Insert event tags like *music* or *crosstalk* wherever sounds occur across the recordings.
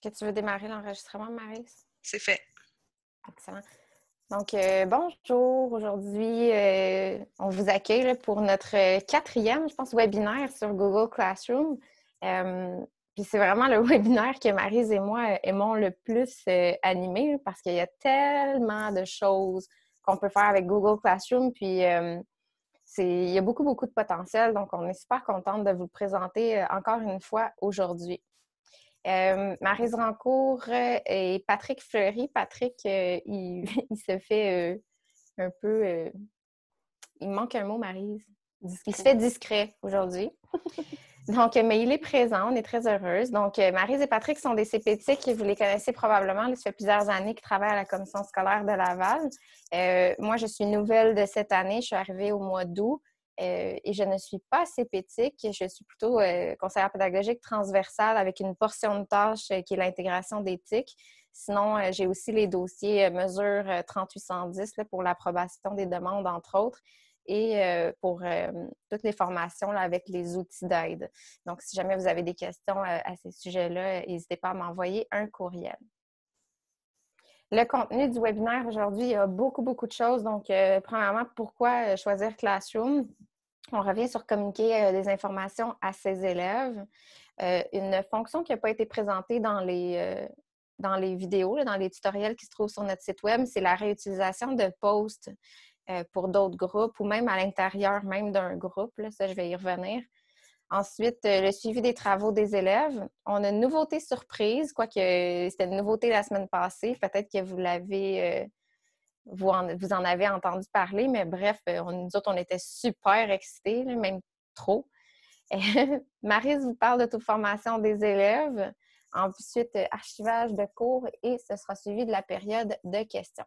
que tu veux démarrer l'enregistrement, Marie? C'est fait. Excellent. Donc, euh, bonjour. Aujourd'hui, euh, on vous accueille pour notre quatrième, je pense, webinaire sur Google Classroom. Euh, puis c'est vraiment le *laughs* webinaire que Marise et moi aimons le plus animer parce qu'il y a tellement de choses qu'on peut faire avec Google Classroom. Puis il y a beaucoup, beaucoup de potentiel. Donc, on est super contente de vous le présenter encore une fois aujourd'hui. Euh, Marise Rancourt euh, et Patrick Fleury. Patrick, euh, il, *laughs* se fait un peu. il manque un mot, Marise. Il se fait discret aujourd'hui. *laughs* Donc, mais il est présent, on est très heureuse. Donc, Marise et Patrick sont des CPT vous les connaissez probablement. Ça fait plusieurs années qu'ils travaillent à la commission scolaire de Laval. moi, je suis nouvelle de cette année. Je suis arrivée au mois d'août. Euh, et je ne suis pas sépétique, je suis plutôt euh, conseillère pédagogique transversale avec une portion de tâche euh, qui est l'intégration d'éthique. Sinon, j'ai aussi les dossiers mesure 3810 pour l'approbation des demandes, entre autres, et pour toutes les formations avec les outils d'aide. Donc, si jamais vous avez des questions à ces sujets-là, n'hésitez pas à m'envoyer un courriel. Le contenu du webinaire aujourd'hui, il y a beaucoup, beaucoup de choses. Donc, premièrement, pourquoi choisir Classroom? On revient sur communiquer euh, des informations à ses élèves. Euh, une fonction qui n'a pas été présentée dans les, euh, dans les vidéos, dans les tutoriels qui se trouvent sur notre site web, c'est la réutilisation de posts pour d'autres groupes ou même à l'intérieur même d'un groupe. ça, je vais y revenir. Ensuite, le suivi des travaux des élèves. On a une nouveauté surprise, quoique c'était une nouveauté la semaine passée. Peut-être que vous l'avez vous en, avez entendu parler, mais bref, euh, on, nous autres, on était super excités, même trop. *laughs* Marise vous parle d'auto-formation des élèves, ensuite euh, archivage de cours et ce sera suivi de la période de questions.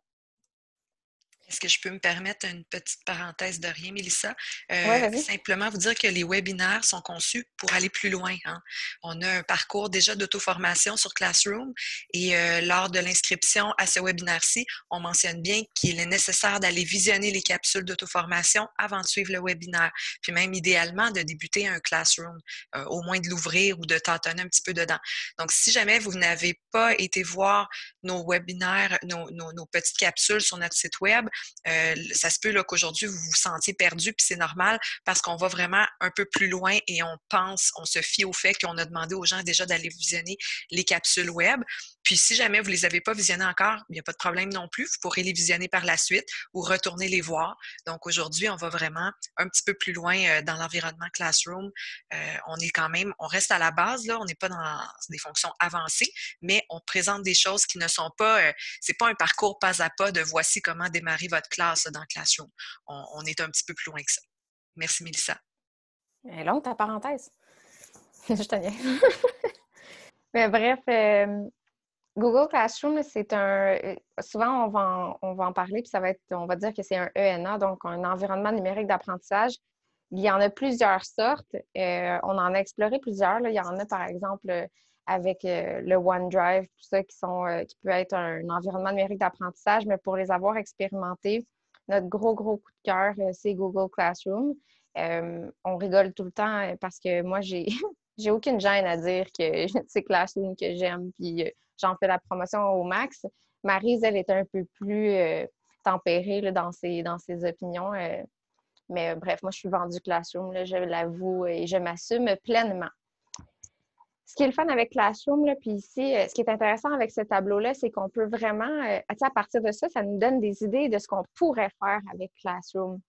Est-ce que je peux me permettre une petite parenthèse de rien, Mélissa? Euh, simplement vous dire que les webinaires sont conçus pour aller plus loin. Hein. On a un parcours déjà d'auto-formation sur Classroom et euh, lors de l'inscription à ce webinaire-ci, on mentionne bien qu'il est nécessaire d'aller visionner les capsules d'auto-formation avant de suivre le webinaire, puis même idéalement de débuter un Classroom, euh, au moins de l'ouvrir ou de tâtonner un petit peu dedans. Donc, si jamais vous n'avez pas été voir nos webinaires, nos, nos petites capsules sur notre site web, euh, ça se peut qu'aujourd'hui, vous vous sentiez perdu, puis c'est normal parce qu'on va vraiment un peu plus loin et on pense, on se fie au fait qu'on a demandé aux gens déjà d'aller visionner les capsules web. Puis si jamais vous ne les avez pas visionnées encore, il n'y a pas de problème non plus. Vous pourrez les visionner par la suite ou retourner les voir. Donc aujourd'hui, on va vraiment un petit peu plus loin euh, dans l'environnement Classroom. Euh, on est quand même, on reste à la base, là, on n'est pas dans des fonctions avancées, mais on présente des choses qui ne sont pas, c'est pas un parcours pas à pas de voici comment démarrer votre classe dans Classroom. On, est un petit peu plus loin que ça. Merci, Mélissa. Elle longue ta parenthèse. *laughs* Je te Mais *laughs* bref, euh, Google Classroom, c'est un. Euh, souvent, on va, en, on va en parler, puis ça va être, on va dire que c'est un ENA, donc un environnement numérique d'apprentissage. Il y en a plusieurs sortes. Euh, on en a exploré plusieurs. Il y en a, par exemple, avec euh, le OneDrive, tout ça, qui, sont, euh, qui peut être un, environnement numérique d'apprentissage, mais pour les avoir expérimentés, notre gros, gros coup de cœur, euh, c'est Google Classroom. on rigole tout le temps parce que moi, j'ai *laughs* j'ai aucune gêne à dire que *laughs* c'est Classroom que j'aime, puis j'en fais la promotion au max. Marise, elle est un peu plus tempérée dans, ses, dans ses opinions. mais bref, moi, je suis vendue Classroom, je l'avoue, et je m'assume pleinement ce qui est le fun avec Classroom, là, puis ici, euh, ce qui est intéressant avec ce tableau-là, c'est qu'on peut vraiment, euh, à partir de ça, ça nous donne des idées de ce qu'on pourrait faire avec Classroom.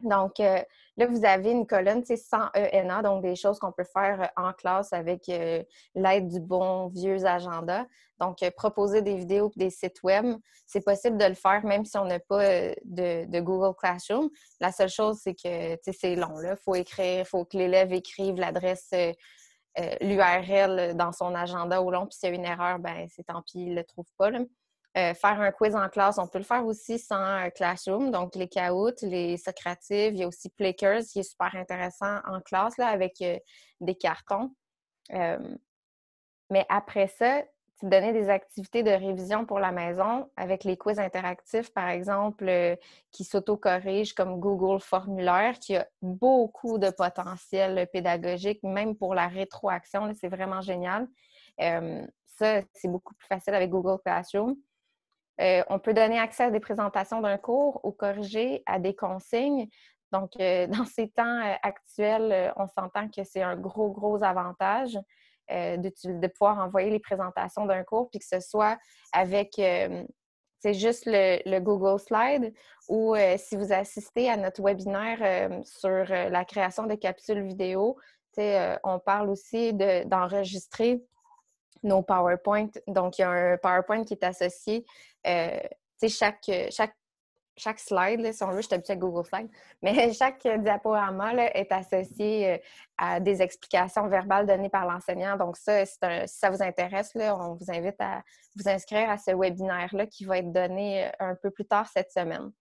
Donc, euh, là, vous avez une colonne, c'est sans ENA, donc des choses qu'on peut faire en classe avec l'aide du bon vieux agenda. Donc, proposer des vidéos et des sites web, c'est possible de le faire même si on n'a pas de, de, Google Classroom. La seule chose, c'est que c'est long. Il faut écrire, il faut que l'élève écrive l'adresse euh, l'URL dans son agenda au long, puis s'il y a une erreur, ben c'est tant pis, il ne le trouve pas. Euh, faire un quiz en classe, on peut le faire aussi sans euh, Classroom, donc les Kahoot, les Socratives, il y a aussi Plickers qui est super intéressant en classe là, avec des cartons. mais après ça, donner des activités de révision pour la maison avec les quiz interactifs, par exemple, euh, qui s'auto-corrigent comme Google Formulaire, qui a beaucoup de potentiel pédagogique, même pour la rétroaction. C'est vraiment génial. Euh, ça, c'est beaucoup plus facile avec Google Classroom. Euh, on peut donner accès à des présentations d'un cours ou corriger à des consignes. Donc, *laughs* dans ces temps actuels, on s'entend que c'est un gros, gros avantage de, pouvoir envoyer les présentations d'un cours, puis que ce soit avec c'est juste le, Google Slide ou si vous assistez à notre webinaire sur la création de capsules vidéo, on parle aussi d'enregistrer nos PowerPoint. Donc, il y a un PowerPoint qui est associé. Euh, chaque, chaque, chaque slide, si on veut, je suis à Google Slide, mais *laughs* chaque diaporama est associé euh, à des explications verbales données par l'enseignant. Donc, ça, si ça vous intéresse, là, on vous invite à vous inscrire à ce webinaire-là qui va être donné euh, un peu plus tard cette semaine.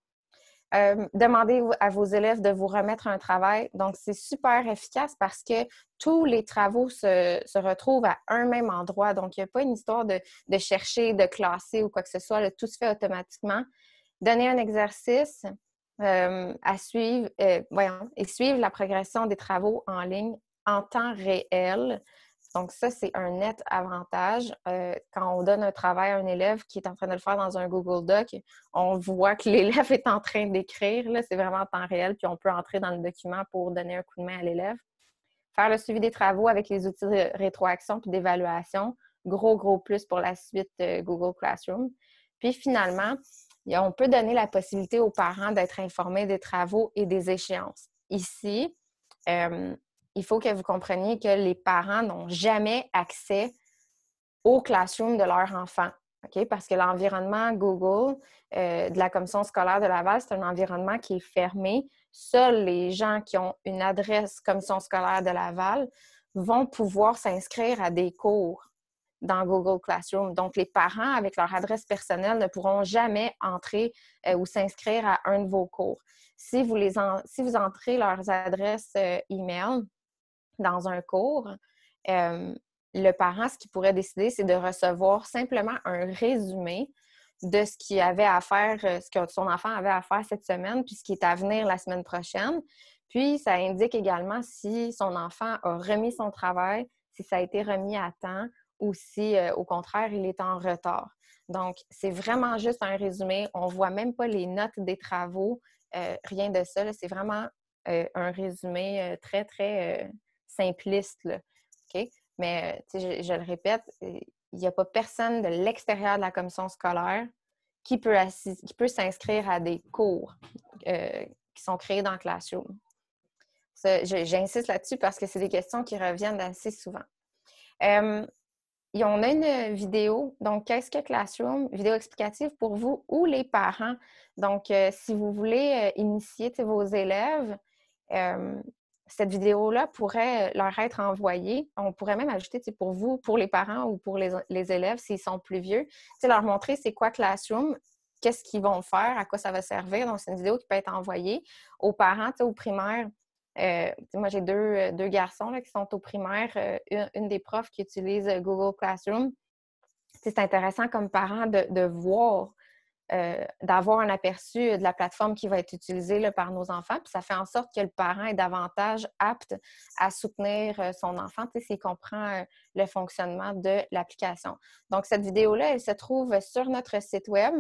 Euh, demandez à vos élèves de vous remettre un travail. Donc, c'est super efficace parce que tous les travaux se, retrouvent à un même endroit. Donc, il n'y a pas une histoire de, chercher, de classer ou quoi que ce soit. tout se fait automatiquement. Donnez un exercice euh, à suivre, euh, et suivre la progression des travaux en ligne en temps réel. Donc, ça, c'est un net avantage. Euh, quand on donne un travail à un élève qui est en train de le faire dans un Google Doc, on voit que *laughs* l'élève est en train d'écrire. C'est vraiment en temps réel, puis on peut entrer dans le document pour donner un coup de main à l'élève. Faire le suivi des travaux avec les outils de rétroaction puis d'évaluation. Gros, gros plus pour la suite Google Classroom. Puis finalement, on peut donner la possibilité aux parents d'être informés des travaux et des échéances. Ici, euh, il faut que vous compreniez que les parents n'ont jamais accès au classroom de leur enfant. Parce que l'environnement Google euh, de la commission scolaire de Laval, c'est un environnement qui est fermé. Seuls les gens qui ont une adresse commission scolaire de Laval vont pouvoir s'inscrire à des cours dans Google Classroom. Donc, les parents, avec leur adresse personnelle, ne pourront jamais entrer euh, ou s'inscrire à un de vos cours. Si vous, les si vous entrez leurs adresses euh, email, dans un cours, le parent, ce qu'il pourrait décider, c'est de recevoir simplement un résumé de ce qu'il avait à faire, euh, ce que son enfant avait à faire cette semaine, puis ce qui est à venir la semaine prochaine. Puis, ça indique également si son enfant a remis son travail, si ça a été remis à temps ou si, euh, au contraire, il est en retard. Donc, c'est vraiment juste un résumé. On ne voit même pas les notes des travaux, euh, rien de ça. C'est vraiment un résumé très, très simpliste. Mais je, le répète, il n'y a pas personne de l'extérieur de la commission scolaire qui peut, qui peut s'inscrire à des cours euh, qui sont créés dans Classroom. J'insiste là-dessus parce que c'est des questions qui reviennent assez souvent. Euh, on a une vidéo, donc qu'est-ce que Classroom? Vidéo explicative pour vous ou les parents. Donc, euh, si vous voulez initier vos élèves, cette vidéo-là pourrait euh, leur être envoyée. On pourrait même ajouter pour vous, pour les parents ou pour les, élèves s'ils sont plus vieux, leur montrer c'est quoi Classroom, qu'est-ce qu'ils vont faire, à quoi ça va servir. Donc, c'est une vidéo qui peut être envoyée aux parents, aux primaires. Euh, moi, j'ai deux, euh, garçons qui sont au primaire, une, des profs qui utilise Google Classroom. C'est intéressant comme parent de voir euh, d'avoir un aperçu de la plateforme qui va être utilisée par nos enfants. Puis ça fait en sorte que le parent est davantage apte à soutenir euh, son enfant s'il comprend euh, le fonctionnement de l'application. Donc, cette vidéo-là, elle se trouve sur notre site Web.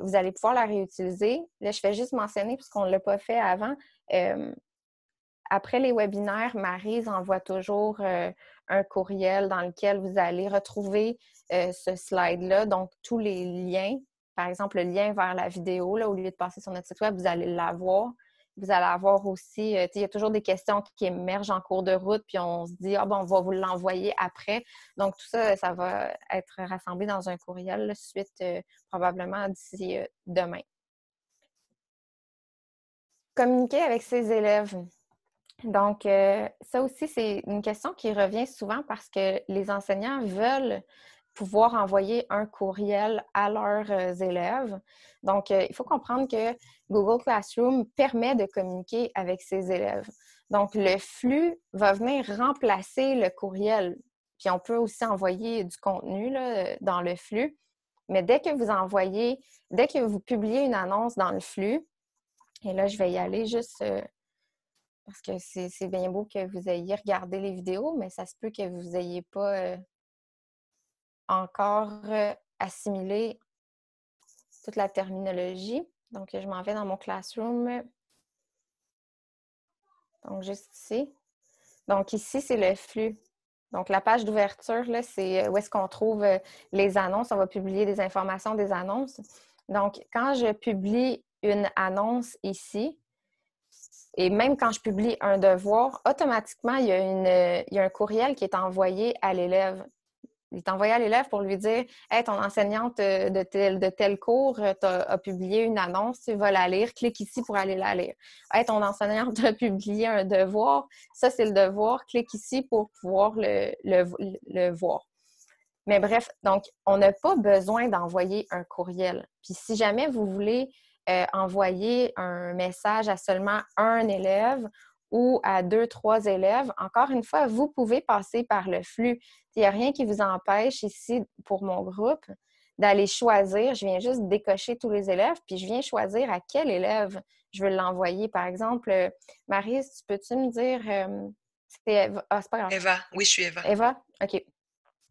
vous allez pouvoir la réutiliser. Je fais juste mentionner, puisqu'on ne l'a pas fait avant, après les webinaires, Marise envoie toujours un courriel dans lequel vous allez retrouver ce slide-là, donc tous les liens par exemple, le lien vers la vidéo, là, au lieu de passer sur notre site web, vous allez l'avoir. Vous allez avoir aussi, euh, il y a toujours des questions qui émergent en cours de route, puis on se dit, ah bon, on va vous l'envoyer après. Donc, tout ça, ça va être rassemblé dans un courriel, suite euh, probablement d'ici euh, demain. Communiquer avec ses élèves. Donc, ça aussi, c'est une question qui revient souvent parce que les enseignants veulent pouvoir envoyer un courriel à leurs euh, élèves. Donc, euh, il faut comprendre que Google Classroom permet de communiquer avec ses élèves. Donc, le flux va venir remplacer le courriel. Puis, on peut aussi envoyer du contenu dans le flux. Mais dès que vous envoyez, dès que vous publiez une annonce dans le flux, et là, je vais y aller juste euh, parce que c'est bien beau que vous ayez regardé les vidéos, mais ça se peut que vous n'ayez pas encore assimiler toute la terminologie. Donc, je m'en vais dans mon classroom. Donc, juste ici. Donc, ici, c'est le flux. Donc, la page d'ouverture, c'est où est-ce qu'on trouve les annonces. On va publier des informations des annonces. Donc, quand je publie une annonce ici, et même quand je publie un devoir, automatiquement, il y a, il y a un courriel qui est envoyé à l'élève. Il est envoyé à l'élève pour lui dire Hey, ton enseignante euh, de tel, de tel cours euh, a, publié une annonce, tu vas la lire, clique ici pour aller la lire. Hey, ton enseignante a *laughs* publié un devoir, ça c'est le devoir, clique ici pour pouvoir le, voir. Mais bref, donc, on n'a pas besoin d'envoyer un courriel. Puis si jamais vous voulez euh, envoyer un message à seulement un élève ou à deux, trois élèves, encore une fois, vous pouvez passer par le flux. Il n'y a rien qui vous empêche ici pour mon groupe d'aller choisir. Je viens juste décocher tous les élèves, puis je viens choisir à quel élève je veux l'envoyer. Par exemple, Marie, peux-tu me dire. Euh, c'est Eva? Ah, c'est pas grave. Eva, oui, je suis Eva. Eva, OK.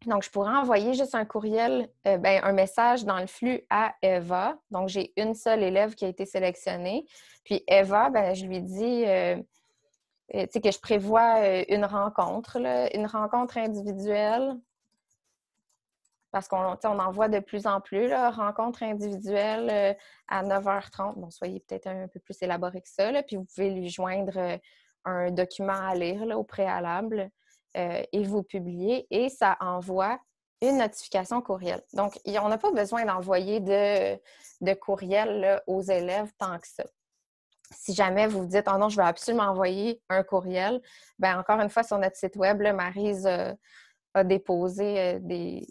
Donc, je pourrais envoyer juste un courriel, euh, ben, un message dans le flux à Eva. Donc, j'ai une seule élève qui a été sélectionnée. Puis Eva, ben, je lui dis, euh, que je prévois euh, une rencontre, une rencontre individuelle, parce qu'on on en voit de plus en plus, là, rencontre individuelle euh, à 9h30. Bon, soyez peut-être un peu plus élaboré que ça, puis vous pouvez lui joindre un document à lire au préalable et vous publier, et ça envoie une notification courriel. Donc, on n'a pas besoin d'envoyer de, de courriel aux élèves tant que ça si jamais vous vous dites Oh non, je veux absolument envoyer un courriel, bien encore une fois, sur notre site web, Marise euh, a déposé euh, des,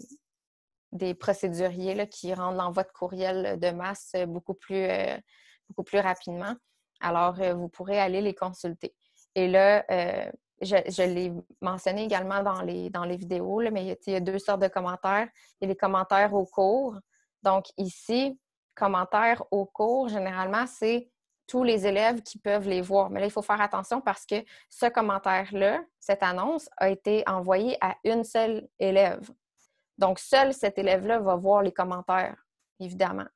des procéduriers qui rendent l'envoi de courriel de masse beaucoup plus, euh, beaucoup plus rapidement. Alors, vous pourrez aller les consulter. Et là, je, l'ai mentionné également dans les, vidéos, mais il y a deux sortes de commentaires. Il y a les commentaires au cours. Donc, ici, commentaires au cours, généralement, c'est tous les élèves qui peuvent les voir. Mais là, il faut faire attention parce que ce commentaire-là, cette annonce, a été envoyée à une seule élève. Donc, seul cet élève-là va voir les commentaires, évidemment.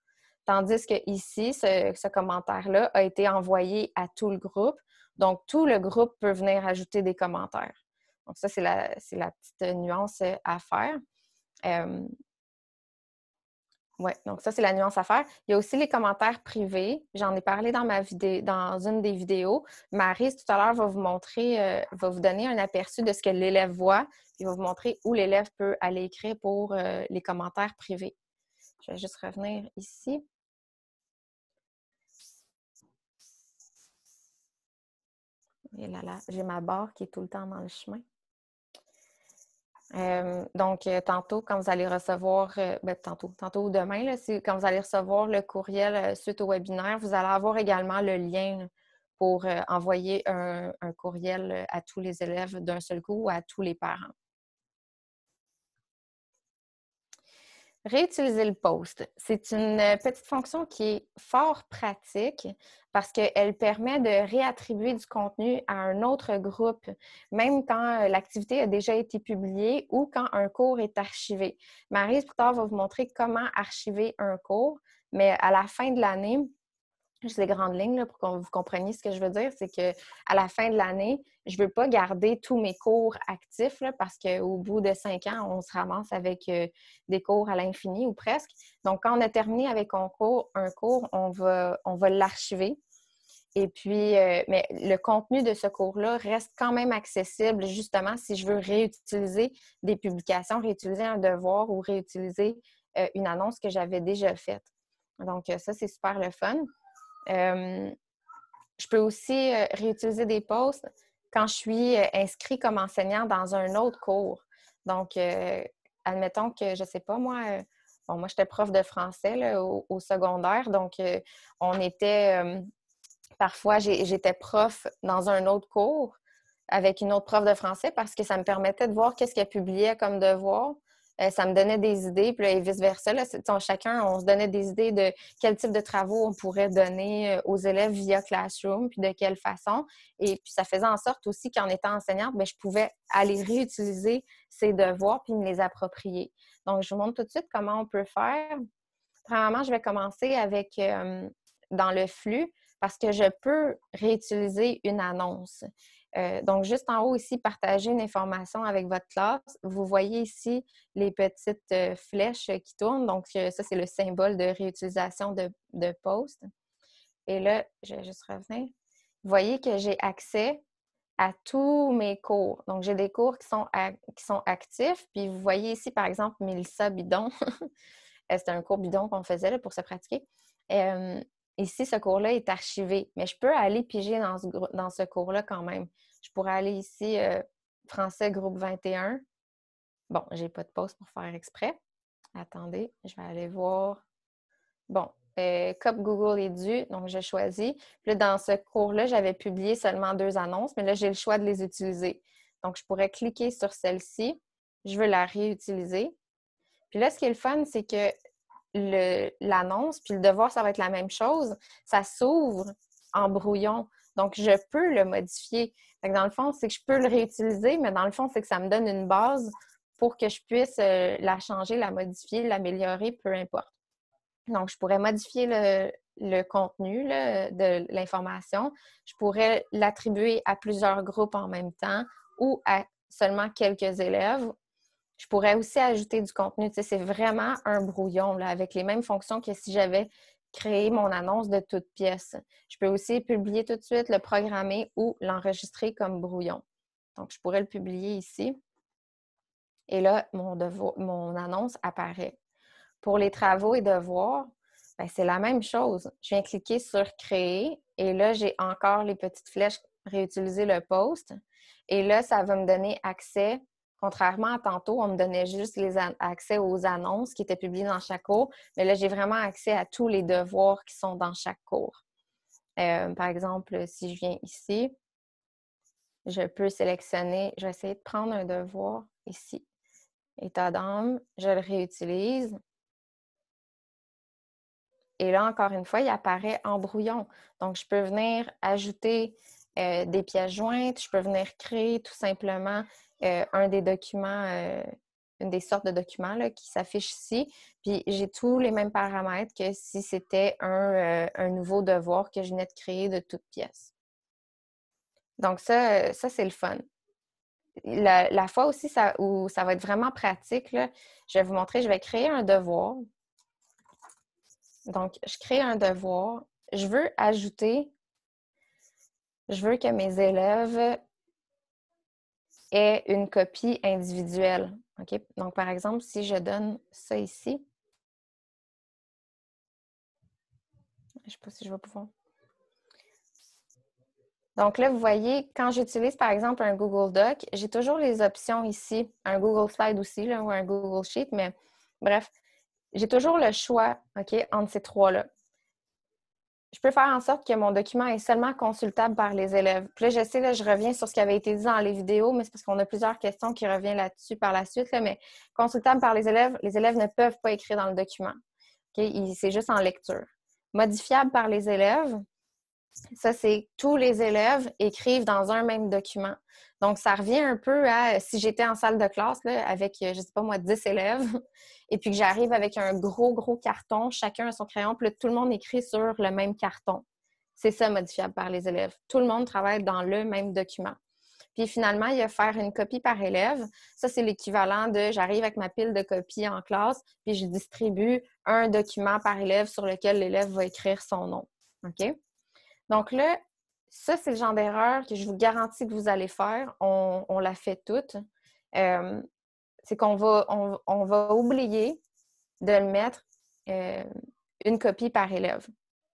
Tandis que ici, ce, commentaire-là a été envoyé à tout le groupe. Donc, tout le groupe peut venir ajouter des commentaires. Donc, ça, c'est la, petite nuance à faire. Euh, oui, donc ça, c'est la nuance à faire. Il y a aussi les commentaires privés. J'en ai parlé dans ma une des vidéos. Marie, tout à l'heure, va vous montrer, euh, va vous donner un aperçu de ce que l'élève voit. Il va vous montrer où l'élève peut aller écrire pour euh, les commentaires privés. Je vais juste revenir ici. Et là, là, j'ai ma barre qui est tout le temps dans le chemin. Euh, donc, euh, tantôt, quand vous allez recevoir, euh, ben, tantôt, tantôt ou demain, là, quand vous allez recevoir le courriel suite au webinaire, vous allez avoir également le lien pour envoyer un, courriel à tous les élèves d'un seul coup ou à tous les parents. Réutiliser le post, c'est une petite fonction qui est fort pratique parce qu'elle permet de réattribuer du contenu à un autre groupe, même quand l'activité a déjà été publiée ou quand un cours est archivé. Marie, plus tard, va vous montrer comment archiver un cours, mais à la fin de l'année, juste les grandes lignes pour que vous compreniez ce que je veux dire, c'est qu'à la fin de l'année, je ne veux pas garder tous mes cours actifs parce qu'au bout de cinq ans, on se ramasse avec euh, des cours à l'infini ou presque. Donc, quand on a terminé avec un cours, on va l'archiver. Et puis, euh, mais le contenu de ce cours-là reste quand même accessible, justement, si je veux réutiliser des publications, réutiliser un devoir ou réutiliser euh, une annonce que j'avais déjà faite. Donc, ça, c'est super le fun. Euh, je peux aussi euh, réutiliser des posts quand je suis euh, inscrit comme enseignant dans un autre cours. Donc, admettons que, je ne sais pas, moi, bon, moi, j'étais prof de français au, secondaire, donc on était, parfois, j'étais prof dans un autre cours avec une autre prof de français parce que ça me permettait de voir qu'est-ce qu'elle publiait comme devoir. Euh, ça me donnait des idées, puis et vice-versa. chacun, on se donnait des idées de quel type de travaux on pourrait donner euh, aux élèves via Classroom, puis de quelle façon. Et puis, ça faisait en sorte aussi qu'en étant enseignante, bien, je pouvais aller réutiliser ces devoirs puis me les approprier. Donc, je vous montre tout de suite comment on peut faire. Premièrement, je vais commencer avec euh, dans le flux parce que je peux réutiliser une annonce. Euh, donc, juste en haut ici, partager une information avec votre classe. Vous voyez ici les petites euh, flèches qui tournent. Donc, euh, ça, c'est le symbole de réutilisation de, de post. Et là, je vais juste revenir. Vous voyez que j'ai accès à tous mes cours. Donc, j'ai des cours qui sont, qui sont actifs. Puis, vous voyez ici, par exemple, Mélissa Bidon. *laughs* c'est un cours bidon qu'on faisait pour se pratiquer. Ici, ce cours-là est archivé, mais je peux aller piger dans ce, dans ce cours-là quand même. Je pourrais aller ici, euh, français groupe 21. Bon, j'ai pas de pause pour faire exprès. Attendez, je vais aller voir. Bon, euh, COP Google est dû, donc j'ai choisi. Puis là, dans ce cours-là, j'avais publié seulement deux annonces, mais là, j'ai le choix de les utiliser. Donc, je pourrais cliquer sur celle-ci. Je veux la réutiliser. Puis là, ce qui est le fun, c'est que l'annonce, puis le devoir, ça va être la même chose. Ça s'ouvre en brouillon. Donc, je peux le modifier. dans le fond, c'est que je peux le réutiliser, mais dans le fond, c'est que ça me donne une base pour que je puisse euh, la changer, la modifier, l'améliorer, peu importe. Donc, je pourrais modifier le, contenu de l'information. Je pourrais l'attribuer à plusieurs groupes en même temps ou à seulement quelques élèves je pourrais aussi ajouter du contenu. Tu c'est vraiment un brouillon là, avec les mêmes fonctions que si j'avais créé mon annonce de toute pièce. Je peux aussi publier tout de suite, le programmer ou l'enregistrer comme brouillon. Donc, je pourrais le publier ici. Et là, mon, mon annonce apparaît. Pour les travaux et devoirs, ben, c'est la même chose. Je viens cliquer sur Créer et là, j'ai encore les petites flèches Réutiliser le post. Et là, ça va me donner accès Contrairement à tantôt, on me donnait juste les accès aux annonces qui étaient publiées dans chaque cours, mais là, j'ai vraiment accès à tous les devoirs qui sont dans chaque cours. Euh, par exemple, si je viens ici, je peux sélectionner, je vais essayer de prendre un devoir ici. État d'âme, je le réutilise. Et là, encore une fois, il apparaît en brouillon. Donc, je peux venir ajouter euh, des pièces jointes, je peux venir créer tout simplement euh, un des documents, euh, une des sortes de documents qui s'affiche ici. Puis j'ai tous les mêmes paramètres que si c'était un, euh, nouveau devoir que je venais de créer de toute pièce. Donc ça, ça c'est le fun. La, fois aussi ça, où ça va être vraiment pratique, je vais vous montrer, je vais créer un devoir. Donc, je crée un devoir. Je veux ajouter, je veux que mes élèves est une copie individuelle. Donc, par exemple, si je donne ça ici, je ne sais pas si je vais pouvoir. Donc là, vous voyez, quand j'utilise par exemple un Google Doc, j'ai toujours les options ici, un Google Slide aussi, ou un Google Sheet, mais bref, j'ai toujours le choix, OK, entre ces trois-là je peux faire en sorte que mon document est seulement consultable par les élèves. Puis là, je sais, là, je reviens sur ce qui avait été dit dans les vidéos, mais c'est parce qu'on a plusieurs questions qui reviennent là-dessus par la suite. mais consultable par les élèves, les élèves ne peuvent pas écrire dans le document. C'est juste en lecture. Modifiable par les élèves, ça, c'est tous les élèves écrivent dans un même document. Donc, ça revient un peu à si j'étais en salle de classe avec, je ne sais pas moi, 10 élèves, *laughs* et puis que j'arrive avec un gros, gros carton, chacun a son crayon, puis tout le monde écrit sur le même carton. C'est ça, modifiable par les élèves. Tout le monde travaille dans le même document. Puis finalement, il y a faire une copie par élève. Ça, c'est l'équivalent de j'arrive avec ma pile de copies en classe, puis je distribue un document par élève sur lequel l'élève va écrire son nom. OK? Donc là, ça, c'est le genre d'erreur que je vous garantis que vous allez faire. On, l'a fait toutes. Euh, c'est qu'on va, oublier de le mettre euh, une copie par élève.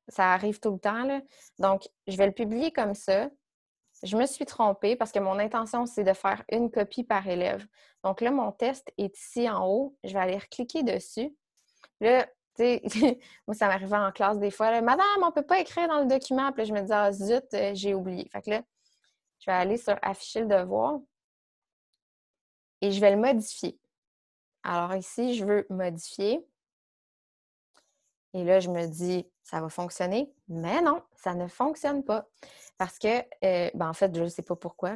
Ça arrive tout le temps. Donc, je vais le publier comme ça. Je me suis trompée parce que mon intention, c'est de faire une copie par élève. Donc là, mon test est ici en haut. Je vais aller cliquer dessus. Là, *laughs* moi, ça m'arrivait en classe des fois. Madame, on peut pas écrire dans le document. Puis je me disais, ah, zut, euh, j'ai oublié. Fait que là, je vais aller sur afficher le devoir et je vais le modifier. Alors ici, je veux modifier. Et là, je me dis, ça va fonctionner. Mais non, ça ne fonctionne pas. Parce que, euh, ben, en fait, je ne sais pas pourquoi.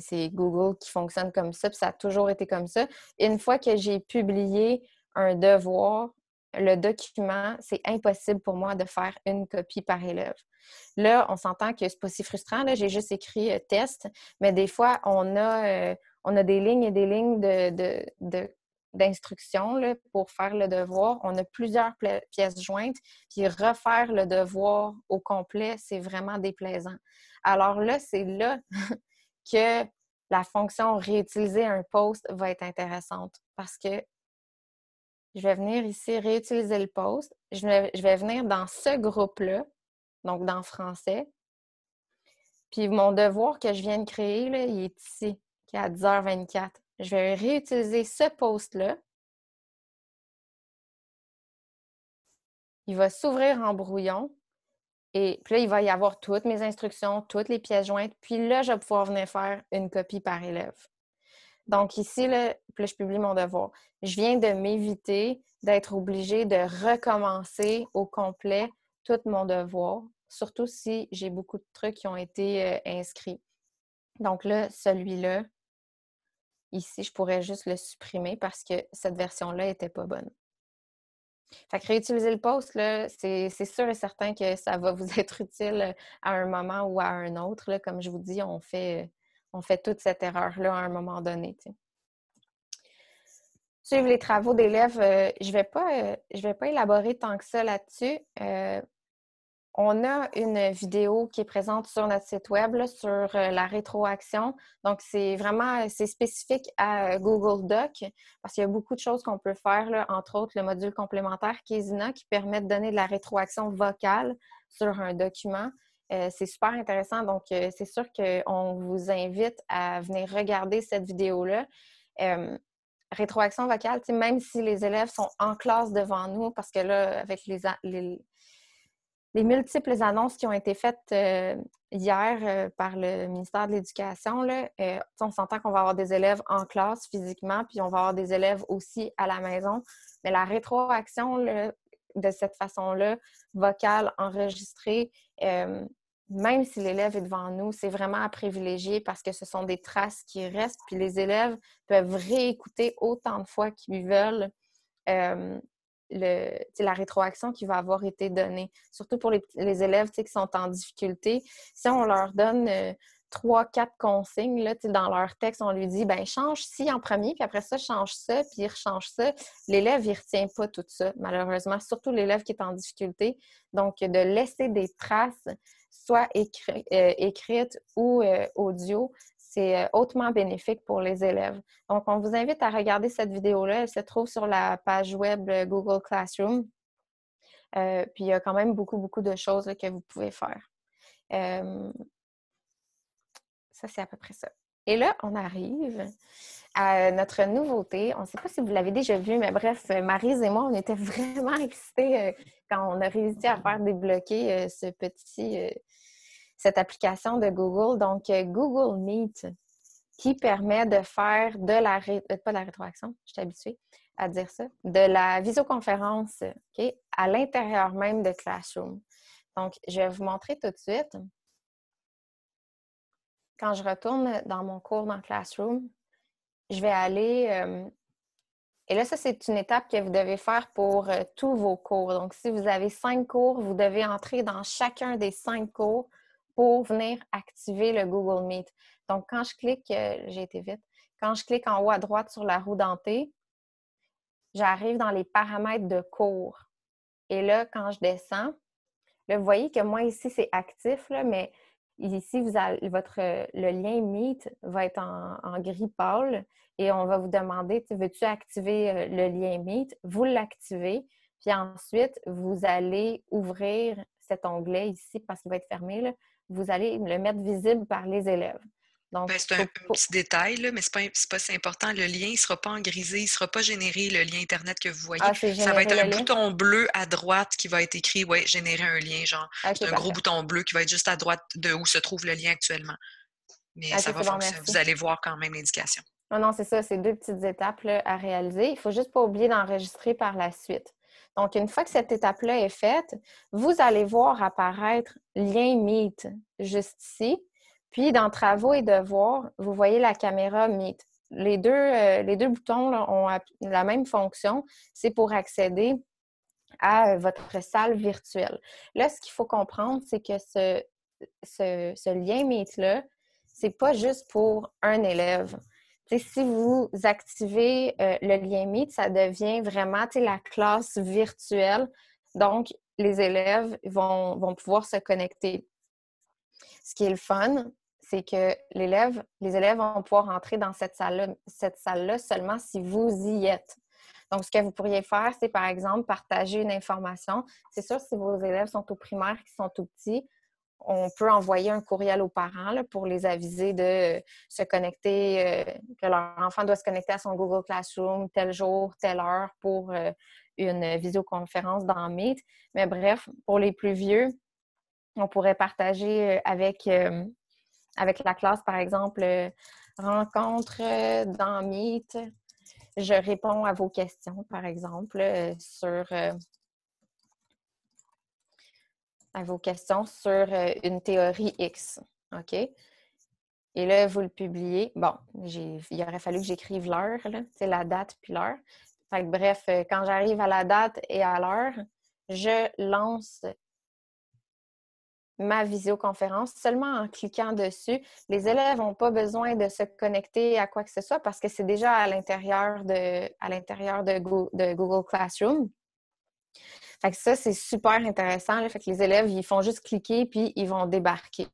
C'est Google qui fonctionne comme ça, puis ça a toujours été comme ça. Une fois que j'ai publié un devoir, le document, c'est impossible pour moi de faire une copie par élève. Là, on s'entend que c'est pas si frustrant. J'ai juste écrit euh, test, mais des fois, on a, euh, on a des lignes et des lignes de, d'instructions pour faire le devoir. On a plusieurs pièces jointes, puis refaire le devoir au complet, c'est vraiment déplaisant. Alors là, c'est là *laughs* que la fonction réutiliser un post va être intéressante parce que je vais venir ici réutiliser le post. Je vais, venir dans ce groupe-là, donc dans français. Puis mon devoir que je viens de créer, il est ici, qui est à 10h24 je vais réutiliser ce post-là. Il va s'ouvrir en brouillon. Et puis là, il va y avoir toutes mes instructions, toutes les pièces jointes. Puis là, je vais pouvoir venir faire une copie par élève. Donc ici, là, je publie mon devoir. Je viens de m'éviter d'être obligée de recommencer au complet tout mon devoir, surtout si j'ai beaucoup de trucs qui ont été euh, inscrits. Donc là, celui-là, Ici, je pourrais juste le supprimer parce que cette version-là n'était pas bonne. Fait que réutiliser le post, c'est sûr et certain que ça va vous *laughs* être utile à un moment ou à un autre. Comme je vous dis, on fait, on fait toute cette erreur-là à un moment donné. Suivre les travaux d'élèves, euh, je ne vais, pas, euh, vais pas élaborer tant que ça là-dessus. Euh, on a une vidéo qui est présente sur notre site web sur la rétroaction. Donc, c'est vraiment spécifique à Google Doc parce qu'il y a beaucoup de choses qu'on peut faire, entre autres le module complémentaire Kezina qui permet de donner de la rétroaction vocale sur un document. Euh, c'est super intéressant. Donc, c'est sûr qu'on vous invite à venir regarder cette vidéo-là. rétroaction vocale, même si les élèves sont en classe devant nous, parce que là, avec les, les multiples annonces qui ont été faites euh, hier euh, par le ministère de l'Éducation, euh, on s'entend qu'on va avoir des élèves en classe physiquement, puis on va avoir des élèves aussi à la maison. Mais la rétroaction de cette façon-là, vocale, enregistrée, même si l'élève est devant nous, c'est vraiment à privilégier parce que ce sont des traces qui restent, puis les élèves peuvent réécouter autant de fois qu'ils veulent le, la rétroaction qui va avoir été donnée, surtout pour les, élèves qui sont en difficulté. Si on leur donne euh, trois, quatre consignes là, dans leur texte, on lui dit ben change ci en premier, puis après ça, change ça, puis il rechange ça. L'élève, il ne retient pas tout ça, malheureusement, surtout l'élève qui est en difficulté. Donc, de laisser des traces, soit euh, écrites ou euh, audio, c'est euh, hautement bénéfique pour les élèves. Donc, on vous invite à regarder cette vidéo-là. Elle se trouve sur la page web Google Classroom. Puis, il y a quand même beaucoup, beaucoup de choses que vous pouvez faire. Ça, c'est à peu près ça. Et là, on arrive à notre nouveauté. On ne sait pas si vous l'avez déjà vu, mais bref, Marise et moi, on était *laughs* vraiment excités quand on a réussi à faire débloquer ce petit cette application de Google, donc euh, Google Meet, qui permet de faire de la, euh, pas de la rétroaction, je suis habituée à dire ça, de la visioconférence à l'intérieur même de Classroom. Donc, je vais vous montrer tout de suite. Quand je retourne dans mon cours dans Classroom, je vais aller euh, et là, ça, c'est une étape que vous devez faire pour tous vos cours. Donc, si vous avez cinq cours, vous devez entrer dans chacun des cinq cours pour venir activer le Google Meet. Donc, quand je clique, euh, j'ai été vite, quand je clique en haut à droite sur la roue dentée, j'arrive dans les paramètres de cours. Et là, quand je descends, là, vous voyez que moi, ici, c'est actif, là, mais ici, votre, le lien Meet va être en, gris pâle et on va vous demander, veux-tu activer euh, le lien Meet? Vous l'activez, puis ensuite, vous allez ouvrir cet onglet ici parce qu'il va être fermé. Vous allez le mettre visible par les élèves. Ben, c'est un, petit détail, là, mais ce n'est pas, si important. Le lien ne sera pas en grisé, il ne sera pas généré, le lien Internet que vous voyez. Ah, ça va être un bouton bleu à droite qui va être écrit, ouais, générer un lien, genre. un gros bouton bleu qui va être juste à droite de où se trouve le lien actuellement. Mais ça va fonctionner. Vous allez voir quand même l'indication. Non, non, c'est ça, c'est deux petites étapes à réaliser. Il ne faut juste pas oublier d'enregistrer par la suite. Donc, une fois que cette étape-là est faite, vous allez voir apparaître lien Meet juste ici. Puis, dans Travaux et Devoirs, vous voyez la caméra Meet. Les deux, euh, les deux boutons ont la même fonction. C'est pour accéder à euh, votre salle virtuelle. Là, ce qu'il faut comprendre, c'est que ce, lien Meet-là, c'est pas juste pour un élève. si vous activez euh, le lien Meet, ça devient vraiment la classe virtuelle. Donc, les élèves vont pouvoir se connecter. Ce qui est le fun, c'est que les élèves vont pouvoir entrer dans cette salle-là cette salle seulement si vous y êtes. Donc, ce que vous pourriez faire, c'est par exemple partager une information. C'est sûr, si vos élèves sont au primaire, qui sont tout petits, on peut envoyer un courriel aux parents pour les aviser de se connecter, euh, que leur enfant doit se connecter à son Google Classroom tel jour, telle heure pour euh, une visioconférence dans Meet. Mais bref, pour les plus vieux, on pourrait partager euh, avec, avec la classe, par exemple, rencontre dans Meet. Je réponds à vos questions, par exemple, sur à vos questions sur euh, une théorie X. OK? Et là, vous le publiez. Bon, il aurait fallu que j'écrive l'heure, c'est la date puis l'heure. Bref, euh, quand j'arrive à la date et à l'heure, je lance ma visioconférence seulement en cliquant dessus. Les élèves n'ont pas besoin de se connecter à quoi que ce soit parce que c'est déjà à l'intérieur de, à l'intérieur de Google Classroom. Fait que ça, c'est super intéressant. Fait que les élèves, ils font juste cliquer puis ils vont débarquer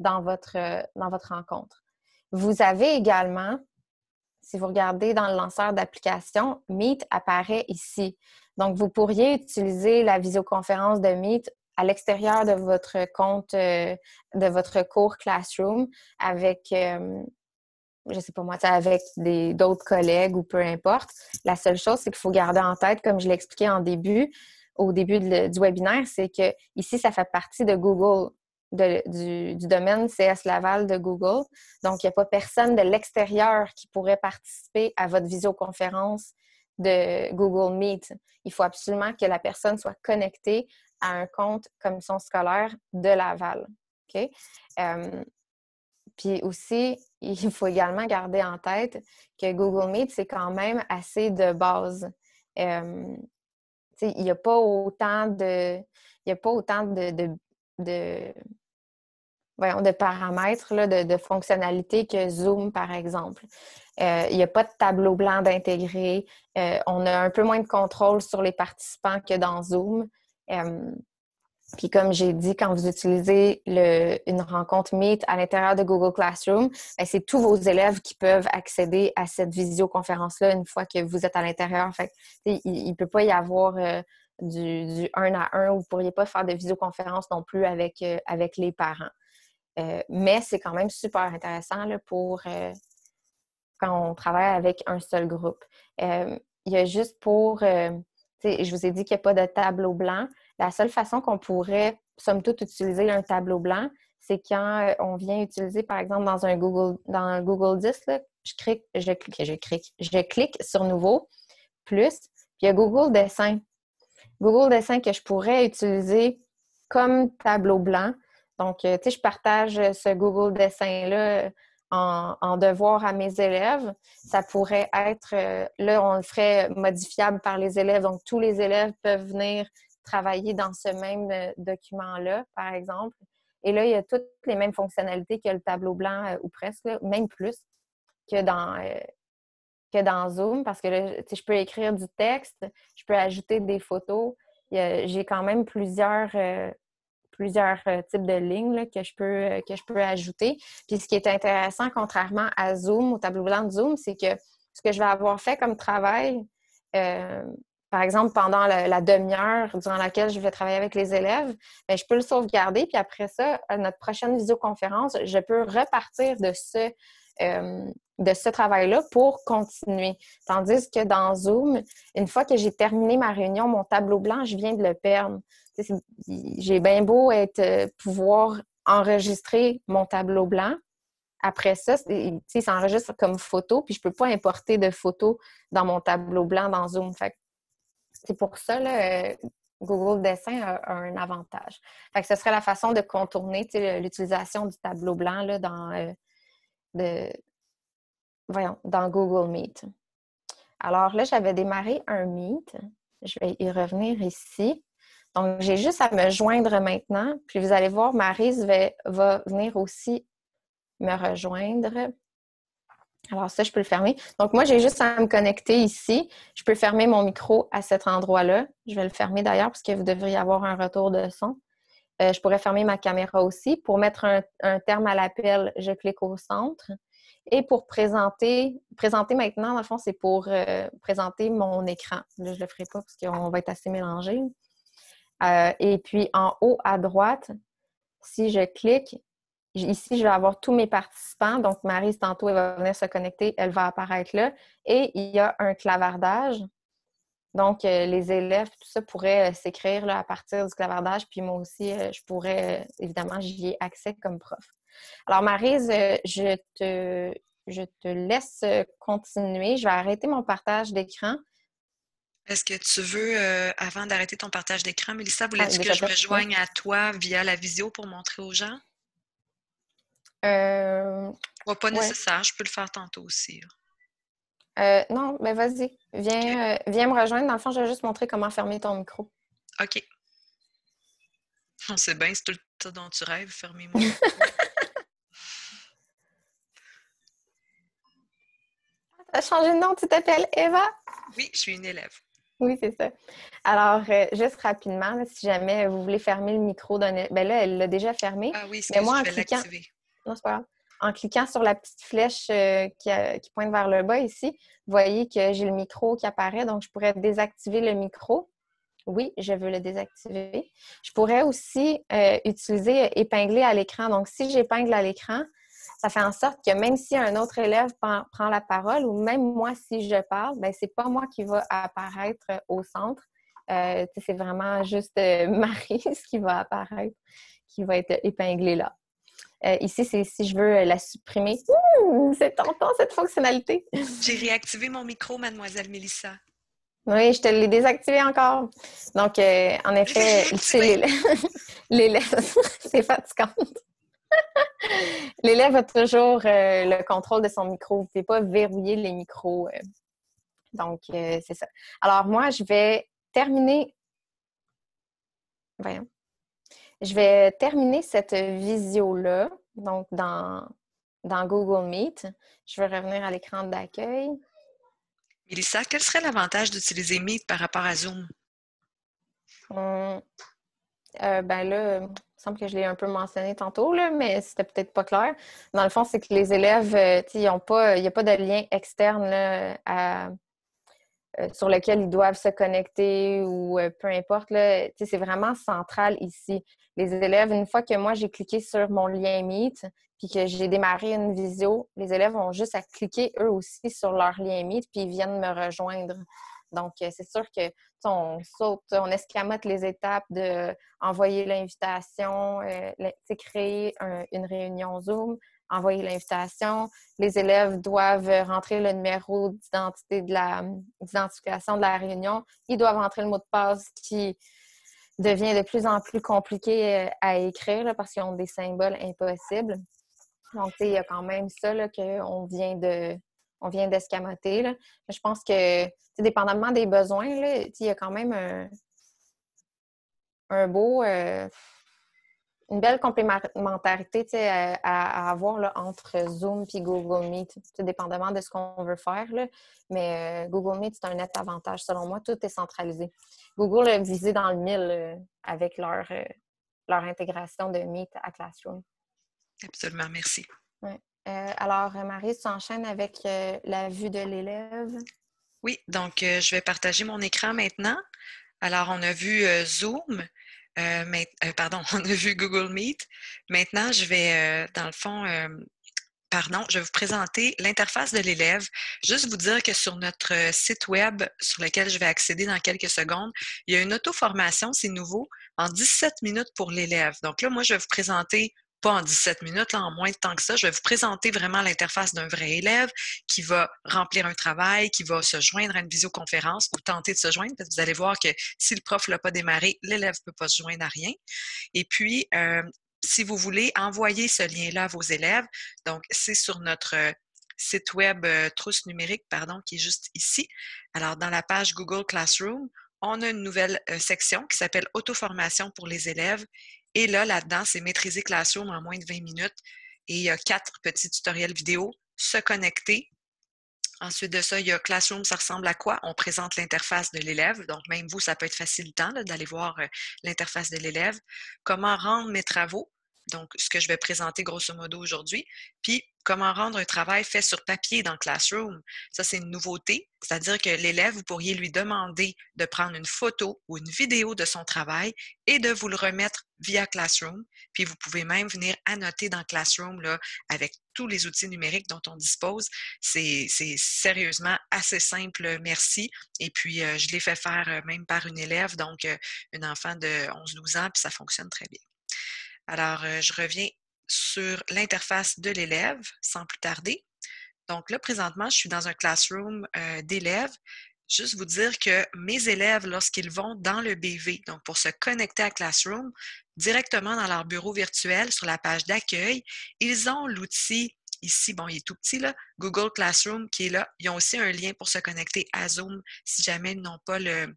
dans votre, euh, dans votre rencontre. Vous avez également, si vous regardez dans le lanceur d'application, Meet apparaît ici. Donc, vous pourriez utiliser la visioconférence de Meet à l'extérieur de votre compte, euh, de votre cours Classroom avec, euh, je sais pas moi, avec d'autres collègues ou peu importe. La seule chose, c'est qu'il faut garder en tête, comme je l'expliquais en début, au début du webinaire, c'est que ici, ça fait partie de Google, du, domaine CS Laval de Google. Donc, il n'y a pas personne de l'extérieur qui pourrait participer à votre visioconférence de Google Meet. Il faut absolument que la personne soit connectée à un compte commission scolaire de Laval. Euh, puis aussi, *laughs* il faut également garder en tête que Google Meet, c'est quand même assez de base. Euh, il n'y a pas autant de. Il a pas autant de, de, voyons, de paramètres, là, de, fonctionnalités que Zoom, par exemple. Euh, il n'y a pas de tableau blanc d'intégrer. On a un peu moins de contrôle sur les participants que dans Zoom. Puis comme j'ai dit, quand vous utilisez une rencontre Meet à l'intérieur de Google Classroom, ben, c'est tous vos élèves qui peuvent accéder à cette visioconférence-là une fois que vous êtes à l'intérieur. Fait il ne peut pas y avoir euh, du, un à un, vous ne pourriez pas faire de visioconférence non plus avec, euh, avec les parents. Euh, mais c'est quand même super intéressant pour quand on travaille avec un seul groupe. il y a juste pour, je vous ai dit qu'il n'y a pas de tableau blanc. La seule façon qu'on pourrait, somme toute, utiliser un tableau blanc, c'est quand euh, on vient utiliser, par exemple, dans un Google, dans Google Disc, je clique, je clique, je clique, je clique sur Nouveau, plus, puis il y a Google Dessin. Google Dessin que je pourrais utiliser comme tableau blanc. Donc, euh, tu sais, je partage ce Google Dessin-là en, devoir à mes élèves. Ça pourrait être, euh, là, on le ferait modifiable par les élèves. Donc, tous les élèves peuvent venir travailler dans ce même euh, document-là, par exemple. Et là, il y a toutes les mêmes fonctionnalités que le tableau blanc euh, ou presque, même plus que dans, que dans Zoom, parce que là, je peux écrire du texte, je peux ajouter des photos. J'ai quand même plusieurs, plusieurs types de lignes que, je peux, que je peux ajouter. Puis ce qui est intéressant, contrairement à Zoom, au tableau blanc de Zoom, c'est que ce que je vais avoir fait comme travail, par exemple, pendant la, demi-heure durant laquelle je vais travailler avec les élèves, ben, je peux le sauvegarder. Puis après ça, à notre prochaine visioconférence, je peux repartir de ce, euh, de ce travail-là pour continuer. Tandis que dans Zoom, une fois que j'ai terminé ma réunion, mon tableau blanc, je viens de le perdre. J'ai bien beau euh, pouvoir enregistrer mon tableau blanc après ça, il s'enregistre comme photo, puis je ne peux pas importer de photos dans mon tableau blanc dans Zoom. c'est pour ça, là, Google Dessin a, un avantage. Fait que ce serait la façon de contourner l'utilisation du tableau blanc dans, euh, dans Google Meet. Alors là, j'avais démarré un Meet. Je vais y revenir ici. Donc, j'ai juste à me joindre maintenant. Puis vous allez voir, Marise va, venir aussi me rejoindre. Alors ça, je peux le fermer. Donc moi, j'ai juste à me connecter ici. Je peux fermer mon micro à cet endroit-là. Je vais le fermer d'ailleurs parce que vous devriez avoir un retour de son. Euh, je pourrais fermer ma caméra aussi. Pour mettre un, terme à l'appel, je clique au centre. Et pour présenter, présenter maintenant, dans le fond, c'est pour euh, présenter mon écran. Là, je ne le ferai pas parce qu'on va être assez mélangé. Euh, et puis en haut à droite, si je clique, Ici, je vais avoir tous mes participants. Donc, Marie, tantôt, elle va venir se connecter, elle va apparaître là. Et il y a un clavardage. Donc, euh, les élèves, tout ça pourrait euh, s'écrire à partir du clavardage. Puis moi aussi, je pourrais, évidemment, j'y ai accès comme prof. Alors, Marise, je te laisse continuer. Je vais arrêter mon partage d'écran. Est-ce que tu veux, avant d'arrêter ton partage d'écran, Mélissa, voulais-tu ah, que je me joigne à toi via la visio pour montrer aux gens? Euh, pas nécessaire, je peux le faire tantôt aussi. Euh, non, mais vas-y. Viens, euh, viens me rejoindre. Dans le fond, je vais juste montrer comment fermer ton micro. OK. On sait bien, c'est tout le dont tu rêves, fermer mon *laughs* micro. Tu as changé de nom, tu t'appelles Eva? Oui, je suis une élève. Oui, c'est ça. Alors, euh, juste rapidement, si jamais vous voulez fermer le micro d'un... Ben là, elle l'a déjà fermé. Ah oui, c'est moi, je vais l'activer. Non, c'est pas grave. En cliquant sur la petite flèche euh, qui, pointe vers le bas ici, vous voyez que j'ai le micro qui apparaît, donc je pourrais désactiver le micro. Oui, je veux le désactiver. Je pourrais aussi euh, utiliser épingler à l'écran. Donc, si j'épingle à l'écran, ça fait en sorte que même si un autre élève prend, la parole ou même moi, si je parle, ben c'est pas moi qui va apparaître au centre. c'est vraiment juste *laughs* Marie qui va apparaître, qui va être épinglée là. Euh, ici, c'est si je veux la supprimer. c'est tentant cette fonctionnalité. J'ai réactivé mon micro, mademoiselle Mélissa. Oui, je te l'ai désactivé encore. Donc, euh, en effet, *laughs* l'élève, c'est fatigant. *laughs* l'élève a toujours euh, le contrôle de son micro. Vous ne pouvez pas verrouiller les micros. donc, c'est ça. Alors, moi, je vais terminer. Voyons. Je vais terminer cette visio-là, donc dans, dans Google Meet. Je vais revenir à l'écran d'accueil. Mélissa, quel serait l'avantage d'utiliser Meet par rapport à Zoom? Hum, euh, ben là, semble que je l'ai un peu mentionné tantôt, là, mais c'était peut-être pas clair. Dans le fond, c'est que les élèves, euh, il n'y a pas de lien externe à, euh, sur lequel ils doivent se connecter ou euh, peu importe. C'est vraiment central ici. Les élèves, une fois que moi j'ai cliqué sur mon lien Meet puis que j'ai démarré une visio, les élèves ont juste à cliquer eux aussi sur leur lien Meet puis ils viennent me rejoindre. Donc, euh, c'est sûr que on saute, on escamote les étapes de envoyer l'invitation, créer une réunion Zoom, envoyer l'invitation. Les élèves doivent rentrer le numéro d'identité de la d'identification de la réunion. Ils doivent rentrer le mot de passe qui devient de plus en plus compliqué euh, à écrire parce qu'ils ont des symboles impossibles. Donc, il y a quand même ça qu'on vient de on vient d'escamoter. Je pense que, dépendamment des besoins, il y a quand même un, beau, euh, une belle complémentarité à, avoir entre Zoom et Google Meet, dépendamment de ce qu'on veut faire. Mais euh, Google Meet, c'est un net avantage. Selon moi, tout est centralisé. Google a visé dans le mille euh, avec leur, leur intégration de Meet à Classroom. Absolument, merci. Alors, Marie, tu enchaînes avec la vue de l'élève. Oui, donc je vais partager mon écran maintenant. Alors, on a vu Zoom. Euh, euh, pardon, *laughs* on a vu Google Meet. Maintenant, je vais, euh, dans le fond, pardon, je vais vous présenter l'interface de l'élève. Juste vous dire que sur notre site web, sur lequel je vais accéder dans quelques secondes, il y a une auto-formation, c'est nouveau, en 17 minutes pour l'élève. Donc là, moi, je vais vous présenter pas en 17 minutes, là, en moins de temps que ça. Je vais vous présenter vraiment l'interface d'un vrai élève qui va remplir un travail, qui va se joindre à une visioconférence ou tenter de se joindre. Parce que vous allez voir que si le prof ne l'a pas démarré, l'élève ne peut pas se joindre à rien. Et puis, euh, si vous voulez envoyer ce lien-là à vos élèves, donc c'est sur notre site web euh, Trousse numérique, pardon, qui est juste ici. Alors, dans la page Google Classroom, on a une nouvelle euh, section qui s'appelle Auto-formation pour les élèves. Et là, là-dedans, c'est maîtriser Classroom en moins de 20 minutes. Et il y a quatre petits tutoriels vidéo. Se connecter. Ensuite de ça, il y a Classroom, ça ressemble à quoi? On présente l'interface de l'élève. Donc, même vous, ça peut être facilitant d'aller voir euh, l'interface de l'élève. Comment rendre mes travaux? donc ce que je vais présenter grosso modo aujourd'hui, puis comment rendre un travail fait sur papier dans Classroom. Ça, c'est une nouveauté, c'est-à-dire que l'élève, vous pourriez lui demander de prendre une photo ou une vidéo de son travail et de vous le remettre via Classroom. Puis vous pouvez même venir annoter dans Classroom avec tous les outils numériques dont on dispose. C'est sérieusement assez simple, merci. Et puis, euh, je l'ai fait faire euh, même par une élève, donc euh, une enfant de 11-12 ans, puis ça fonctionne très bien. Alors, je reviens sur l'interface de l'élève sans plus tarder. Donc là, présentement, je suis dans un classroom euh, d'élèves. Juste vous dire que mes élèves, lorsqu'ils vont dans le BV, donc pour se connecter à Classroom, directement dans leur bureau virtuel sur la page d'accueil, ils ont l'outil ici, bon, il est tout petit, là, Google Classroom qui est là. Ils ont aussi un lien pour se connecter à Zoom si jamais ils n'ont pas le,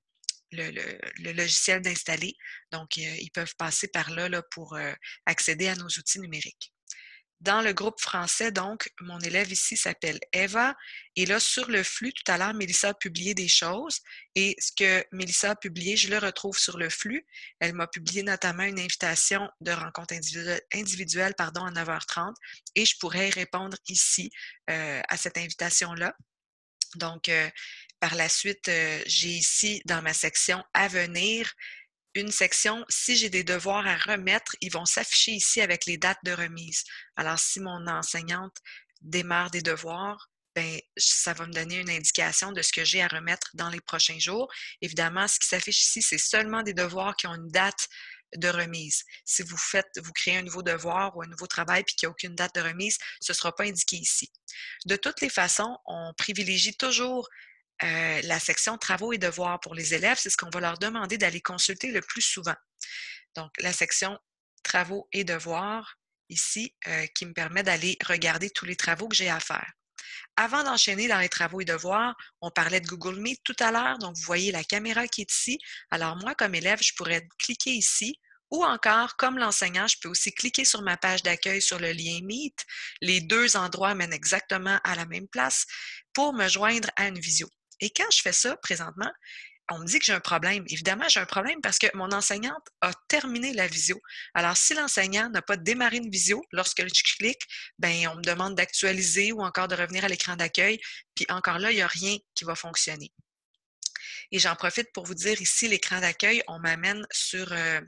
le, logiciel d'installer. Donc, euh, ils peuvent passer par là, pour euh, accéder à nos outils numériques. Dans le groupe français, donc, mon élève ici s'appelle Eva. Et là, sur le flux, tout à l'heure, Mélissa a publié des choses. Et ce que Mélissa a publié, je le retrouve sur le flux. Elle m'a publié notamment une invitation de rencontre individuelle, pardon, à 9h30. Et je pourrais répondre ici euh, à cette invitation-là. Donc, par la suite, euh, j'ai ici dans ma section à venir une section, si j'ai des devoirs à remettre, ils vont s'afficher ici avec les dates de remise. Alors, si mon enseignante démarre des devoirs, ben, ça va me donner une indication de ce que j'ai à remettre dans les prochains jours. Évidemment, ce qui s'affiche ici, c'est seulement des devoirs qui ont une date de remise. Si vous faites, vous créez un nouveau devoir ou un nouveau travail puis qu'il n'y a aucune date de remise, ce ne sera pas indiqué ici. De toutes les façons, on privilégie toujours euh, la section travaux et devoirs pour les élèves, c'est ce qu'on va leur demander d'aller consulter le plus souvent. Donc, la section travaux et devoirs, ici, euh, qui me permet d'aller regarder tous les travaux que j'ai à faire. Avant d'enchaîner dans les travaux et devoirs, on parlait de Google Meet tout à l'heure, donc vous voyez la caméra qui est ici. Alors moi, comme élève, je pourrais cliquer ici ou encore, comme l'enseignant, je peux aussi cliquer sur ma page d'accueil sur le lien Meet. Les deux endroits mènent exactement à la même place pour me joindre à une visio. Et quand je fais ça présentement, on me dit que j'ai un problème. Évidemment, j'ai un problème parce que mon enseignante a terminé la visio. Alors, si l'enseignant n'a pas démarré une visio, lorsque je clique, ben, on me demande d'actualiser ou encore de revenir à l'écran d'accueil. Puis encore là, il n'y a rien qui va fonctionner. Et j'en profite pour vous dire ici, l'écran d'accueil, on m'amène sur euh,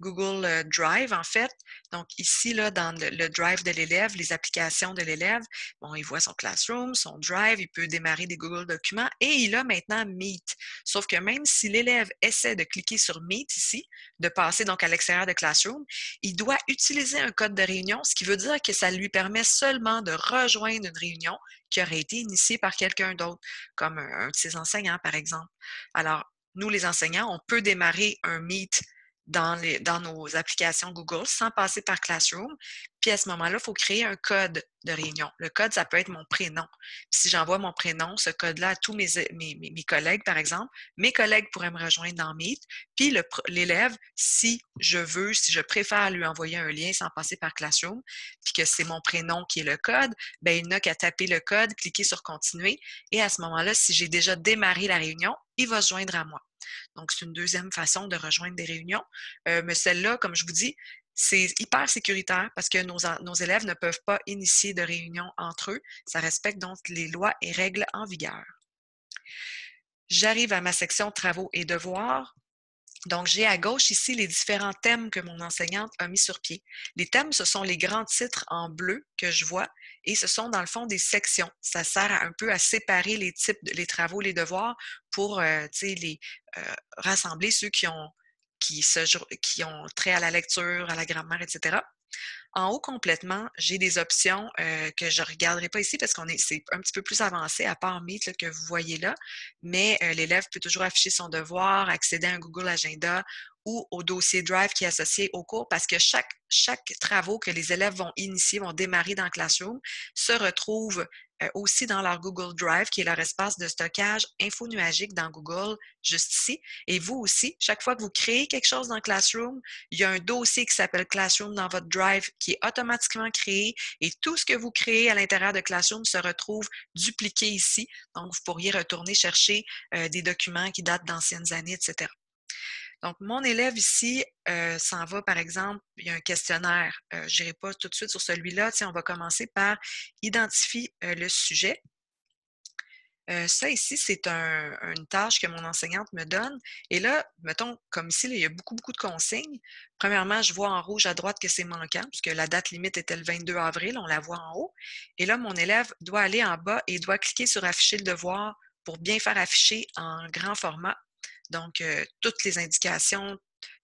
Google euh, Drive, en fait. Donc, ici, là, dans le, Drive de l'élève, les applications de l'élève, bon, il voit son Classroom, son Drive, il peut démarrer des Google Documents et il a maintenant Meet. Sauf que même si l'élève essaie de cliquer sur Meet ici, de passer donc à l'extérieur de Classroom, il doit utiliser un code de réunion, ce qui veut dire que ça lui permet seulement de rejoindre une réunion qui aurait été initiée par quelqu'un d'autre, comme un, un de ses enseignants, par exemple. Alors, nous, les enseignants, on peut démarrer un Meet dans, les, dans nos applications Google sans passer par Classroom. Puis à ce moment-là, il faut créer un code de réunion. Le code, ça peut être mon prénom. si j'envoie mon prénom, ce code-là à tous mes, mes, mes, collègues, par exemple, mes collègues pourraient me rejoindre dans Meet. Puis l'élève, si je veux, si je préfère lui envoyer un lien sans passer par Classroom, puis que c'est mon prénom qui est le code, ben il n'a qu'à taper le code, cliquer sur Continuer. Et à ce moment-là, si j'ai déjà démarré la réunion, il va se joindre à moi. Donc, c'est une deuxième façon de rejoindre des réunions. Euh, mais celle-là, comme je vous dis, c'est hyper sécuritaire parce que nos, élèves ne peuvent pas initier de réunions entre eux. Ça respecte donc les lois et règles en vigueur. J'arrive à ma section travaux et devoirs. Donc, j'ai à gauche ici les différents thèmes que mon enseignante a mis sur pied. Les thèmes, ce sont les grands titres en bleu que je vois et ce sont dans le fond des sections. Ça sert un peu à séparer les types, les travaux, les devoirs pour euh, les, euh, rassembler ceux qui ont, qui, se, qui ont trait à la lecture, à la grammaire, etc. En haut complètement, j'ai des options euh, que je ne regarderai pas ici parce qu'on est c'est un petit peu plus avancé à part Meet que vous voyez là, mais euh, l'élève peut toujours afficher son devoir, accéder à un Google Agenda ou au dossier Drive qui est associé au cours parce que chaque, chaque travaux que les élèves vont initier, vont démarrer dans Classroom, se retrouve euh, aussi dans leur Google Drive, qui est leur espace de stockage infonuagique dans Google, juste ici. Et vous aussi, chaque fois que vous créez quelque chose dans Classroom, il y a un dossier qui s'appelle Classroom dans votre Drive qui est automatiquement créé et tout ce que vous créez à l'intérieur de Classroom se retrouve dupliqué ici. Donc, vous pourriez retourner chercher euh, des documents qui datent d'anciennes années, etc. Donc, mon élève ici euh, s'en va, par exemple, il y a un questionnaire. Euh, je n'irai pas tout de suite sur celui-là. On va commencer par identifier euh, le sujet. ça ici, c'est une tâche que mon enseignante me donne. Et là, mettons, comme ici, il y a beaucoup, beaucoup de consignes. Premièrement, je vois en rouge à droite que c'est manquant, puisque la date limite était le 22 avril, on la voit en haut. Et là, mon élève doit aller en bas et doit cliquer sur Afficher le devoir pour bien faire afficher en grand format donc, euh, toutes les indications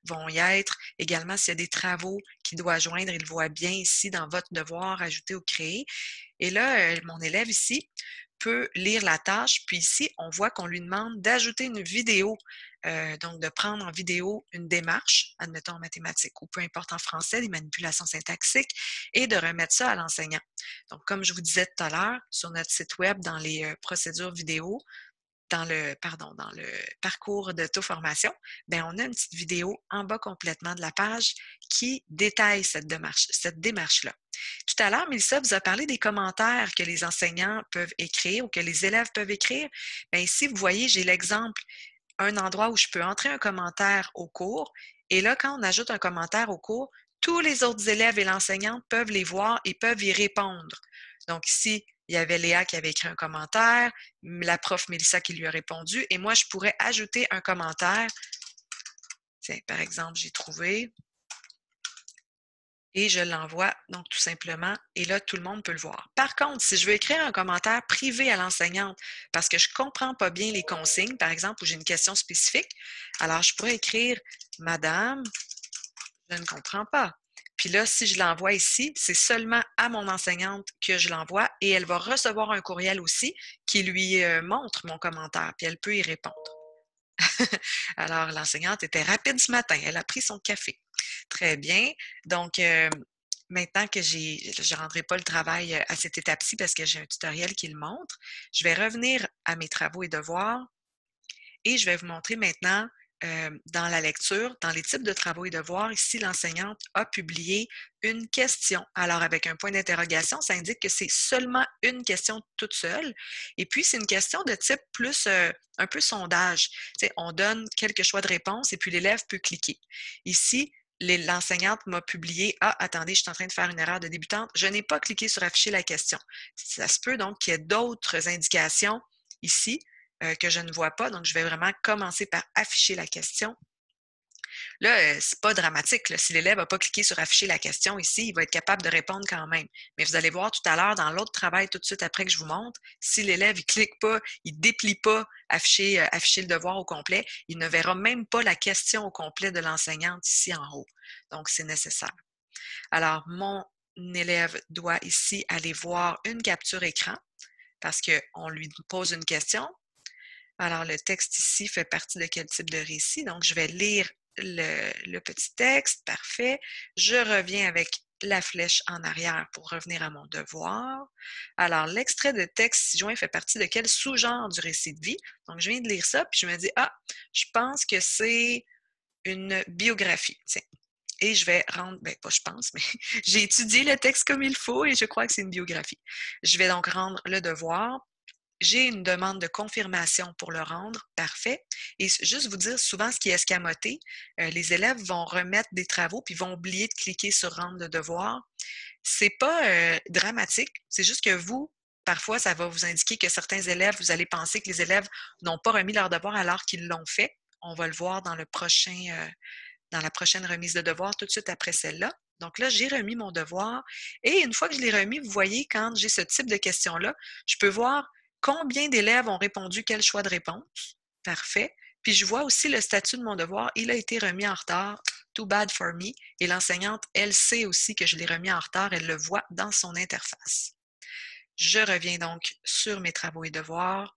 vont y être. Également, s'il y a des travaux qu'il doit joindre, il voit bien ici dans votre devoir, ajouter ou créer. Et là, euh, mon élève ici peut lire la tâche, puis ici, on voit qu'on lui demande d'ajouter une vidéo, euh, donc de prendre en vidéo une démarche, admettons en mathématiques ou peu importe en français, des manipulations syntaxiques, et de remettre ça à l'enseignant. Donc, comme je vous disais tout à l'heure, sur notre site web, dans les procédures vidéo, dans le, pardon, dans le parcours d'auto-formation, ben on a une petite vidéo en bas complètement de la page qui détaille cette démarche, cette démarche-là. Tout à l'heure, Mélissa vous a parlé des commentaires que les enseignants peuvent écrire ou que les élèves peuvent écrire. Bien, ici, vous voyez, j'ai l'exemple, un endroit où je peux entrer un commentaire au cours. Et là, quand on ajoute un commentaire au cours, tous les autres élèves et l'enseignante peuvent les voir et peuvent y répondre. Donc ici, il y avait Léa qui avait écrit un commentaire, la prof Mélissa qui lui a répondu, et moi, je pourrais ajouter un commentaire. Par exemple, j'ai trouvé. Et je l'envoie, donc tout simplement, et là, tout le monde peut le voir. Par contre, si je veux écrire un commentaire privé à l'enseignante parce que je ne comprends pas bien les consignes, par exemple, ou j'ai une question spécifique, alors je pourrais écrire Madame, je ne comprends pas. Puis là, si je l'envoie ici, c'est seulement à mon enseignante que je l'envoie et elle va recevoir un courriel aussi qui lui euh, montre mon commentaire, puis elle peut y répondre. *laughs* Alors, l'enseignante était rapide ce matin. Elle a pris son café. Très bien. Donc, euh, maintenant que j'ai, je ne rendrai pas le travail euh, à cette étape-ci parce que j'ai un tutoriel qui le montre, je vais revenir à mes travaux et devoirs et je vais vous montrer maintenant euh, dans la lecture, dans les types de travaux et devoirs, ici, l'enseignante a publié une question. Alors, avec un point d'interrogation, ça indique que c'est seulement une question toute seule. Et puis, c'est une question de type plus euh, un peu sondage. on donne quelques choix de réponse et puis l'élève peut cliquer. Ici, l'enseignante m'a publié Ah, attendez, je suis en train de faire une erreur de débutante. Je n'ai pas cliqué sur afficher la question. Ça se peut donc qu'il y ait d'autres indications ici euh, que je ne vois pas. Donc, je vais vraiment commencer par afficher la question. Là, euh, ce n'est pas dramatique. Si l'élève n'a pas cliqué sur afficher la question ici, il va être capable de répondre quand même. Mais vous allez voir tout à l'heure dans l'autre travail tout de suite après que je vous montre, si l'élève ne clique pas, il ne déplie pas afficher, euh, afficher le devoir au complet, il ne verra même pas la question au complet de l'enseignante ici en haut. Donc, c'est nécessaire. Alors, mon élève doit ici aller voir une capture écran parce qu'on lui pose une question, alors, le texte ici fait partie de quel type de récit? Donc, je vais lire le, petit texte. Parfait. Je reviens avec la flèche en arrière pour revenir à mon devoir. Alors, l'extrait de texte ci-joint fait partie de quel sous-genre du récit de vie? Donc, je viens de lire ça, puis je me dis, ah, je pense que c'est une biographie. Tiens. Et je vais rendre, ben pas je pense, mais *laughs* j'ai étudié le texte comme il faut et je crois que c'est une biographie. Je vais donc rendre le devoir j'ai une demande de confirmation pour le rendre, parfait. Et juste vous dire, souvent, ce qui est escamoté, euh, les élèves vont remettre des travaux puis vont oublier de cliquer sur rendre le devoir. C'est pas euh, dramatique, c'est juste que vous, parfois, ça va vous indiquer que certains élèves, vous allez penser que les élèves n'ont pas remis leur devoir alors qu'ils l'ont fait. On va le voir dans le prochain, euh, dans la prochaine remise de devoir tout de suite après celle-là. Donc là, j'ai remis mon devoir et une fois que je l'ai remis, vous voyez, quand j'ai ce type de questions-là, je peux voir Combien d'élèves ont répondu quel choix de réponse? Parfait. Puis je vois aussi le statut de mon devoir. Il a été remis en retard. Too bad for me. Et l'enseignante, elle sait aussi que je l'ai remis en retard, elle le voit dans son interface. Je reviens donc sur mes travaux et devoirs.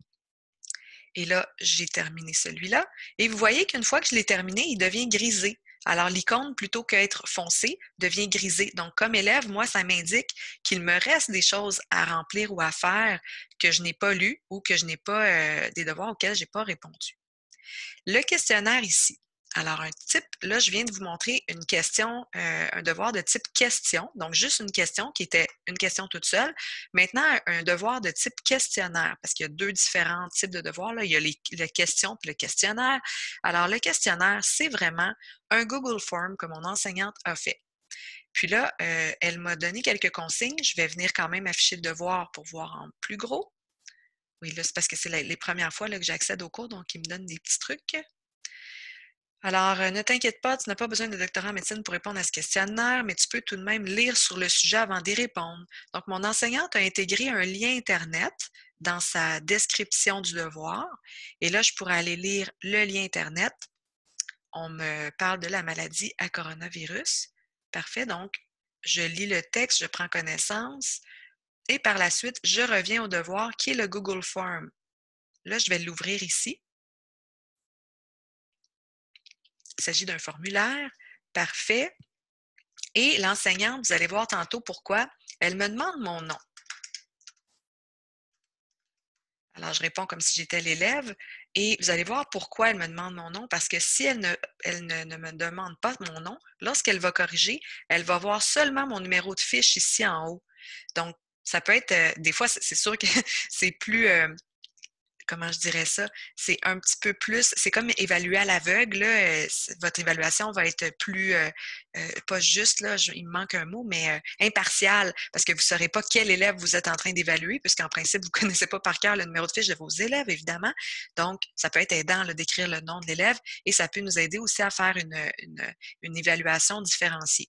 Et là, j'ai terminé celui-là. Et vous voyez qu'une fois que je l'ai terminé, il devient grisé. Alors, l'icône, plutôt qu'être foncé, devient grisé. Donc, comme élève, moi, ça m'indique qu'il me reste des choses à remplir ou à faire que je n'ai pas lues ou que je n'ai pas euh, des devoirs auxquels je n'ai pas répondu. Le questionnaire ici. Alors, un type, là, je viens de vous montrer une question, euh, un devoir de type question. Donc, juste une question qui était une question toute seule. Maintenant, un devoir de type questionnaire, parce qu'il y a deux différents types de devoirs. Là. Il y a les, les questions et le questionnaire. Alors, le questionnaire, c'est vraiment un Google Form que mon enseignante a fait. Puis là, euh, elle m'a donné quelques consignes. Je vais venir quand même afficher le devoir pour voir en plus gros. Oui, là, c'est parce que c'est les premières fois que j'accède au cours, donc il me donne des petits trucs. Alors, euh, ne t'inquiète pas, tu n'as pas besoin de doctorat en médecine pour répondre à ce questionnaire, mais tu peux tout de même lire sur le sujet avant d'y répondre. Donc, mon enseignante a intégré un lien Internet dans sa description du devoir. Et là, je pourrais aller lire le lien Internet. On me parle de la maladie à coronavirus. Parfait. Donc, je lis le texte, je prends connaissance. Et par la suite, je reviens au devoir qui est le Google Form. Là, je vais l'ouvrir ici. Il s'agit d'un formulaire. Parfait. Et l'enseignante, vous allez voir tantôt pourquoi, elle me demande mon nom. Alors, je réponds comme si j'étais l'élève et vous allez voir pourquoi elle me demande mon nom, parce que si elle ne, me demande pas mon nom, lorsqu'elle va corriger, elle va voir seulement mon numéro de fiche ici en haut. Donc, ça peut être, euh, des fois, c'est sûr que *laughs* c'est plus, euh, comment je dirais ça, c'est un petit peu plus, c'est comme évaluer à l'aveugle. Euh, votre évaluation va être plus, euh, euh, pas juste, il me manque un mot, mais impartial, parce que vous ne saurez pas quel élève vous êtes en train d'évaluer, puisqu'en principe, vous ne *laughs* connaissez pas par cœur le numéro de fiche de vos élèves, évidemment. Donc, ça peut être aidant d'écrire le nom de l'élève et ça peut nous aider aussi à faire une évaluation différenciée.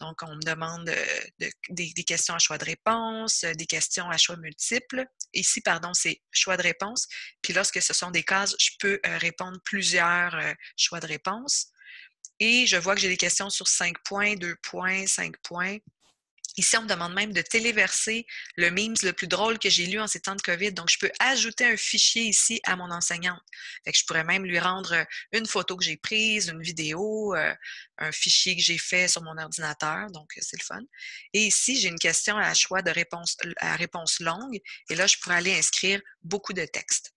Donc, on me demande euh, des, questions à choix de réponse, euh, des questions à choix multiples. Ici, pardon, c'est choix de réponse. Puis lorsque ce sont des cases, je peux euh, répondre plusieurs choix de réponse. Et je vois que j'ai des questions sur 5 points, 2 points, 5 points. Ici, on me demande même de téléverser le memes le plus drôle que j'ai lu en ces temps de COVID. Donc, je peux ajouter un fichier ici à mon enseignante. Je pourrais même lui rendre euh, une photo que j'ai prise, une vidéo, euh, un fichier que j'ai fait sur mon ordinateur. Donc, euh, c'est le fun. Et ici, j'ai une question à choix de réponse, à réponse longue. Et là, je pourrais aller inscrire beaucoup de textes.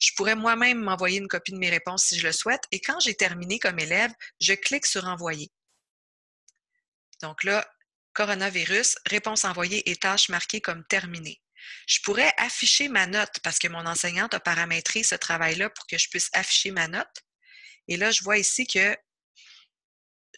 Je pourrais moi-même m'envoyer une copie de mes réponses si je le souhaite. Et quand j'ai terminé comme élève, je clique sur Envoyer. Donc là, coronavirus, réponse envoyée et tâche marquée comme terminée. Je pourrais afficher ma note parce que mon enseignante a paramétré ce travail-là pour que je puisse afficher ma note. Et là, je vois ici que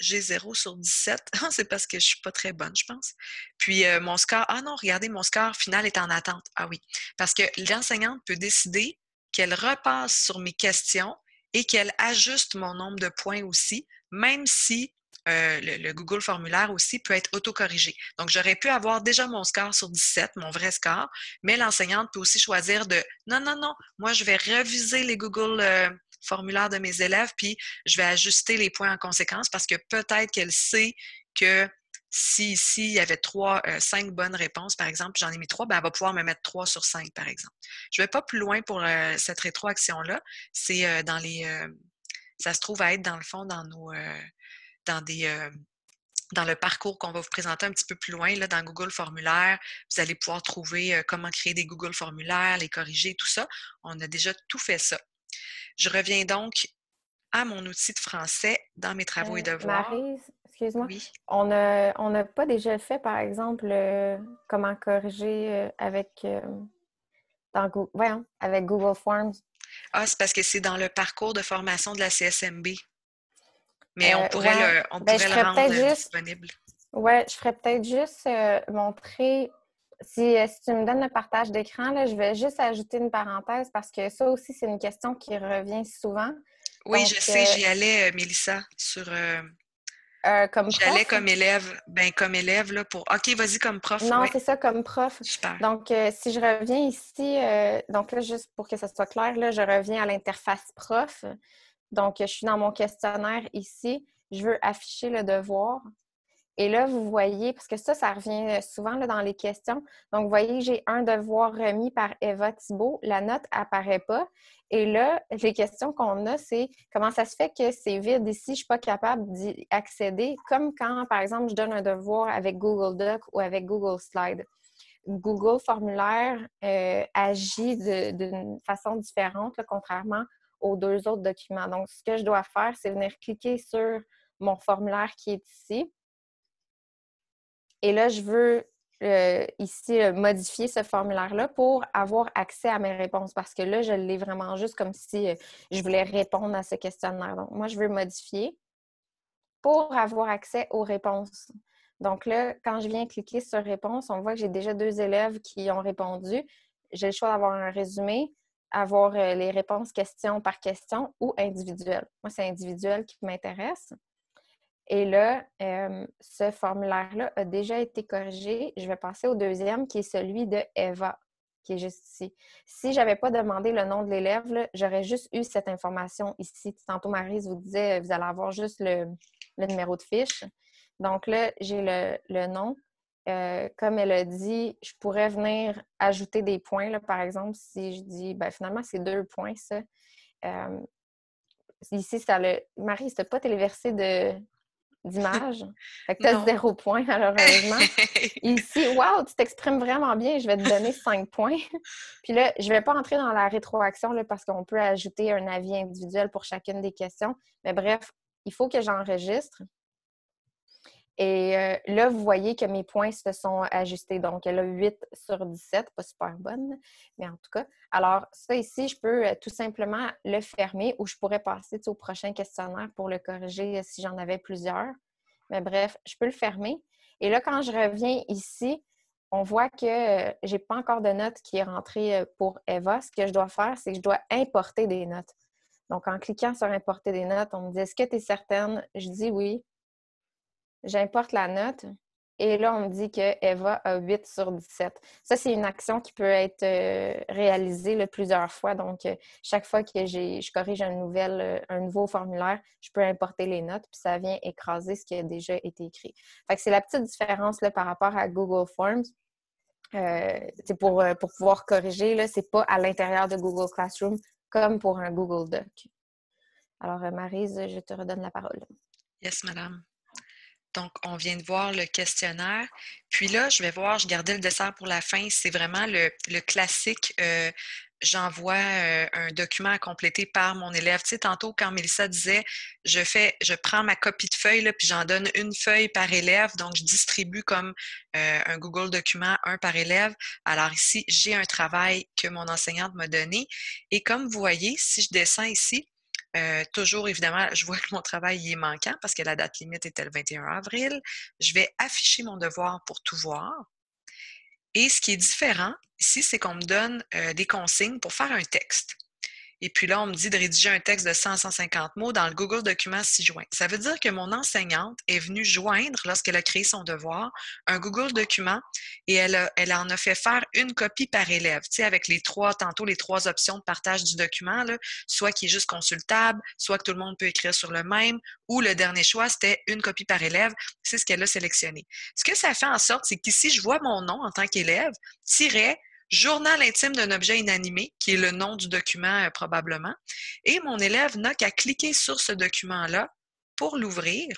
j'ai 0 sur 17. *laughs* C'est parce que je ne suis pas très bonne, je pense. Puis euh, mon score, ah non, regardez, mon score final est en attente. Ah oui, parce que l'enseignante peut décider qu'elle repasse sur mes questions et qu'elle ajuste mon nombre de points aussi, même si euh, le, Google formulaire aussi peut être autocorrigé. Donc, j'aurais pu avoir déjà mon score sur 17, mon vrai score, mais l'enseignante peut aussi choisir de non, non, non, moi, je vais reviser les Google euh, formulaires de mes élèves, puis je vais ajuster les points en conséquence parce que peut-être qu'elle sait que si ici, il y avait trois, euh, cinq bonnes réponses, par exemple, j'en ai mis trois, ben, elle va pouvoir me mettre trois sur cinq, par exemple. Je ne vais pas plus loin pour cette rétroaction-là. C'est dans les. ça se trouve à être, dans le fond, dans nos dans des euh, dans le parcours qu'on va vous présenter un petit peu plus loin, là, dans Google Formulaire, vous allez pouvoir trouver euh, comment créer des Google Formulaires, les corriger, tout ça. On a déjà tout fait ça. Je reviens donc à mon outil de français dans mes travaux et euh, devoirs. Marie, excuse-moi. On n'a pas déjà fait, par exemple, comment corriger avec, dans Google, avec Google Forms. Ah, c'est parce que c'est dans le parcours de formation de la CSMB. Mais on euh, pourrait le, on ben, pourrait le rendre disponible. Oui, je ferais peut-être juste euh, montrer. Si, euh, si, tu me donnes le partage d'écran, je vais juste ajouter une parenthèse parce que ça aussi, c'est une question qui revient souvent. Oui, je sais, j'y allais, Mélissa, sur. comme J'y allais comme élève, ben comme élève là pour. Ok, vas-y comme prof. Non, c'est ça comme prof. Super. Donc si je reviens ici, donc là juste pour que ça soit clair, là, je reviens à l'interface prof. Donc, je suis dans mon questionnaire ici. je veux afficher le devoir. Et là, vous voyez, parce que ça, ça revient souvent dans les questions. Donc, vous voyez, j'ai un devoir remis par Eva Thibault. La note apparaît pas. Et là, les questions qu'on a, c'est comment ça se fait que c'est vide ici, je ne suis pas capable d'y accéder, comme quand, par exemple, je donne un devoir avec Google Doc ou avec Google Slide. Google Formulaire euh, agit d'une façon différente, contrairement aux deux autres documents. Donc, ce que je dois faire, c'est venir cliquer sur mon formulaire qui est ici. Et là, je veux euh, ici euh, modifier ce formulaire-là pour avoir accès à mes réponses parce que là, je l'ai vraiment juste comme si je voulais répondre à ce questionnaire. Donc, moi, je veux modifier pour avoir accès aux réponses. Donc là, quand je viens cliquer sur réponse, on voit que j'ai déjà deux élèves qui ont répondu. J'ai le choix d'avoir un résumé, avoir euh, les réponses question par question ou individuel. Moi, c'est individuel qui m'intéresse. Et là, euh, ce formulaire-là a déjà été corrigé. Je vais passer au deuxième, qui est celui de Eva, qui est juste ici. Si je n'avais pas demandé le nom de l'élève, j'aurais juste eu cette information ici. Tantôt, Marise vous disait, vous allez avoir juste le numéro de fiche. Donc là, j'ai le, nom. Euh, comme elle a dit, je pourrais venir ajouter des points, là, par exemple, si je dis, ben, finalement, c'est deux points, ça. Euh, ici, ça le... Marie, c'était pas téléversé de d'image. *laughs* Fait que tu as zéro point, malheureusement. *laughs* Ici, wow, tu t'exprimes vraiment bien, je vais te donner cinq points. Puis là, je ne vais pas entrer dans la rétroaction là, parce qu'on peut ajouter un avis individuel pour chacune des questions. Mais bref, il faut que j'enregistre. Et euh, là, vous voyez que mes points se sont ajustés. Donc, elle a 8 sur 17, pas super bonne, mais en tout cas. Alors, ça ici, je peux euh, tout simplement le fermer ou je pourrais passer au prochain questionnaire pour le corriger euh, si j'en avais plusieurs. Mais bref, je peux le fermer. Et là, quand je reviens ici, on voit que je n'ai pas encore de notes qui est rentrée pour Eva. Ce que je dois faire, c'est que je dois importer des notes. Donc, en cliquant sur Importer des notes, on me dit Est-ce que tu es certaine? Je dis oui j'importe la note et là, on me dit que Eva a 8 sur 17. Ça, c'est une action qui peut être euh, réalisée plusieurs fois. Donc, euh, chaque fois que je corrige un, nouvel, euh, un nouveau formulaire, je peux importer les notes, puis ça vient écraser ce qui a déjà été écrit. Fait que c'est la petite différence là, par rapport à Google Forms. c'est pour, pour pouvoir corriger, ce n'est pas à l'intérieur de Google Classroom comme pour un Google Doc. Alors, Marise, je te redonne la parole. Yes, madame. Donc, on vient de voir le questionnaire. Puis là, je vais voir, je gardais le dessert pour la fin. C'est vraiment le, classique. Euh, j'envoie euh, un document à compléter par mon élève. Tu sais, tantôt, quand Mélissa disait, je fais, je prends ma copie de feuille, là, puis j'en donne une feuille par élève. Donc, je distribue comme euh, un Google document, un par élève. Alors ici, j'ai un travail que mon enseignante m'a donné. Et comme vous voyez, si je descends ici, euh, toujours, évidemment, je vois que mon travail est manquant parce que la date limite était le 21 avril. Je vais afficher mon devoir pour tout voir. Et ce qui est différent ici, c'est qu'on me donne euh, des consignes pour faire un texte. Et puis là, on me dit de rédiger un texte de 100 150 mots dans le Google Document 6 juin. Ça veut dire que mon enseignante est venue joindre, lorsqu'elle a créé son devoir, un Google Document et elle, elle en a fait faire une copie par élève, tu sais, avec les trois, tantôt les trois options de partage du document, soit qui est juste consultable, soit que tout le monde peut écrire sur le même, ou le dernier choix, c'était une copie par élève. C'est ce qu'elle a sélectionné. Ce que ça fait en sorte, c'est qu'ici, je vois mon nom en tant qu'élève, tiret Journal intime d'un objet inanimé, qui est le nom du document euh, probablement. Et mon élève n'a qu'à cliquer sur ce document-là pour l'ouvrir.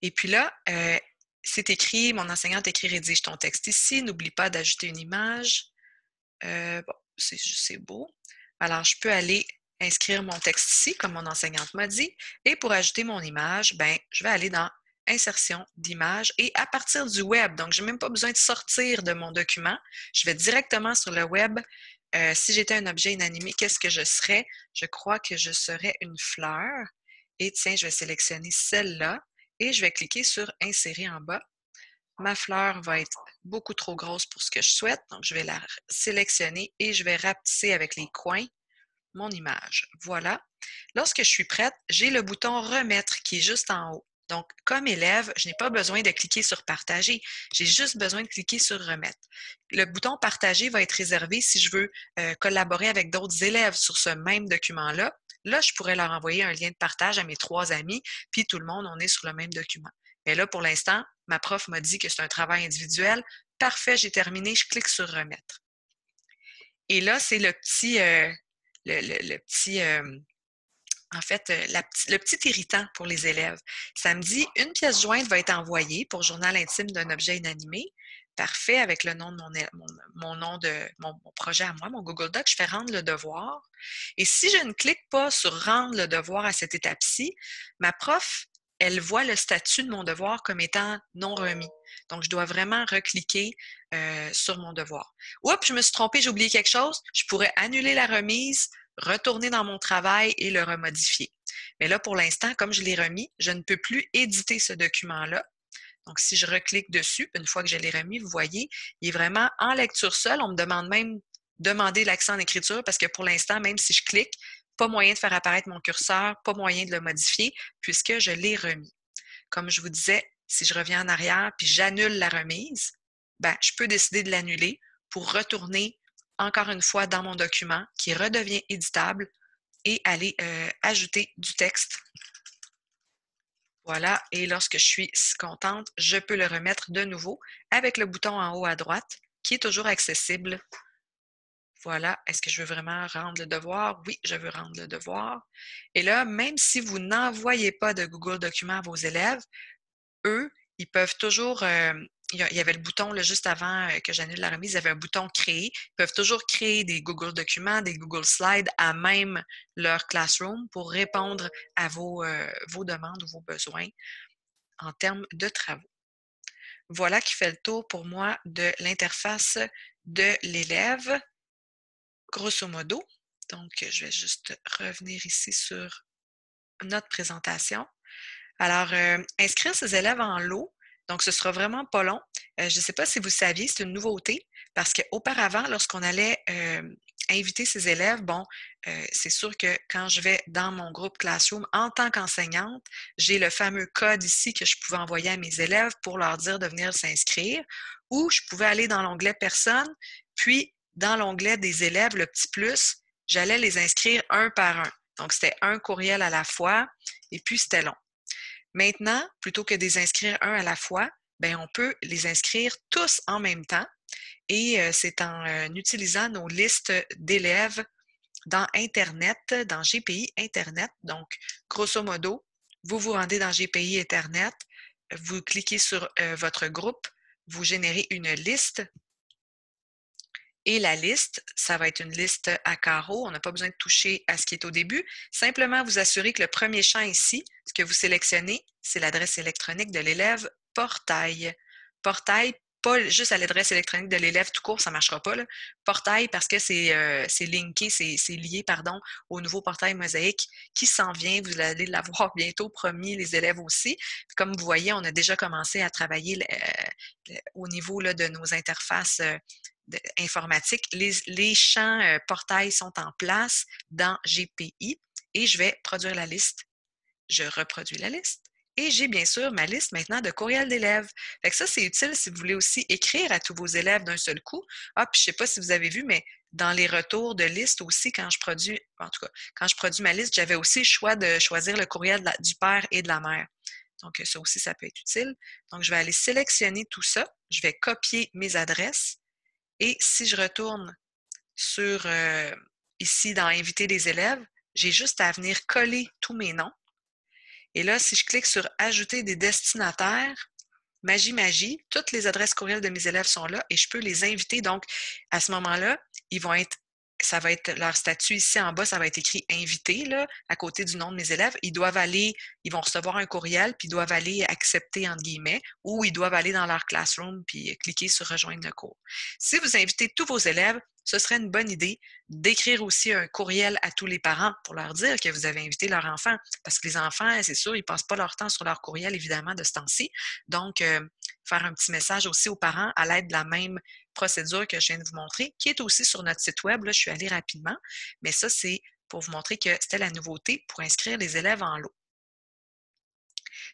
Et puis là, euh, c'est écrit, mon enseignante écrit rédige ton texte ici, n'oublie pas d'ajouter une image. Euh, bon, c'est beau. Alors, je peux aller inscrire mon texte ici, comme mon enseignante m'a dit. Et pour ajouter mon image, ben, je vais aller dans insertion d'image et à partir du web. Donc, je n'ai même pas besoin de sortir de mon document. Je vais directement sur le web. Euh, si j'étais un objet inanimé, qu'est-ce que je serais? Je crois que je serais une fleur. Et tiens, je vais sélectionner celle-là et je vais cliquer sur Insérer en bas. Ma fleur va être beaucoup trop grosse pour ce que je souhaite, donc je vais la sélectionner et je vais rapetisser avec les coins mon image. Voilà. Lorsque je suis prête, j'ai le bouton Remettre qui est juste en haut. Donc, comme élève, je n'ai pas besoin de cliquer sur Partager. J'ai juste besoin de cliquer sur Remettre. Le bouton Partager va être réservé si je veux euh, collaborer avec d'autres élèves sur ce même document-là. là, je pourrais leur envoyer un lien de partage à mes trois amis, puis tout le monde, on est sur le même document. Mais là, pour l'instant, ma prof m'a dit que c'est un travail individuel. Parfait, j'ai terminé, je clique sur remettre. Et là, c'est le petit, euh, euh, en fait, euh, le petit irritant pour les élèves. Ça me dit, une pièce jointe va être envoyée pour journal intime d'un objet inanimé. Parfait, avec le nom de mon, mon, nom de mon, projet à moi, mon Google Doc, je fais rendre le devoir. Et si je ne clique pas sur rendre le devoir à cette étape-ci, ma prof, elle voit le statut de mon devoir comme étant non remis. Donc, je dois vraiment recliquer euh, sur mon devoir. Oups, je me suis trompée, j'ai oublié quelque chose. Je pourrais annuler la remise, retourner dans mon travail et le remodifier. Mais là, pour l'instant, comme je l'ai remis, je ne peux plus éditer ce document-là. Donc, si je reclique dessus, une fois que je l'ai remis, vous voyez, il est vraiment en lecture seule. On me demande même demander l'accent d'écriture parce que pour l'instant, même si je clique, pas moyen de faire apparaître mon curseur, pas moyen de le modifier puisque je l'ai remis. Comme je vous disais, si je reviens en arrière puis j'annule la remise, ben, je peux décider de l'annuler pour retourner encore une fois dans mon document qui redevient éditable et aller euh, ajouter du texte. Voilà, et lorsque je suis contente, je peux le remettre de nouveau avec le bouton en haut à droite qui est toujours accessible. Voilà, est-ce que je veux vraiment rendre le devoir? Oui, je veux rendre le devoir. Et là, même si vous n'envoyez pas de Google Documents à vos élèves, eux, ils peuvent toujours euh, il y avait le bouton juste avant euh, que j'annule la remise, il y avait un bouton créer. Ils peuvent toujours créer des Google Documents, des Google Slides à même leur Classroom pour répondre à vos, euh, vos demandes ou vos besoins en termes de travaux. Voilà qui fait le tour pour moi de l'interface de l'élève, grosso modo. Donc, je vais juste revenir ici sur notre présentation. Alors, euh, inscrire ces élèves en lot, donc, ce sera vraiment pas long. Euh, je ne sais pas si vous saviez, c'est une nouveauté parce qu'auparavant, lorsqu'on allait euh, inviter ses élèves, bon, euh, c'est sûr que quand je vais dans mon groupe Classroom en tant qu'enseignante, j'ai le fameux code ici que je pouvais envoyer à mes élèves pour leur dire de venir s'inscrire ou je pouvais aller dans l'onglet Personne, puis dans l'onglet des élèves, le petit plus, j'allais les inscrire un par un. Donc, c'était un courriel à la fois et puis c'était long. Maintenant, plutôt que de les inscrire un à la fois, ben, on peut les inscrire tous en même temps et euh, c'est en euh, utilisant nos listes d'élèves dans Internet, dans GPI Internet. Donc, grosso modo, vous vous rendez dans GPI Internet, vous cliquez sur euh, votre groupe, vous générez une liste et la liste, ça va être une liste à carreaux. On n'a pas besoin de toucher à ce qui est au début. Simplement vous assurer que le premier champ ici, ce que vous sélectionnez, c'est l'adresse électronique de l'élève portail. Portail, pas juste à l'adresse électronique de l'élève tout court, ça ne marchera pas. Portail parce que c'est euh, linké, c'est lié pardon, au nouveau portail mosaïque qui s'en vient. Vous allez l'avoir *laughs* bientôt promis, les élèves aussi. Comme vous voyez, on a déjà commencé à travailler euh, au niveau là, de nos interfaces. Euh, informatique, les, champs euh, portails sont en place dans GPI et je vais produire la liste. Je reproduis la liste. Et j'ai bien sûr ma liste maintenant de courriels d'élèves. Fait ça, c'est utile si vous voulez aussi écrire à tous vos élèves d'un seul coup. Ah, puis je ne sais pas si vous avez vu, mais dans les retours de liste aussi, quand je produis, en tout cas, quand je produis ma liste, j'avais aussi le choix de choisir le courriel du père et de la mère. Donc, ça aussi, ça peut être utile. Donc, je vais aller sélectionner tout ça. Je vais copier mes adresses et si je retourne sur euh, ici dans Inviter des élèves, j'ai juste à venir coller tous mes noms. Et là, si je clique sur Ajouter des destinataires, magie, magie, toutes les adresses courriels de mes élèves sont là et je peux les inviter. Donc, à ce moment-là, ils vont être ça va être leur statut ici en bas, ça va être écrit invité là, à côté du nom de mes élèves. Ils doivent aller, ils vont recevoir un courriel, puis ils doivent aller accepter entre guillemets, ou ils doivent aller dans leur classroom puis cliquer sur rejoindre le cours. Si vous invitez tous vos élèves, ce serait une bonne idée d'écrire aussi un courriel à tous les parents pour leur dire que vous avez invité leur enfant. Parce que les enfants, c'est sûr, ils ne passent pas leur temps sur leur courriel, évidemment, de ce temps-ci. Donc, euh, faire un petit message aussi aux parents à l'aide de la même procédure que je viens de vous montrer, qui est aussi sur notre site web. Là, je suis allée rapidement, mais ça, c'est pour vous montrer que c'était la nouveauté pour inscrire les élèves en lot.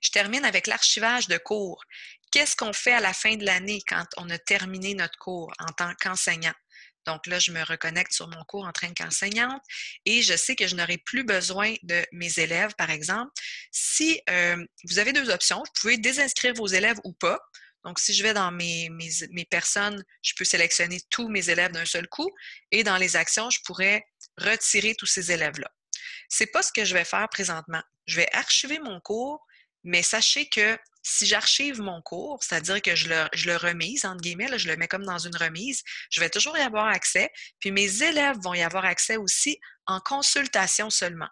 Je termine avec l'archivage de cours. Qu'est-ce qu'on fait à la fin de l'année quand on a terminé notre cours en tant qu'enseignant? Donc là, je me reconnecte sur mon cours en train qu'enseignante et je sais que je n'aurai plus besoin de mes élèves, par exemple. Si euh, vous avez deux options, vous pouvez désinscrire vos élèves ou pas. Donc, si je vais dans mes, personnes, je peux sélectionner tous mes élèves d'un seul coup et dans les actions, je pourrais retirer tous ces élèves-là. C'est pas ce que je vais faire présentement. Je vais archiver mon cours, mais sachez que si j'archive mon cours, c'est-à-dire que je le, je le, remise, entre guillemets, je le mets comme dans une remise, je vais toujours y avoir accès, puis mes élèves vont y avoir accès aussi en consultation seulement.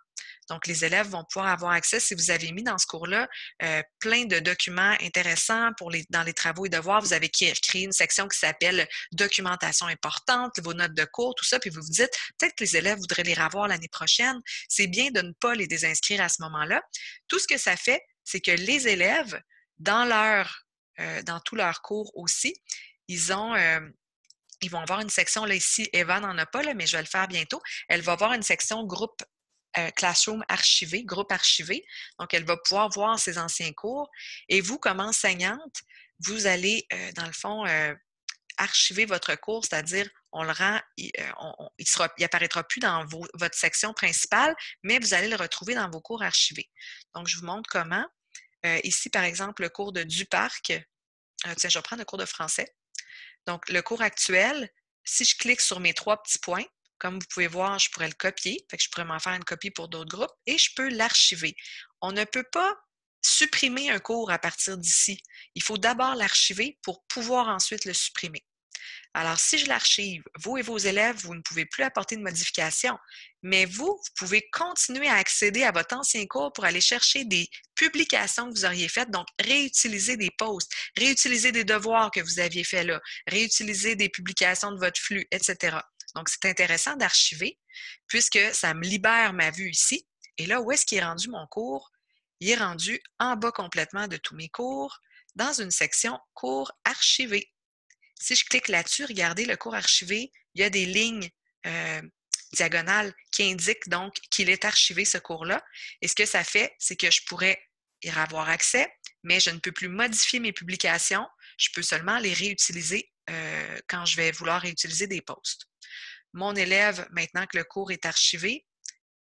Donc, les élèves vont pouvoir avoir accès, si vous avez mis dans ce cours-là euh, plein de documents intéressants pour les, dans les travaux et devoirs. Vous avez créé une section qui s'appelle Documentation importante, vos notes de cours, tout ça, puis vous vous dites, peut-être que les élèves voudraient les revoir l'année prochaine. C'est bien de ne pas les désinscrire à ce moment-là. Tout ce que ça fait, c'est que les élèves, dans leur, euh, dans tous leurs cours aussi, ils ont, euh, ils vont avoir une section, là ici, Eva n'en a pas, là, mais je vais le faire bientôt. Elle va avoir une section groupe euh, Classroom archivé, groupe archivé. Donc, elle va pouvoir voir ses anciens cours. Et vous, comme enseignante, vous allez, dans le fond, archiver votre cours, c'est-à-dire on le rend, il, il, apparaîtra plus dans votre section principale, mais vous allez le retrouver dans vos cours archivés. Donc, je vous montre comment. Euh, ici, par exemple, le cours de Duparc. Euh, tiens, je vais prendre le cours de français. Donc, le cours actuel, si je clique sur mes trois petits points, comme vous pouvez voir, je pourrais le copier. Je pourrais m'en faire une copie pour d'autres groupes et je peux l'archiver. On ne peut pas supprimer un cours à partir d'ici. Il faut d'abord l'archiver pour pouvoir ensuite le supprimer. Alors, si je l'archive, vous et vos élèves, vous ne pouvez plus apporter de modifications, mais vous, vous pouvez continuer à accéder à votre ancien cours pour aller chercher des publications que vous auriez faites, donc réutiliser des posts, réutiliser des devoirs que vous aviez faits là, réutiliser des publications de votre flux, etc. Donc, c'est intéressant d'archiver puisque ça me libère ma vue ici. Et là, où est-ce qu'il est rendu mon cours? Il est rendu en bas complètement de tous mes cours dans une section cours archivés. Si je clique là-dessus, regardez le cours archivé, il y a des lignes euh, diagonales qui indiquent donc qu'il est archivé ce cours-là. Et ce que ça fait, c'est que je pourrais y avoir accès, mais je ne peux plus modifier mes publications. Je peux seulement les réutiliser euh, quand je vais vouloir réutiliser des posts. Mon élève, maintenant que le cours est archivé,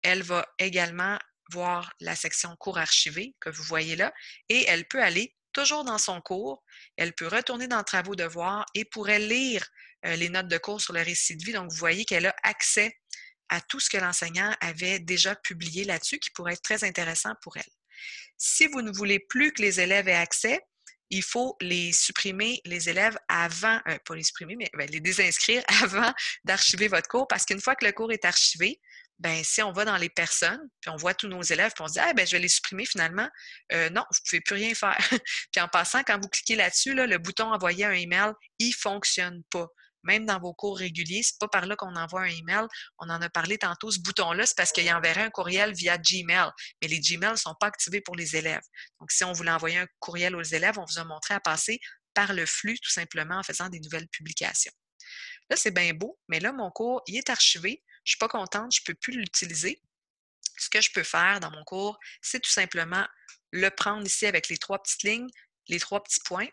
elle va également voir la section cours archivé que vous voyez là et elle peut aller toujours dans son cours. Elle peut retourner dans Travaux devoirs et pourrait lire euh, les notes de cours sur le récit de vie. Donc, vous voyez qu'elle a accès à tout ce que l'enseignant avait déjà publié là-dessus qui pourrait être très intéressant pour elle. Si vous ne voulez plus que les élèves aient accès, il faut les supprimer, les élèves, avant, euh, pas les supprimer, mais ben, les désinscrire *laughs* avant d'archiver votre cours, parce qu'une fois que le cours est archivé, ben si on va dans les personnes, puis on voit tous nos élèves, puis on se dit, ah, ben, je vais les supprimer finalement, euh, non, vous ne pouvez plus rien faire. *laughs* puis en passant, quand vous cliquez là-dessus, là, le bouton envoyer un email, il ne fonctionne pas. Même dans vos cours réguliers, c'est pas par là qu'on envoie un email. On en a parlé tantôt, ce bouton-là, c'est parce qu'il enverrait un courriel via Gmail. Mais les Gmails ne sont pas activés pour les élèves. Donc, si on voulait envoyer un courriel aux élèves, on vous a montré à passer par le flux, tout simplement en faisant des nouvelles publications. Là, c'est bien beau, mais là, mon cours, il est archivé. Je ne suis pas contente, je ne peux plus l'utiliser. Ce que je peux faire dans mon cours, c'est tout simplement le prendre ici avec les trois petites lignes, les trois petits points.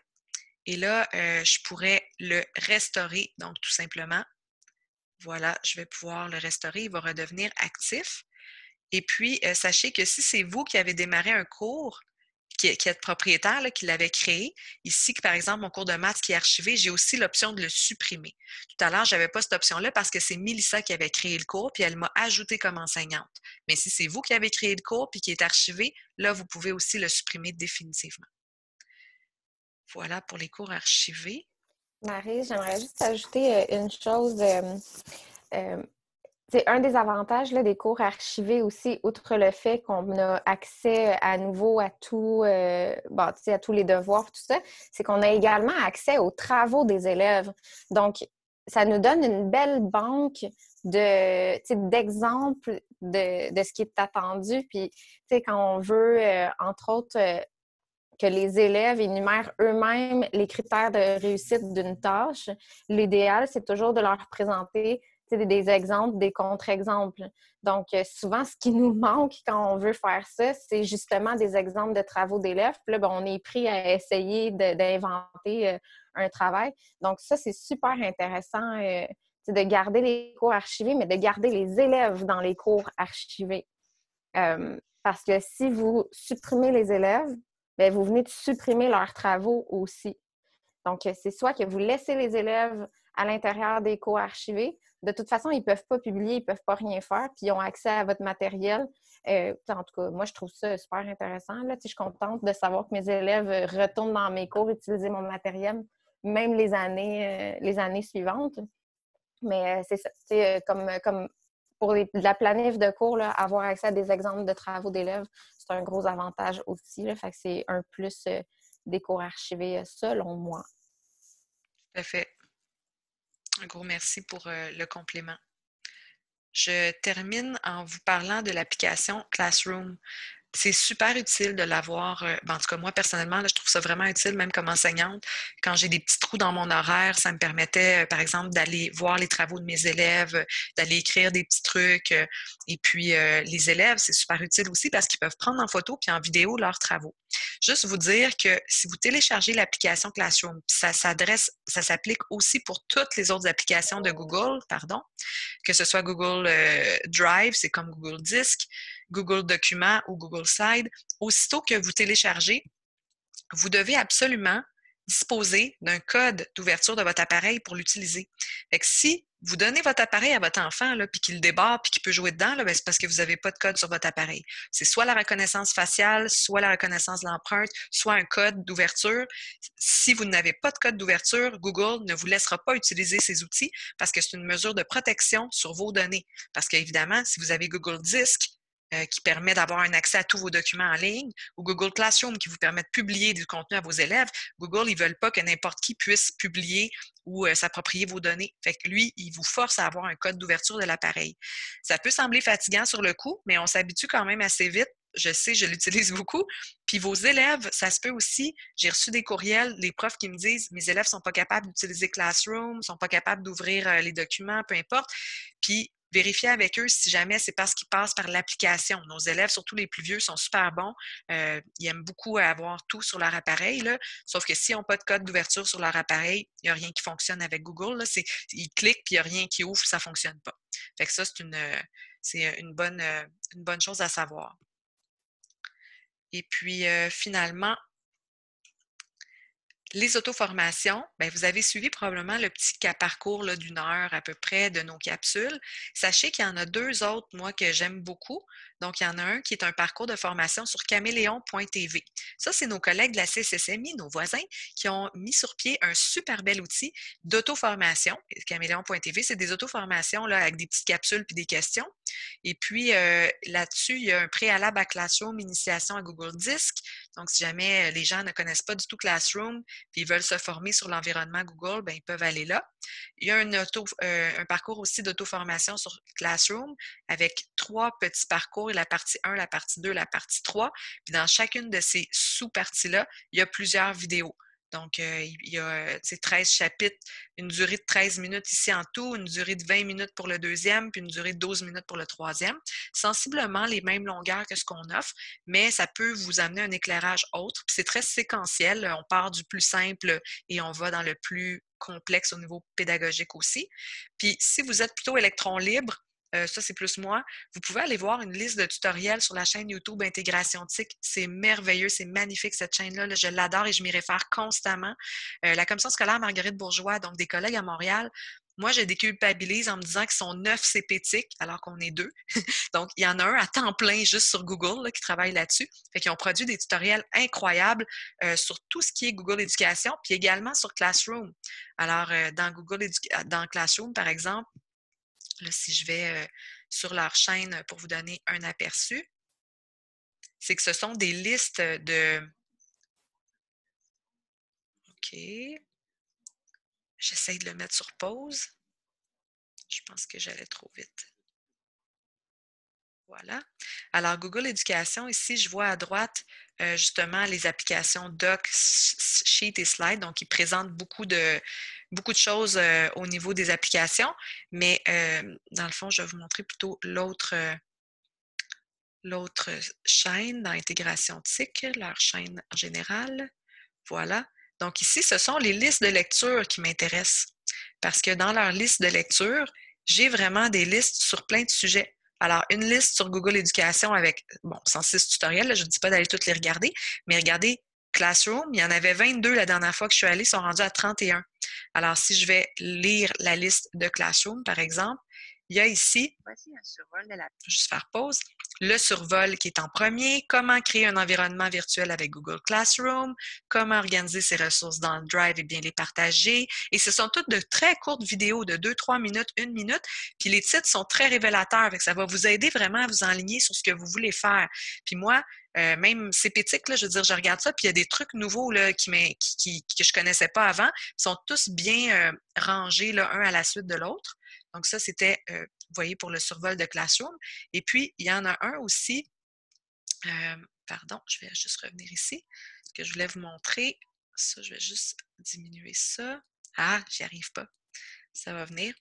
Et là, euh, je pourrais le restaurer. Donc, tout simplement, voilà, je vais pouvoir le restaurer. Il va redevenir actif. Et puis, euh, sachez que si c'est vous qui avez démarré un cours, qui, est propriétaire, qui l'avait créé. Ici, par exemple, mon cours de maths qui est archivé, j'ai aussi l'option de le supprimer. Tout à l'heure, je n'avais pas cette option-là parce que c'est Mélissa qui avait créé le cours, puis elle m'a ajouté comme enseignante. Mais si c'est vous qui avez créé le cours, puis qui est archivé, là, vous pouvez aussi le supprimer définitivement. Voilà pour les cours archivés. Marie, j'aimerais juste ajouter euh, une chose. Euh, euh, c'est un des avantages là, des cours archivés aussi, outre le fait qu'on a accès à nouveau à tout, à tous les devoirs, tout ça, c'est qu'on a également accès aux travaux des élèves. Donc, ça nous donne une belle banque de d'exemples de, de, ce qui est attendu. Puis, quand on veut, entre autres, que les élèves énumèrent eux-mêmes les critères de réussite d'une tâche, l'idéal, c'est toujours de leur présenter des exemples, des contre-exemples. Donc, euh, souvent, ce qui nous manque quand on veut faire ça, c'est justement des exemples de travaux d'élèves. Puis là, ben, on est pris à essayer d'inventer euh, un travail. Donc, ça, c'est super intéressant. Euh, de garder les cours archivés, mais de garder les élèves dans les cours archivés. Parce que si vous supprimez les élèves, bien, vous venez de supprimer leurs travaux aussi. Donc, c'est soit que vous laissez les élèves à l'intérieur des cours archivés. De toute façon, ils ne peuvent pas publier, ils ne peuvent pas rien faire, puis ils ont accès à votre matériel. Euh, en tout cas, moi, je trouve ça super intéressant. Là. Je suis contente de savoir que mes élèves retournent dans mes cours utiliser mon matériel, même les années, euh, les années suivantes. Mais euh, c'est ça. Euh, comme, euh, comme pour la planif de cours, avoir accès à des exemples de travaux d'élèves, c'est un gros avantage aussi. Là, fait que c'est un plus des cours archivés, selon moi. Tout à fait. Un gros merci pour le complément. Je termine en vous parlant de l'application Classroom c'est super utile de l'avoir. Euh, ben, en tout cas, moi, personnellement, je trouve ça vraiment utile, même comme enseignante. Quand j'ai des petits trous dans mon horaire, ça me permettait, euh, par exemple, d'aller voir les travaux de mes élèves, euh, d'aller écrire des petits trucs. Et puis, les élèves, c'est super utile aussi parce qu'ils peuvent prendre en photo puis en vidéo leurs travaux. Juste vous dire que si vous téléchargez l'application Classroom, ça s'adresse, ça s'applique aussi pour toutes les autres applications de Google, pardon, que ce soit Google Drive, c'est comme Google Disk, Google Documents ou Google Slide, aussitôt que vous téléchargez, vous devez absolument disposer d'un code d'ouverture de votre appareil pour l'utiliser. Si vous donnez votre appareil à votre enfant, puis qu'il débarre, puis qu'il peut jouer dedans, ben, c'est parce que vous n'avez pas de code sur votre appareil. C'est soit la reconnaissance faciale, soit la reconnaissance de l'empreinte, soit un code d'ouverture. Si vous n'avez pas de code d'ouverture, Google ne vous laissera pas utiliser ces outils parce que c'est une mesure de protection sur vos données. Parce qu'évidemment, si vous avez Google Disk, euh, qui permet d'avoir un accès à tous vos documents en ligne, ou Google Classroom qui vous permet de publier du contenu à vos élèves. Google, ils veulent pas que n'importe qui puisse publier ou euh, s'approprier vos données. Fait que lui, il vous force à avoir un code d'ouverture de l'appareil. Ça peut sembler fatigant sur le coup, mais on s'habitue quand même assez vite. Je sais, je l'utilise *laughs* beaucoup. Puis vos élèves, ça se peut aussi. J'ai reçu des courriels, les profs qui me disent mes élèves sont pas capables d'utiliser Classroom, sont pas capables d'ouvrir euh, les documents, peu importe. Puis vérifier avec eux si jamais c'est parce qu'ils passent par l'application. Nos élèves, surtout les plus vieux, sont super bons. Euh, ils aiment beaucoup avoir tout sur leur appareil. Là. Sauf que s'ils n'ont pas de code d'ouverture sur leur appareil, il n'y a rien qui fonctionne avec Google. Là. Ils cliquent, puis il n'y a rien qui ouvre, ça ne fonctionne pas. Fait que ça, c'est une, c'est une, bonne, une bonne chose à savoir. Et puis, euh, finalement, les auto-formations, ben, vous avez suivi probablement le petit parcours d'une heure à peu près de nos capsules. Sachez qu'il y en a deux autres, moi, que j'aime beaucoup. Donc, il y en a un qui est un parcours de formation sur caméléon.tv. Ça, c'est nos collègues de la CSSMI, nos voisins, qui ont mis sur pied un super bel outil d'auto-formation. Caméléon.tv, c'est des auto-formations avec des petites capsules puis des questions. Et puis, euh, là-dessus, il y a un préalable à Classroom, initiation à Google Disk. Donc, si jamais euh, les gens ne connaissent pas du tout Classroom puis ils veulent se former sur l'environnement Google, ben, ils peuvent aller là. Il y a euh, un parcours aussi d'auto-formation sur Classroom avec trois petits parcours, la partie 1, la partie 2, la partie 3. Puis dans chacune de ces sous-parties-là, il y a plusieurs vidéos. Donc, euh, il y a 13 chapitres, une durée de 13 minutes ici en tout, une durée de 20 minutes pour le deuxième, puis une durée de 12 minutes pour le troisième. Sensiblement les mêmes longueurs que ce qu'on offre, mais ça peut vous amener un éclairage autre. c'est très séquentiel. On part du plus simple et on va dans le plus complexe au niveau pédagogique aussi. Puis, si vous êtes plutôt électron libre, euh, ça c'est plus moi, vous pouvez aller voir une liste de tutoriels sur la chaîne YouTube Intégration TIC. C'est merveilleux, c'est magnifique cette chaîne-là. je l'adore et je m'y réfère constamment. Euh, la commission scolaire Marguerite Bourgeois, donc des collègues à Montréal, moi, je déculpabilise en me disant qu'ils sont neuf CPTIC alors qu'on est deux. *laughs* Donc, il y en a un à temps plein juste sur Google qui travaille là-dessus. Fait qu'ils ont produit des tutoriels incroyables euh, sur tout ce qui est Google Éducation, puis également sur Classroom. Alors, dans Google dans Classroom, par exemple, si je vais euh, sur leur chaîne pour vous donner un aperçu, c'est que ce sont des listes de... OK. J'essaie de le mettre sur pause. Je pense que j'allais trop vite. Voilà. Alors, Google Éducation, ici, je vois à droite euh, justement les applications Doc, Sheet et Slide. Donc, ils présentent beaucoup de, beaucoup de choses euh, au niveau des applications, mais euh, dans le fond, je vais vous montrer plutôt l'autre l'autre chaîne dans Intégration TIC, leur chaîne en général. Voilà. Donc ici, ce sont les listes de lecture qui m'intéressent parce que dans leur liste de lecture, j'ai vraiment des listes sur plein de sujets. Alors, une liste sur Google Éducation avec, bon, 106 tutoriels, je ne dis pas d'aller toutes les regarder, mais regardez Classroom, il y en avait 22 la dernière fois que je suis allée, ils sont rendus à 31. Alors, si je vais lire la liste de Classroom, par exemple, il y a ici, voici un survol de la... Juste faire pause. Le survol qui est en premier, comment créer un environnement virtuel avec Google Classroom, comment organiser ses ressources dans le Drive et bien les partager. Et ce sont toutes de très courtes vidéos de 2-3 minutes, 1 minute. Puis les titres sont très révélateurs, ça va vous aider vraiment à vous enligner sur ce que vous voulez faire. Puis moi, euh, même CPTIC, là, je veux dire, je regarde ça, puis il y a des trucs nouveaux là, qui, qui, que je connaissais pas avant. Ils sont tous bien euh, rangés, là, un à la suite de l'autre. Donc, ça, c'était, euh, vous voyez, pour le survol de Classroom. Et puis, il y en a un aussi, euh, pardon, je vais juste revenir ici, que je voulais vous montrer. Ça, je vais juste diminuer ça. Ah, j'y arrive pas. Ça va venir.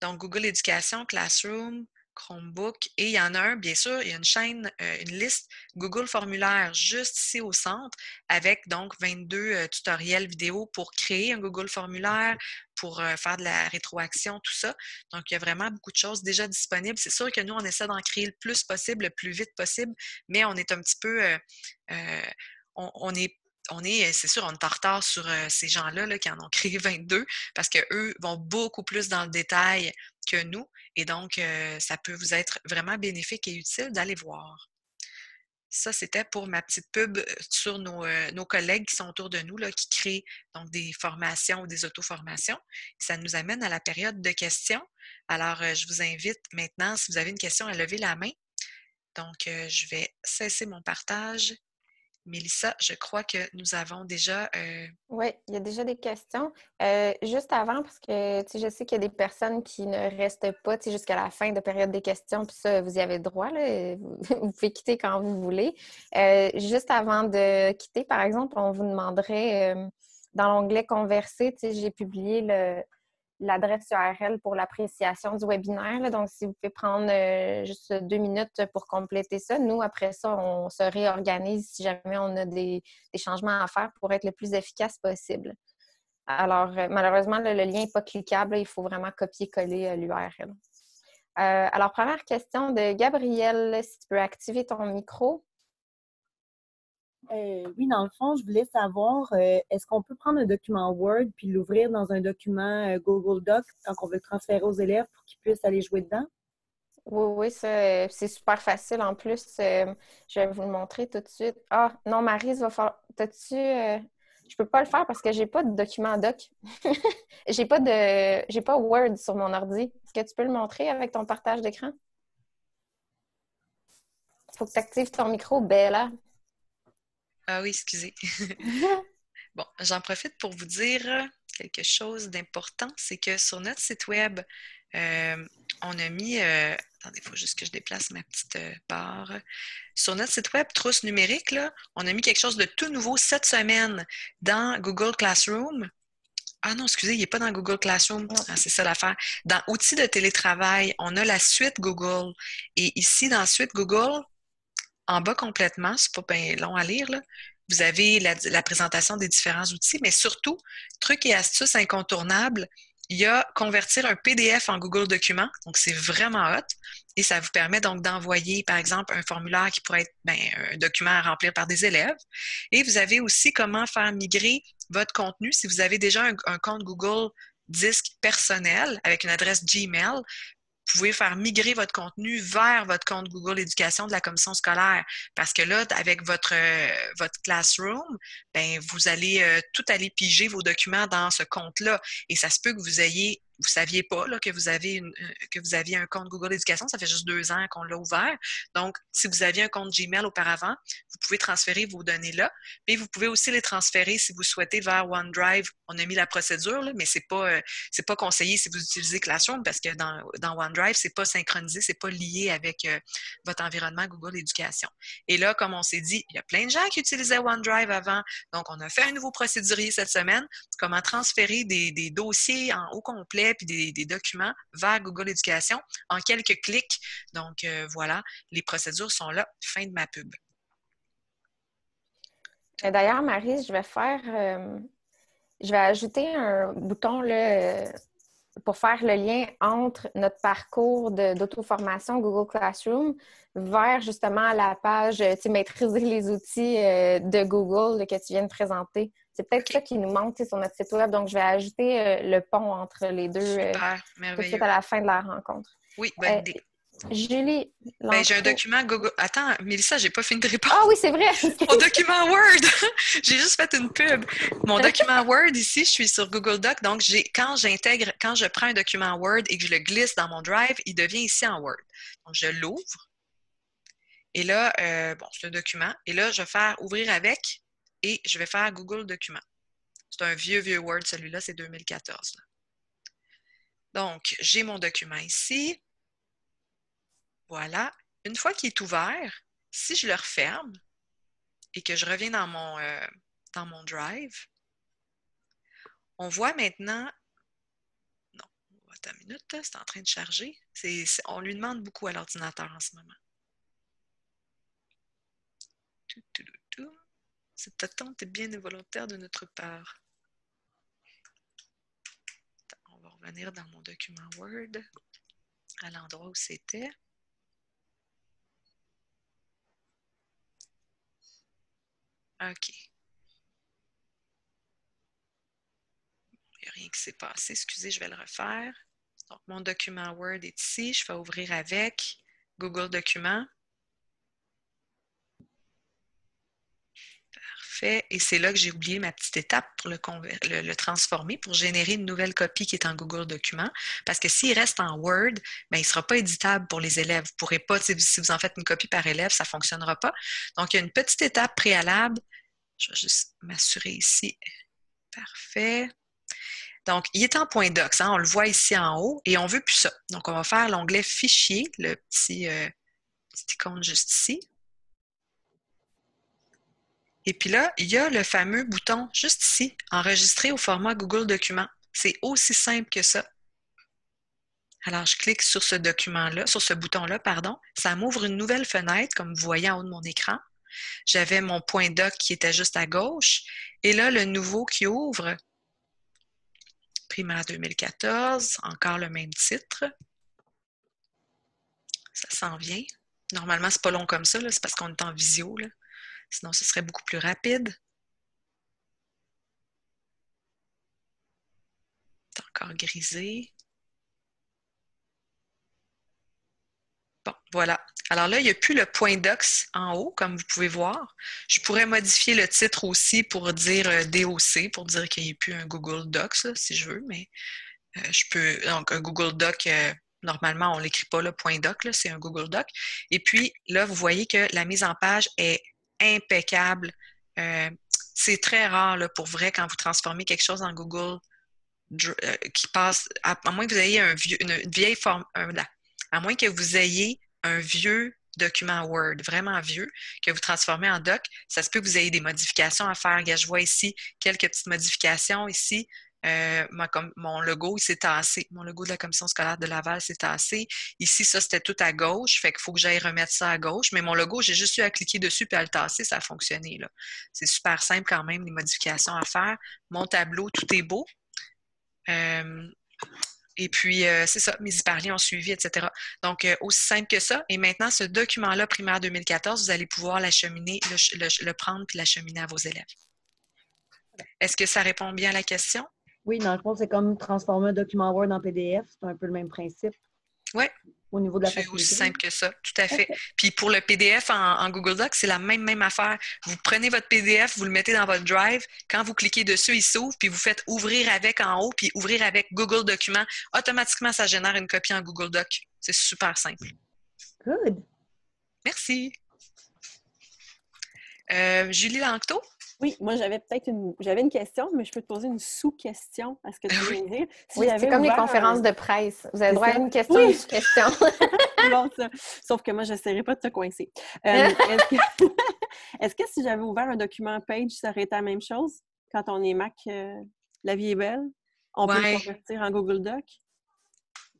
Donc, Google Éducation, Classroom, Chromebook. Et il y en a un, bien sûr, il y a une chaîne, euh, une liste Google Formulaire juste ici au centre avec donc 22 euh, tutoriels vidéo pour créer un Google Formulaire, pour euh, faire de la rétroaction, tout ça. Donc, il y a vraiment beaucoup de choses déjà disponibles. C'est sûr que nous, on essaie d'en créer le plus possible, le plus vite possible, mais on est un petit peu... on, est on est, c'est sûr, on est en retard sur ces gens-là là, qui en ont créé *laughs* 22 parce qu'eux vont beaucoup plus dans le détail que nous. Et donc, euh, ça peut vous être vraiment bénéfique et utile d'aller voir. Ça, c'était pour ma petite pub euh, sur euh, nos, collègues qui sont autour de nous, qui créent donc des formations ou des auto-formations. Ça nous amène à la période de questions. Alors, je vous invite maintenant, si vous avez une question, à lever la main. Donc, je vais cesser mon partage Mélissa, je crois que nous avons déjà. Euh, oui, il y a déjà des questions. Euh, juste avant, parce que je sais qu'il y a des personnes qui ne restent pas jusqu'à la fin de période des questions, puis ça, vous y avez droit. *laughs* Vous, pouvez quitter quand vous voulez. Euh, juste avant de quitter, par exemple, on vous demanderait dans l'onglet Converser, j'ai publié le, l'adresse URL pour l'appréciation du webinaire. Donc, si vous pouvez prendre euh, juste deux minutes pour compléter ça, nous, après ça, on se réorganise si jamais on a des, changements à faire pour être le plus efficace possible. Alors, euh, malheureusement, le, lien n'est pas cliquable. il faut vraiment copier-coller euh, l'URL. alors, première question de Gabrielle, si tu peux activer ton micro. Euh, oui, dans le fond, je voulais savoir, euh, est-ce qu'on peut prendre un document Word puis l'ouvrir dans un document euh, Google Doc quand on veut le transférer aux élèves pour qu'ils puissent aller jouer dedans? Oui, oui, c'est super facile. En plus, je vais vous le montrer tout de suite. Ah, non, Marie, va falloir. T'as-tu. je peux pas le faire parce que j'ai pas de document doc. *laughs* j'ai pas de. Pas Word sur mon ordi. Est-ce que tu peux le montrer avec ton partage d'écran? Il faut que tu actives ton micro, Bella. Ah oui, excusez. *laughs* bon, j'en profite pour vous dire quelque chose d'important, c'est que sur notre site web, euh, on a mis, euh, attendez, il faut juste que je déplace ma petite euh, barre. Sur notre site web Trousse numérique, là, on a mis quelque chose de tout nouveau cette semaine dans Google Classroom. Ah non, excusez, il n'est pas dans Google Classroom. Ah, c'est ça l'affaire. Dans Outils de télétravail, on a la suite Google. Et ici, dans la suite Google, en bas complètement, c'est pas bien long à lire, vous avez la, présentation des différents outils, mais surtout, truc et astuces incontournables, il y a convertir un PDF en Google Document, donc c'est vraiment hot, et ça vous permet donc d'envoyer, par exemple, un formulaire qui pourrait être ben, un document à remplir par des élèves. Et vous avez aussi comment faire migrer votre contenu. Si vous avez déjà un compte Google Disque personnel avec une adresse Gmail, pouvez faire migrer votre contenu vers votre compte Google Éducation de la commission scolaire. Parce que là, avec votre, euh, Classroom, ben, vous allez euh, tout aller piger vos documents dans ce compte-là. Et ça se peut que vous ayez vous saviez pas là, que, vous euh, que vous aviez un compte Google Éducation. Ça fait juste deux ans qu'on l'a ouvert. Donc, si vous aviez un compte Gmail auparavant, vous pouvez transférer vos données là. Mais vous pouvez aussi les transférer si vous souhaitez vers OneDrive. On a mis la procédure, là, mais ce n'est pas, euh, pas conseillé si vous utilisez Classroom parce que dans, dans OneDrive, ce n'est pas synchronisé, ce n'est pas lié avec euh, votre environnement Google Éducation. Et là, comme on s'est dit, il y a plein de gens qui utilisaient OneDrive avant. Donc, on a fait un nouveau procédurier cette semaine, comment transférer des, des dossiers en haut complet puis des, documents vers Google Éducation en quelques clics. Donc, euh, voilà, les procédures sont là. Fin de ma pub. Euh, d'ailleurs, Marie, je vais faire. Euh, je vais ajouter un bouton là, pour faire le lien entre notre parcours d'auto-formation Google Classroom vers justement la page maîtriser les outils de Google que tu viens de présenter. C'est peut-être ça qui nous manque sur notre site web. Donc, je vais ajouter euh, le pont entre les deux euh, tout de suite à la fin de la rencontre. Oui, bonne idée. Julie. Ben, j'ai un document Google. Attends, Mélissa, j'ai pas fini de répondre. Ah oui, c'est vrai. Mon document Word. *laughs* j'ai juste fait une pub. Mon document Word ici, je suis sur Google Doc. Donc, quand j'intègre, quand je prends un document Word et que je le glisse dans mon Drive, il devient ici en Word. Donc, je l'ouvre. Et là, euh, bon, c'est un document. Et là, je vais faire ouvrir avec et je vais faire Google Document. C'est un vieux, vieux Word, celui-là, c'est 2014. Donc, j'ai mon document ici. Voilà. Une fois qu'il est ouvert, si je le referme et que je reviens dans mon, euh, dans mon drive, on voit maintenant. Non, attends une minute, c'est en train de charger. on lui demande beaucoup à l'ordinateur en ce moment. Cette attente est bien involontaire de notre part. On va revenir dans mon document Word à l'endroit où c'était. OK. Il n'y a rien qui s'est passé. Excusez, je vais le refaire. Donc, mon document Word est ici. Je vais ouvrir avec Google Documents. Et c'est là que j'ai oublié ma petite étape pour le, transformer, pour générer une nouvelle copie qui est en Google Documents. Parce que s'il reste en Word, ben, il ne sera pas éditable pour les élèves. Vous pourrez pas, si vous en faites une copie par élève, ça ne fonctionnera pas. Donc, il y a une petite étape préalable je vais juste m'assurer ici. Parfait. Donc, il est en point docs. Hein, on le voit ici en haut et on ne veut plus ça. Donc, on va faire l'onglet Fichier, le petit, euh, petit icône juste ici. Et puis là, il y a le fameux bouton juste ici, enregistrer au format Google Documents. C'est aussi simple que ça. Alors, je clique sur ce document-là, sur ce bouton-là, pardon. Ça m'ouvre une nouvelle fenêtre, comme vous voyez en haut de mon écran. J'avais mon point doc qui était juste à gauche. Et là, le nouveau qui ouvre, primaire 2014, encore le même titre. Ça s'en vient. Normalement, c'est pas long comme ça, c'est parce qu'on est en visio. Sinon, ce serait beaucoup plus rapide. C'est encore grisé. Bon, voilà. Alors là, il n'y a plus le point docs en haut, comme vous pouvez voir. Je pourrais modifier le titre aussi pour dire euh, DOC, pour dire qu'il n'y ait plus un Google Docs, si je veux, mais euh, je peux. Donc, un Google Doc, euh, normalement, on ne l'écrit pas le point doc, c'est un Google Doc. Et puis, là, vous voyez que la mise en page est impeccable. c'est très rare, pour vrai, quand vous transformez quelque chose en Google qui passe, à, moins que vous ayez un vieux, une, vieille forme, à moins que vous ayez un vieux document Word, vraiment vieux, que vous transformez en doc, ça se peut que vous ayez des modifications à faire. je vois ici quelques petites modifications ici. Euh, mon logo, il s'est tassé. Mon logo de la commission scolaire de Laval s'est tassé. Ici, ça, c'était tout à gauche. Fait qu'il faut que j'aille remettre ça à gauche. Mais mon logo, j'ai juste eu à cliquer dessus puis à le tasser. Ça a fonctionné. C'est super simple quand même, les modifications à faire. Mon tableau, tout est beau. Euh, et puis, euh, c'est ça, mes hyperliens ont suivi, etc. Donc, aussi simple que ça. Et maintenant, ce document-là, primaire 2014, vous allez pouvoir l'acheminer, le, le, prendre puis l'acheminer à vos élèves. Est-ce que ça répond bien à la question? Oui, dans le fond, c'est comme transformer un document Word en PDF. C'est un peu le même principe. Oui, au niveau de la C'est aussi simple que ça, tout à fait. Puis pour le PDF en, Google Docs, c'est la même, même affaire. Vous prenez votre PDF, vous le mettez dans votre Drive. Quand vous cliquez dessus, il s'ouvre, puis vous faites ouvrir avec en haut, puis ouvrir avec Google Documents. Automatiquement, ça génère une copie en Google Doc. C'est super simple. Good. Merci. Euh, Julie Lanctot? Oui, moi j'avais peut-être une j'avais une question, mais je peux te poser une sous-question à ce que tu viens de dire. oui, c'est comme les conférences de presse. Vous avez droit à une question, une sous-question. *laughs* *laughs* bon, ça. Sauf que moi, je n'essaierai pas de te coincer. Euh, *laughs* est-ce, que... si j'avais ouvert un document page, ça aurait été la même chose? Quand on est Mac, euh, la vie est belle? On peut le convertir en Google Doc?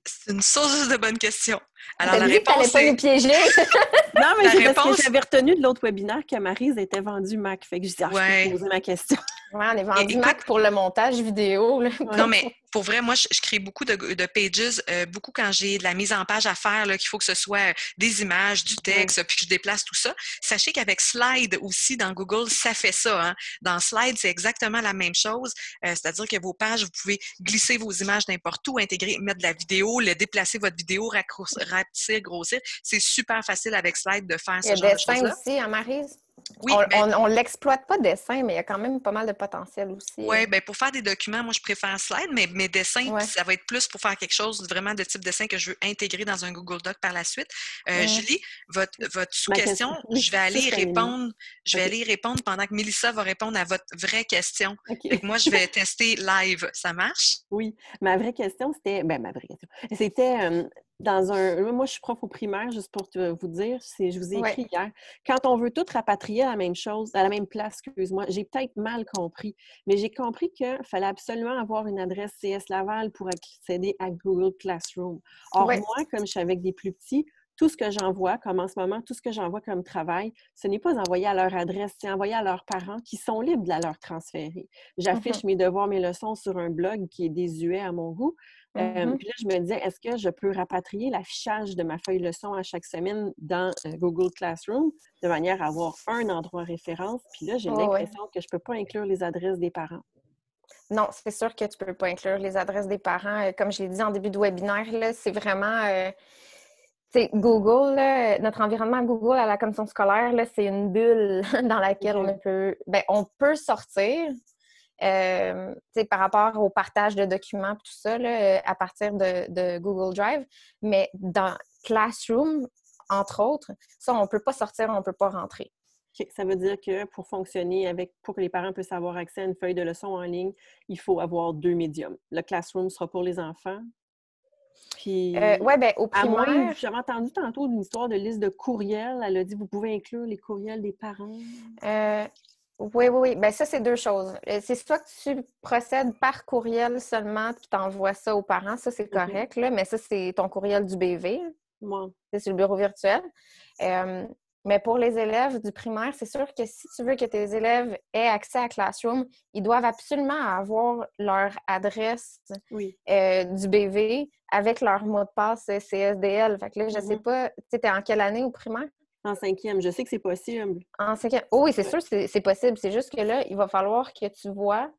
C'est une source de bonne question. Alors, la réponse pas nous piéger? *laughs* non, mais c'est parce que j'avais retenu de l'autre webinaire que Marise était vendue Mac. Fait que je dis, ah, je peux poser ma question. Ouais, on est vendu Mac pour le montage vidéo. *laughs* Non, mais pour vrai, moi, je, crée beaucoup de, pages, euh, beaucoup quand j'ai de la mise en page à faire, qu'il faut que ce soit des images, du texte, puis que je déplace tout ça. Sachez qu'avec Slide aussi, dans Google, ça fait ça. Hein. Dans Slide, c'est exactement la même chose. Euh, c'est-à-dire que vos pages, vous pouvez glisser vos images n'importe où, intégrer, mettre de la vidéo, le déplacer votre vidéo, raccourcir, grossir. C'est super facile avec Slide de faire ce genre de choses-là. aussi, hein, Marise? Oui, on ben ne l'exploite pas dessin, mais il y a quand même pas mal de potentiel aussi. Oui, bien pour faire des documents, moi je préfère slide, mais mes dessins, ça va être plus pour faire quelque chose vraiment de type dessin que je veux intégrer dans un Google Doc par la suite. Euh, Julie, votre, votre sous-question, je vais aller répondre. Je vais aller répondre pendant que Melissa va répondre à votre vraie question. moi, je vais *laughs* tester live. Ça marche? Oui. Ma vraie question, c'était. Ben, ma vraie question. C'était euh, dans un. Moi, je suis prof au primaire, juste pour vous dire, je vous ai écrit hier. Quand on veut tout rapatrier à la même chose, à la même place, excuse-moi, j'ai peut-être mal compris, mais j'ai compris qu'il fallait absolument avoir une adresse CS Laval pour accéder à Google Classroom. Or, moi, comme je suis avec des plus petits, tout ce que j'envoie, comme en ce moment, tout ce que j'envoie comme travail, ce n'est pas envoyé à leur adresse, c'est envoyé à leurs parents qui sont libres de la leur transférer. J'affiche mm-hmm. mes devoirs, mes leçons sur un blog qui est désuet à mon goût, Mm-hmm. puis là, je me disais, est-ce que je peux rapatrier l'affichage de ma feuille leçon à chaque semaine dans Google Classroom de manière à avoir un endroit référence? Puis là, j'ai l'impression que je ne peux pas inclure les adresses des parents. Non, c'est sûr que tu ne peux pas inclure les adresses des parents. Comme je l'ai dit en début de webinaire, c'est vraiment. Euh, Google, notre environnement Google à la commission scolaire, c'est une bulle *laughs* dans laquelle on peut, ben, on peut sortir, euh, par rapport au partage de documents tout ça à partir de, Google Drive. Mais dans Classroom, entre autres, ça, on ne peut pas sortir, on ne peut pas rentrer. Ça veut dire que pour fonctionner avec, pour que les parents puissent avoir accès à une feuille de leçon en ligne, il faut avoir deux médiums. Le Classroom sera pour les enfants. Puis, euh, ouais, ben, au primaire... J'avais entendu tantôt une histoire de liste de courriels. Elle a dit, vous pouvez inclure les courriels des parents. Euh, oui, oui, oui. Ben ça, c'est deux choses. Euh, c'est soit que tu procèdes par courriel seulement, tu t'envoies ça aux parents, ça, c'est correct, là, mais ça, c'est ton courriel du BV. C'est sur le bureau virtuel. mais pour les élèves du primaire, c'est sûr que si tu veux que tes élèves aient accès à Classroom, ils doivent absolument avoir leur adresse euh, du BV avec leur mot de passe CSDL. Fait que là, je ne sais mm-hmm. pas, tu es en quelle année au primaire? En cinquième, je sais que c'est possible. En cinquième. Oh oui, c'est sûr que c'est possible. C'est juste que là, il va falloir que tu vois.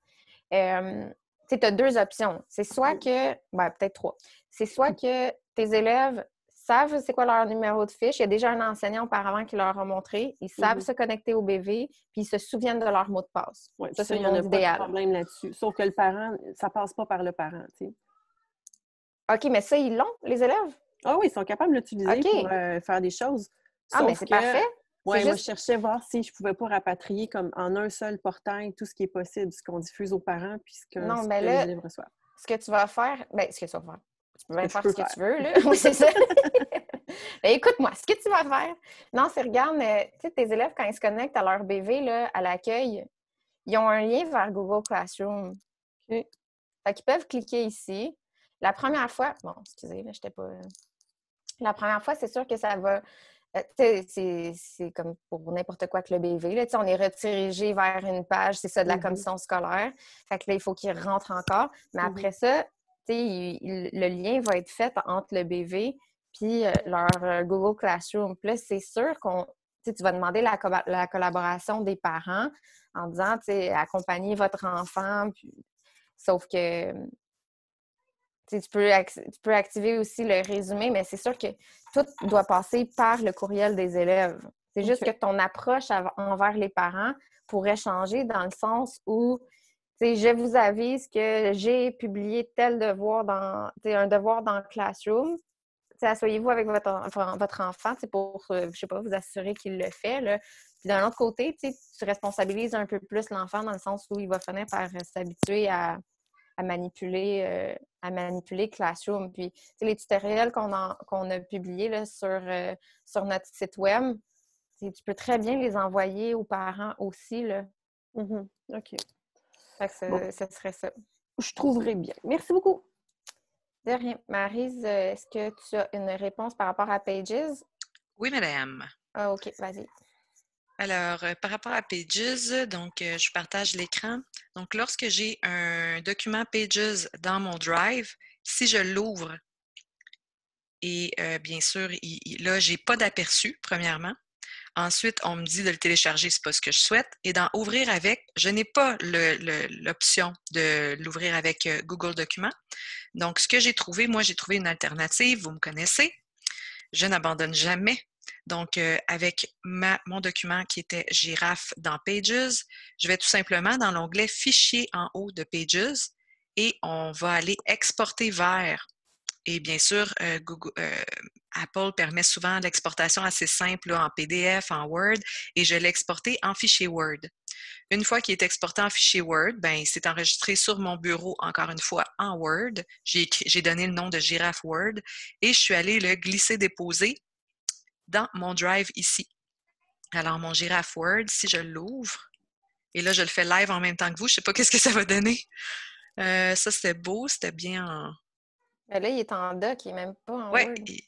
Euh, tu as deux options. C'est soit que. Ben, peut-être trois. C'est soit que tes élèves savent c'est quoi leur numéro de fiche. Il y a déjà un enseignant auparavant qui leur a montré. Ils savent mm-hmm. se connecter au BV, puis ils se souviennent de leur mot de passe. Oui, ça, c'est il n'y a pas de problème là-dessus. Sauf que le parent, ça passe pas par le parent, tu sais. OK, mais ça, ils l'ont, les élèves? Ah oui, ils sont capables de l'utiliser pour euh, faire des choses. Ah, mais c'est parfait. Oui, moi, je cherchais voir si je pouvais pas rapatrier comme en un seul portail tout ce qui est possible, ce qu'on diffuse aux parents, puisque non, mais là, Ce que tu vas faire, ben, ce que tu vas faire, tu peux même faire ce que tu veux, là. *laughs* oui, c'est ça. *laughs* ben, écoute-moi, ce que tu vas faire, non, c'est regarde, tu sais, tes élèves, quand ils se connectent à leur BV, là, à l'accueil, ils ont un lien vers Google Classroom. OK. Fait qu'ils peuvent cliquer ici. La première fois, bon, excusez, là, j'étais pas. La première fois, c'est sûr que ça va euh, c'est comme pour n'importe quoi que le BV. Là, on est redirigé vers une page, c'est ça, de la mm-hmm. commission scolaire. Fait que là, il faut qu'il rentre encore. Mais mm-hmm. après ça, le lien va être fait entre le BV puis euh, leur euh, Google Classroom. Puis là, c'est sûr qu'on tu vas demander la, la, collaboration des parents en disant, accompagnez votre enfant. Puis... Sauf que tu peux, activer aussi le résumé, mais c'est sûr que tout doit passer par le courriel des élèves. C'est juste que ton approche envers les parents pourrait changer dans le sens où je vous avise que j'ai publié tel devoir dans un devoir dans Classroom. Asseyez-vous avec votre, votre enfant pour, euh, je sais pas, vous assurer qu'il le fait. Là. Puis d'un autre côté, tu responsabilises un peu plus l'enfant dans le sens où il va finir par s'habituer à, à manipuler, euh, à manipuler Classroom. Puis, les tutoriels qu'on a, a publiés là, sur, euh, sur notre site web, tu peux très bien les envoyer aux parents aussi. Là. Mm-hmm. OK. Fait ce serait ça. Je trouverai bien. Merci beaucoup. De rien. Marise, euh, est-ce que tu as une réponse par rapport à Pages? Oui, madame. Ah, OK, vas-y. Alors, euh, par rapport à Pages, donc euh, je partage l'écran. Donc, lorsque j'ai un document Pages dans mon Drive, si je l'ouvre, et euh, bien sûr, là, je n'ai pas d'aperçu, premièrement. Ensuite, on me dit de le télécharger, ce n'est pas ce que je souhaite. Et dans Ouvrir avec, je n'ai pas l'option de l'ouvrir avec Google Documents. Donc, ce que j'ai trouvé, moi, j'ai trouvé une alternative, vous me connaissez. Je n'abandonne jamais donc, euh, avec mon document qui était girafe dans Pages, je vais tout simplement dans l'onglet Fichier en haut de Pages et on va aller exporter vers. Et bien sûr, euh, euh, Apple permet souvent l'exportation assez simple en PDF, en Word, et je l'ai exporté en fichier Word. Une fois qu'il est exporté en fichier Word, ben, c'est enregistré sur mon bureau, encore une fois, en Word. J'ai donné le nom de Girafe Word et je suis allée le glisser-déposer dans mon drive ici. Alors, mon Giraffe Word, si je l'ouvre, et là, je le fais live en même temps que vous, je ne sais pas *laughs* qu'est-ce que ça va donner. Euh, ça, c'était beau, c'était bien en... Mais là, il est en doc, il n'est même pas en ouais, Word. Oui,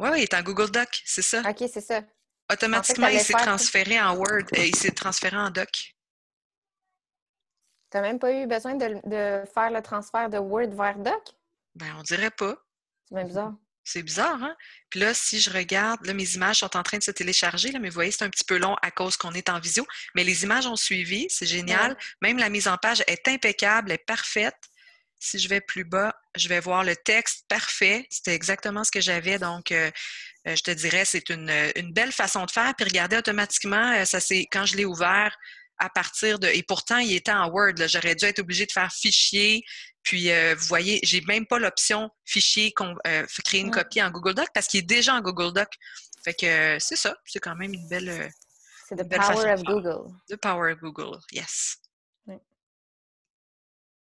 ouais, il est en Google Doc, c'est ça. OK, c'est ça. Automatiquement, il s'est transféré en Word, et il s'est transféré en doc. Tu n'as même pas eu besoin de, de, faire le transfert de Word vers doc? Ben, on dirait pas. C'est même bizarre. C'est bizarre, hein? Puis là, si je regarde, là, mes images sont en train de se télécharger, là, mais vous voyez, c'est un petit peu long à cause qu'on est en visio. Mais les images ont suivi, c'est génial. Même la mise en page est impeccable, est parfaite. Si je vais plus bas, je vais voir le texte parfait. C'était exactement ce que j'avais. Donc, euh, euh, je te dirais, c'est une, une, belle façon de faire. Puis regardez automatiquement, euh, ça c'est quand je l'ai ouvert, à partir de. Et pourtant, il était en Word. J'aurais dû être obligée de faire fichier. Puis, euh, vous voyez, j'ai même pas l'option fichier, euh, créer une copie en Google Doc parce qu'il est déjà en Google Doc. Fait que euh, c'est ça. C'est quand même une belle. c'est the power of Google. The power of Google, yes.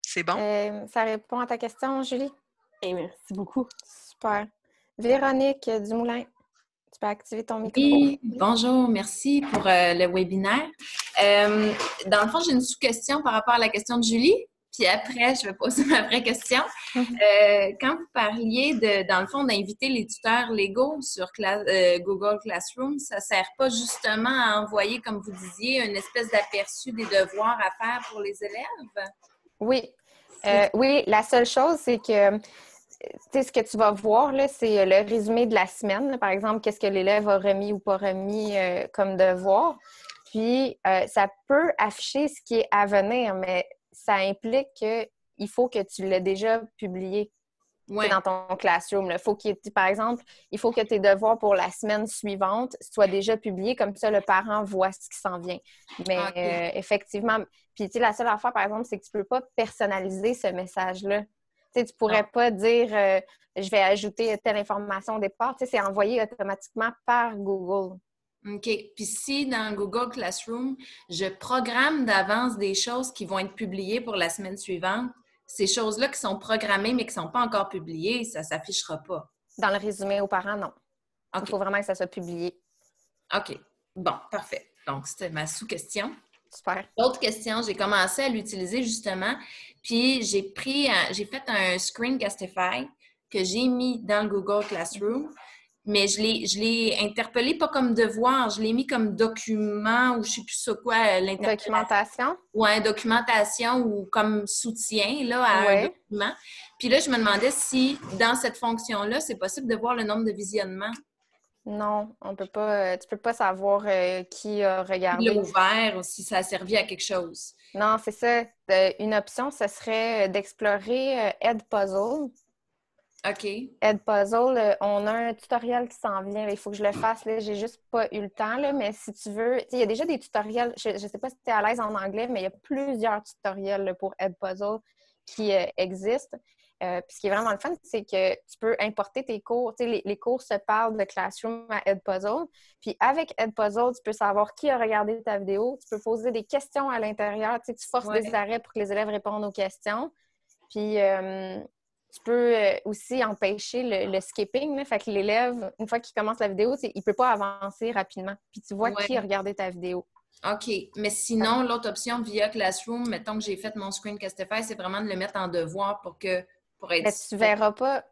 C'est bon? ça répond à ta question, Julie? Et eh, merci beaucoup. Super. Véronique Dumoulin. Tu peux activer ton micro. Oui, bonjour, merci pour euh, le webinaire. Euh, dans le fond, j'ai une sous-question par rapport à la question de Julie. Puis après, je vais poser *laughs* ma vraie question. Mhm. Euh, quand vous parliez de, dans le fond, d'inviter les tuteurs légaux sur Google Classroom, ça ne sert pas justement à envoyer, comme vous disiez, une espèce d'aperçu des devoirs à faire pour les élèves? Oui. oui, la seule chose, c'est que ce que tu vas voir, c'est euh, le résumé de la semaine. Par exemple, qu'est-ce que l'élève a remis ou pas remis euh, comme devoir. Puis, euh, ça peut afficher ce qui est à venir, mais ça implique qu'il faut que tu l'aies déjà publié dans ton classroom. Il faut qu'il, par exemple, il faut que tes devoirs pour la semaine suivante soient déjà publiés, comme ça le parent voit ce qui s'en vient. Mais effectivement, puis la seule affaire, par exemple, c'est que tu ne peux pas personnaliser ce message-là tu ne pourrais pas dire euh, je vais ajouter telle information au départ. C'est envoyé automatiquement par Google. OK. Puis si dans Google Classroom, je programme d'avance des choses qui vont être publiées pour la semaine suivante, ces choses-là qui sont programmées mais qui ne sont pas encore publiées, ça ne s'affichera pas. Dans le résumé aux parents, non. Il faut vraiment que ça soit publié. OK. Bon, parfait. Donc, c'était ma sous-question. Super. Autre question, j'ai commencé à l'utiliser justement, puis j'ai pris, j'ai fait un Screencastify que j'ai mis dans le Google Classroom, mais je l'ai, je l'ai interpellé pas comme devoir, je l'ai mis comme document ou je sais plus ce quoi euh, Documentation? Ouais, documentation ou comme soutien là, à un document. Puis là, je me demandais si dans cette fonction-là, c'est possible de voir le nombre de visionnements. Non, on peut pas. Euh, tu peux pas savoir euh, qui a regardé. L'a ouvert ou si ça a servi à quelque chose. Non, c'est ça. Une option, ce serait d'explorer Edpuzzle. OK. Edpuzzle, on a un tutoriel qui s'en vient. Il faut que je le fasse. J'ai juste pas eu le temps. Là, mais si tu veux, il y a déjà des tutoriels. Je ne sais pas si tu es à l'aise en anglais, mais il y a plusieurs tutoriels pour Edpuzzle qui euh, existent. Euh, puis ce qui est vraiment le fun, c'est que tu peux importer tes cours. Tu sais, les, les, cours se parlent de Classroom à Edpuzzle. Puis avec Edpuzzle, tu peux savoir qui a regardé ta vidéo. Tu peux poser des questions à l'intérieur. Tu, forces des arrêts pour que les élèves répondent aux questions. Puis euh, tu peux euh, aussi empêcher le, skipping. Fait que l'élève, une fois qu'il commence la vidéo, il ne peut pas avancer rapidement. Puis tu vois qui a regardé ta vidéo. OK. Mais sinon, l'autre option via Classroom, mettons que j'ai fait mon screencastify, c'est vraiment de le mettre en devoir pour que pour être. tu verras pas.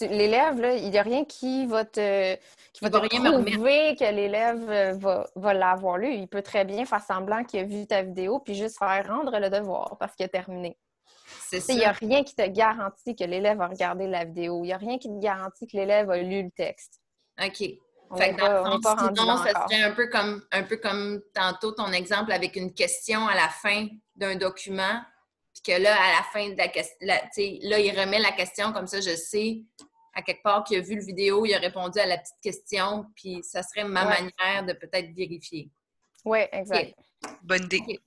l'élève, il n'y a rien qui va te, qui va te prouver que l'élève euh, va, va l'avoir lu. Il peut très bien faire semblant qu'il a vu ta vidéo puis juste faire rendre le devoir parce qu'il a terminé. Il n'y a rien qui te garantit que l'élève a regardé la vidéo. Il n'y a rien qui te garantit que l'élève a lu le texte. OK. fait que dans le fond, sinon, ça serait un peu, comme, un peu comme tantôt ton exemple avec une question à la fin d'un document que là, à la fin de la question, là, il remet la question, comme ça, je sais à quelque part qu'il a vu le vidéo, il a répondu à la petite question, puis ça serait ma manière de peut-être vérifier. Oui, exact. Bonne idée. OK.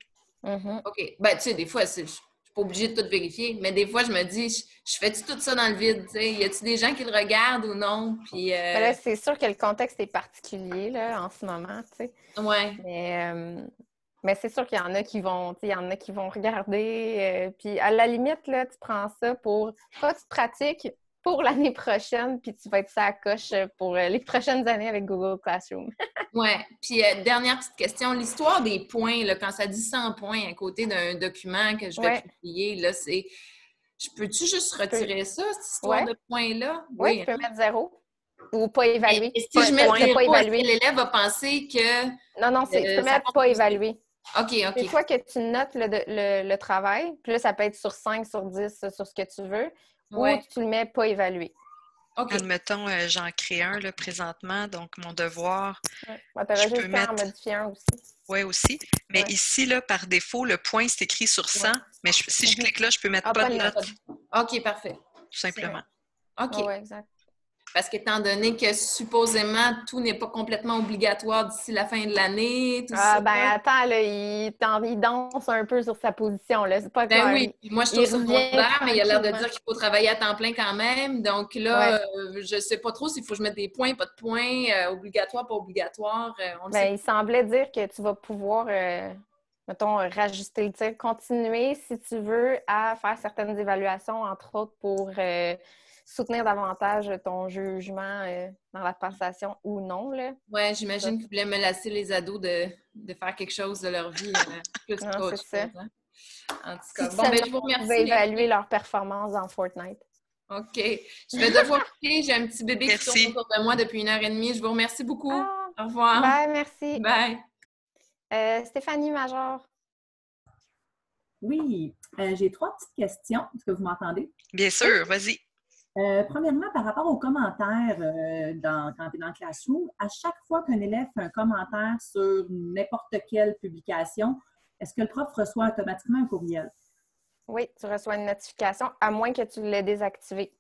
Mm-hmm. OK. Ben, tu sais, des fois, je ne suis pas obligée de tout vérifier, mais des fois, je me dis, je, fais-tu tout ça dans le vide? sais? Y a-tu des gens qui le regardent ou non? Puis, euh... Ben c'est sûr que le contexte est particulier là, en ce moment. tu sais. Oui. Mais, euh, mais c'est sûr qu'il y en a qui vont, il y en a qui vont regarder. Euh, puis à la limite, là, tu prends ça pour pas tu pratiques pour l'année prochaine, puis tu vas être ça à coche pour euh, les prochaines années avec Google Classroom. *laughs* oui. Puis euh, dernière petite question, l'histoire des points, là, quand ça dit 100 points à côté d'un document que je vais publier, là, c'est. Je peux-tu juste retirer ça, cette histoire de points-là? Oui, tu peux mettre zéro. Ou pas évaluer. Et, si je mets pas évaluer, l'élève va penser que. Non, non, c'est, tu peux mettre pas évaluer. OK, OK. Une fois que tu notes le, travail, puis là, ça peut être sur 5, sur 10, sur ce que tu veux, ou tu le mets pas évalué. OK. Admettons, euh, j'en crée un là, présentement, donc mon devoir. Ouais. tu juste peux mettre... en modifier un aussi. Oui, aussi. Mais ici, là, par défaut, le point, c'est écrit sur 100. Mais si je mhm. clique là, je peux mettre ah, pas, de note. OK, parfait. Tout simplement. OK. Oui, exact. Parce qu'étant donné que supposément tout n'est pas complètement obligatoire d'ici la fin de l'année, tout ah, ben attends, là, il, il, danse un peu sur sa position, là. C'est pas Ben oui, moi je trouve ça secondaire, mais il a l'air de dire qu'il faut travailler à temps plein quand même. Donc là, euh, je sais pas trop s'il faut que je mette des points, pas de points, euh, obligatoire, pas obligatoire. Euh, ben, il semblait dire que tu vas pouvoir mettons, rajuster le tir, continuer, si tu veux, à faire certaines évaluations, entre autres pour soutenir davantage ton jugement euh, dans la passation ou non. Oui, j'imagine qu'ils voulaient me laisser les ados de, faire quelque chose de leur vie euh, plus qu'autre chose. Hein. En tout cas, bon, ben, je vous remercie. évaluer leur performance dans Fortnite. OK. Je vais devoir *laughs* quitter. J'ai un petit bébé qui tourne autour de moi depuis une heure et demie. Je vous remercie beaucoup. Ah. Au revoir. Bye, merci. Bye. Euh, Stéphanie Major. Oui, j'ai trois petites questions. Est-ce que vous m'entendez? Bien sûr, vas-y. Euh, premièrement, par rapport aux commentaires euh, dans, quand tu es dans le classroom, à chaque fois qu'un élève fait un commentaire sur n'importe quelle publication, est-ce que le prof reçoit automatiquement un courriel? Oui, tu reçois une notification, à moins que tu l'aies désactivé.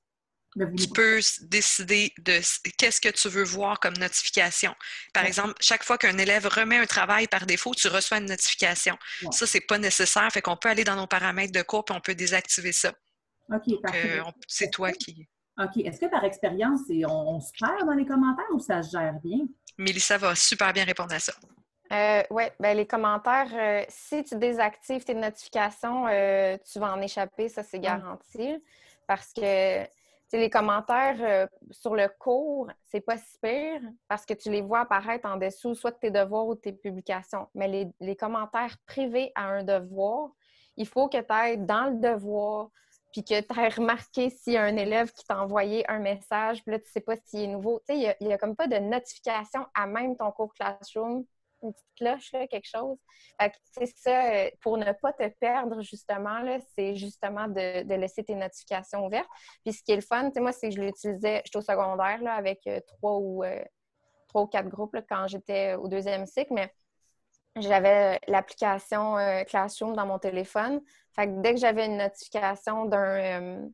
Tu peux décider de qu'est-ce que tu veux voir comme notification. Par exemple, chaque fois qu'un élève remet un travail par défaut, tu reçois une notification. Ça, Ça, n'est pas nécessaire. Fait qu'on peut aller dans nos paramètres de cours et on peut désactiver ça. OK, parfait. c'est toi qui. OK. Est-ce que par expérience, on, se perd dans les commentaires ou ça se gère bien? Mélissa va super bien répondre à ça. Euh, oui, ben, les commentaires, euh, si tu désactives tes notifications, euh, tu vas en échapper, ça c'est garanti. Parce que les commentaires sur le cours, c'est pas si pire parce que tu les vois apparaître en dessous, soit de tes devoirs ou de tes publications. Mais les, les commentaires privés à un devoir, il faut que tu ailles dans le devoir, puis que tu as remarqué s'il y a un élève qui t'a envoyé un message, puis là, tu sais pas s'il est nouveau. Tu sais, il n'y a, comme pas de notification à même ton cours Classroom, une petite cloche, quelque chose. c'est ça, euh, pour ne pas te perdre, justement, c'est justement de, laisser tes notifications ouvertes. Puis ce qui est le fun, tu sais, moi, c'est que je l'utilisais, j'étais au secondaire, là, avec euh, trois ou, euh, trois ou quatre groupes quand j'étais au deuxième cycle, mais j'avais l'application Classroom dans mon téléphone. Fait que dès que j'avais une notification d'un. Euh,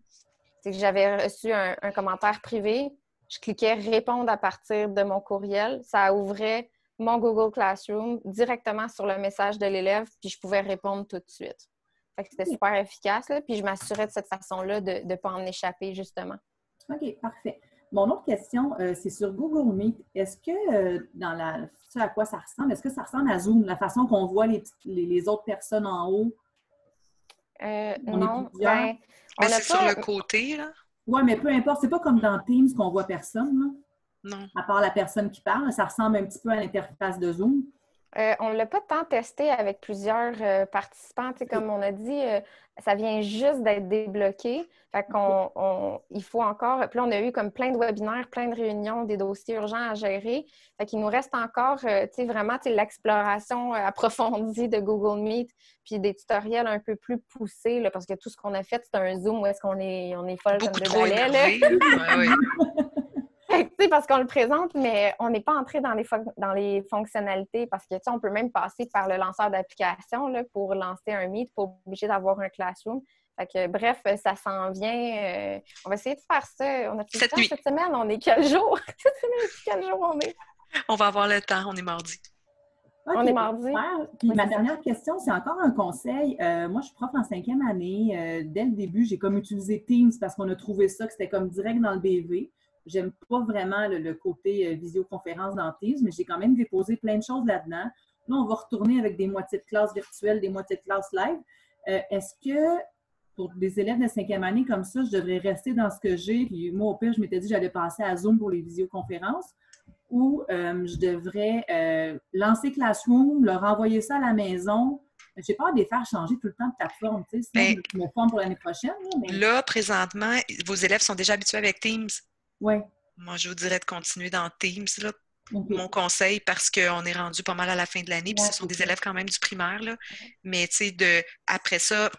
que j'avais reçu un, commentaire privé, je cliquais répondre à partir de mon courriel. Ça ouvrait mon Google Classroom directement sur le message de l'élève, puis je pouvais répondre tout de suite. Fait que c'était super efficace, puis je m'assurais de cette façon-là de ne pas en échapper, justement. OK, parfait. Mon autre question, euh, c'est sur Google Meet. Est-ce que euh, dans la ce à quoi ça ressemble, est-ce que ça ressemble à Zoom, la façon qu'on voit les, les, autres personnes en haut? Euh, non, ben, mais c'est sur le côté, là? Oui, mais peu importe. C'est pas comme dans Teams qu'on voit personne, là. Non. À part la personne qui parle. Ça ressemble un petit peu à l'interface de Zoom. Euh, on ne l'a pas tant testé avec plusieurs euh, participants. comme on a dit, euh, ça vient juste d'être débloqué. Fait qu'on, il faut encore. Puis là, on a eu comme plein de webinaires, plein de réunions, des dossiers urgents à gérer. Fait qu'il nous reste encore, vraiment, l'exploration approfondie de Google Meet, puis des tutoriels un peu plus poussés, parce que tout ce qu'on a fait, c'est un Zoom où est-ce qu'on est, on est folle comme des balais. *laughs* parce qu'on le présente, mais on n'est pas entré dans les, dans les fonctionnalités parce que, on peut même passer par le lanceur d'application pour lancer un Meet, pas obligé d'avoir un Classroom. Fait que, bref, ça s'en vient. Euh, on va essayer de faire ça. On a fait cette, cette semaine? On est quel jour? *laughs* cette semaine, quel jour on est? On va avoir le temps. On est mardi. on est mardi. ma dernière question, c'est encore un conseil. Euh, moi, je suis prof en cinquième année. Euh, dès le début, j'ai comme utilisé Teams parce qu'on a trouvé ça que c'était comme direct dans le BV. J'aime pas vraiment le, côté euh, visioconférence dans Teams, mais j'ai quand même déposé plein de choses là-dedans. Là, on va retourner avec des moitiés de classe virtuelles, des moitiés de classe live. Euh, est-ce que pour des élèves de cinquième année comme ça, je devrais rester dans ce que j'ai? Puis moi, au pire, je m'étais dit que j'allais passer à Zoom pour les visioconférences. Ou euh, je devrais lancer Classroom, leur envoyer ça à la maison, j'ai peur de les faire changer tout le temps de plateforme, tu sais, sinon ben, je me forme pour l'année prochaine. Là, présentement, vos élèves sont déjà habitués avec Teams. Oui. Moi, je vous dirais de continuer dans Teams, là. Mon conseil, parce qu'on est rendu pas mal à la fin de l'année, puis ce sont des élèves quand même du primaire, là. Mais, tu sais, de, après ça,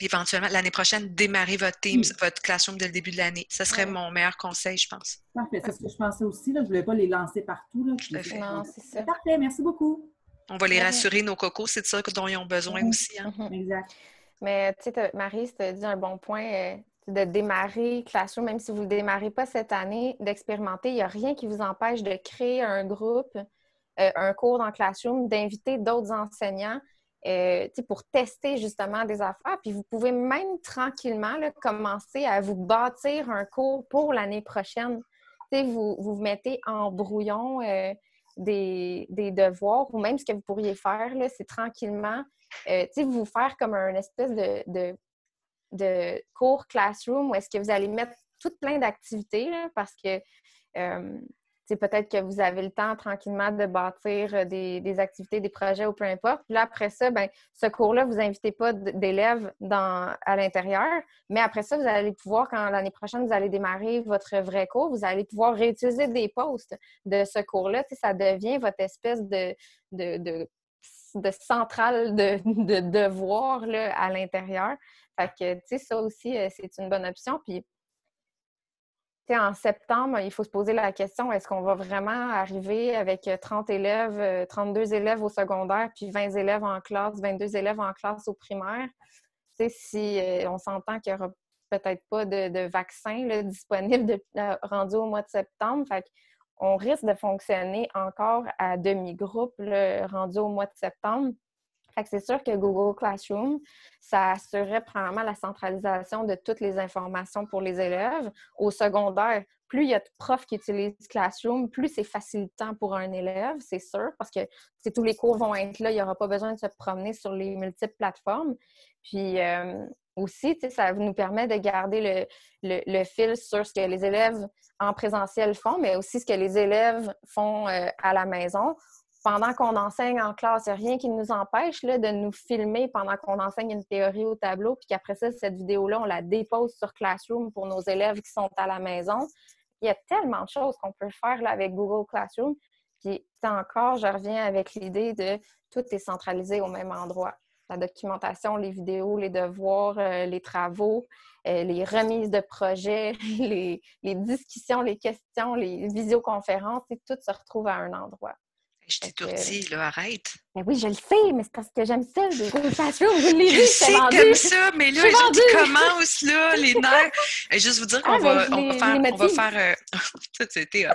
éventuellement, l'année prochaine, démarrer votre Teams, votre classroom dès le début de l'année. Ce serait mon meilleur conseil, je pense. Parfait. C'est ce que je pensais aussi. Là. Je ne voulais pas les lancer partout. Là. c'est Parfait. Merci beaucoup. On va les rassurer, nos cocos. C'est de ça dont ils ont besoin aussi. Hein. Mhm. Exact. Mais, tu sais, Marie, tu as dit un bon point. De démarrer Classroom, même si vous ne le démarrez pas cette année, d'expérimenter. Il n'y a rien qui vous empêche de créer un groupe, euh, un cours dans Classroom, d'inviter d'autres enseignants euh, pour tester justement des affaires. Puis vous pouvez même tranquillement commencer à vous bâtir un cours pour l'année prochaine. vous, vous mettez en brouillon euh, des, devoirs ou même ce que vous pourriez faire, c'est tranquillement vous faire comme un espèce de cours classroom où est-ce que vous allez mettre tout plein d'activités parce que euh, peut-être que vous avez le temps tranquillement de bâtir euh, des, activités, des projets ou peu importe. Puis là, après ça, ben, ce cours-là, vous n'invitez pas d'élèves à l'intérieur, mais après ça, vous allez pouvoir, quand l'année prochaine, vous allez démarrer votre vrai cours, vous allez pouvoir réutiliser des postes de ce cours-là. Ça devient votre espèce de, de, centrale de, de devoir à l'intérieur. Fait que, tu ça aussi, euh, c'est une bonne option. Puis, en septembre, il faut se poser la question, est-ce qu'on va vraiment arriver avec 30 euh, élèves, 32 euh, élèves au secondaire, puis 20 élèves en classe, 22 élèves en classe au primaire? Tu si on s'entend qu'il n'y aura peut-être pas de, vaccin disponible rendu au mois de septembre. On risque de fonctionner encore à demi-groupe rendu au mois de septembre c'est sûr que Google Classroom, ça assurerait probablement la centralisation de toutes les informations pour les élèves. Au secondaire, plus il y a de profs qui utilisent Classroom, plus c'est facilitant pour un élève, c'est sûr, parce que tous les cours vont être là, il n'y aura pas besoin de se promener sur les multiples plateformes. Puis euh, aussi, ça nous permet de garder le, fil sur ce que les élèves en présentiel font, mais aussi ce que les élèves font euh, à la maison pendant qu'on enseigne en classe, il n'y a rien qui nous empêche de nous filmer pendant qu'on enseigne une théorie au tableau, puis qu'après ça, cette vidéo-là, on la dépose sur Classroom pour nos élèves qui sont à la maison. Il y a tellement de choses qu'on peut faire avec Google Classroom. Puis encore, je reviens avec l'idée de tout est centralisé au même endroit. La documentation, les vidéos, les devoirs, euh, les travaux, euh, les remises de projets, *laughs* les discussions, les questions, les visioconférences, tout se retrouve à un endroit. Je t'étourdis, là, arrête. Mais oui, je le sais, mais c'est parce que j'aime ça, les fashion, vous l'ai Je sais ça, mais là, je dis commence, là, *laughs* les nerfs. juste vous dire qu'on ah, va, on va, faire, on va faire, *laughs* c'était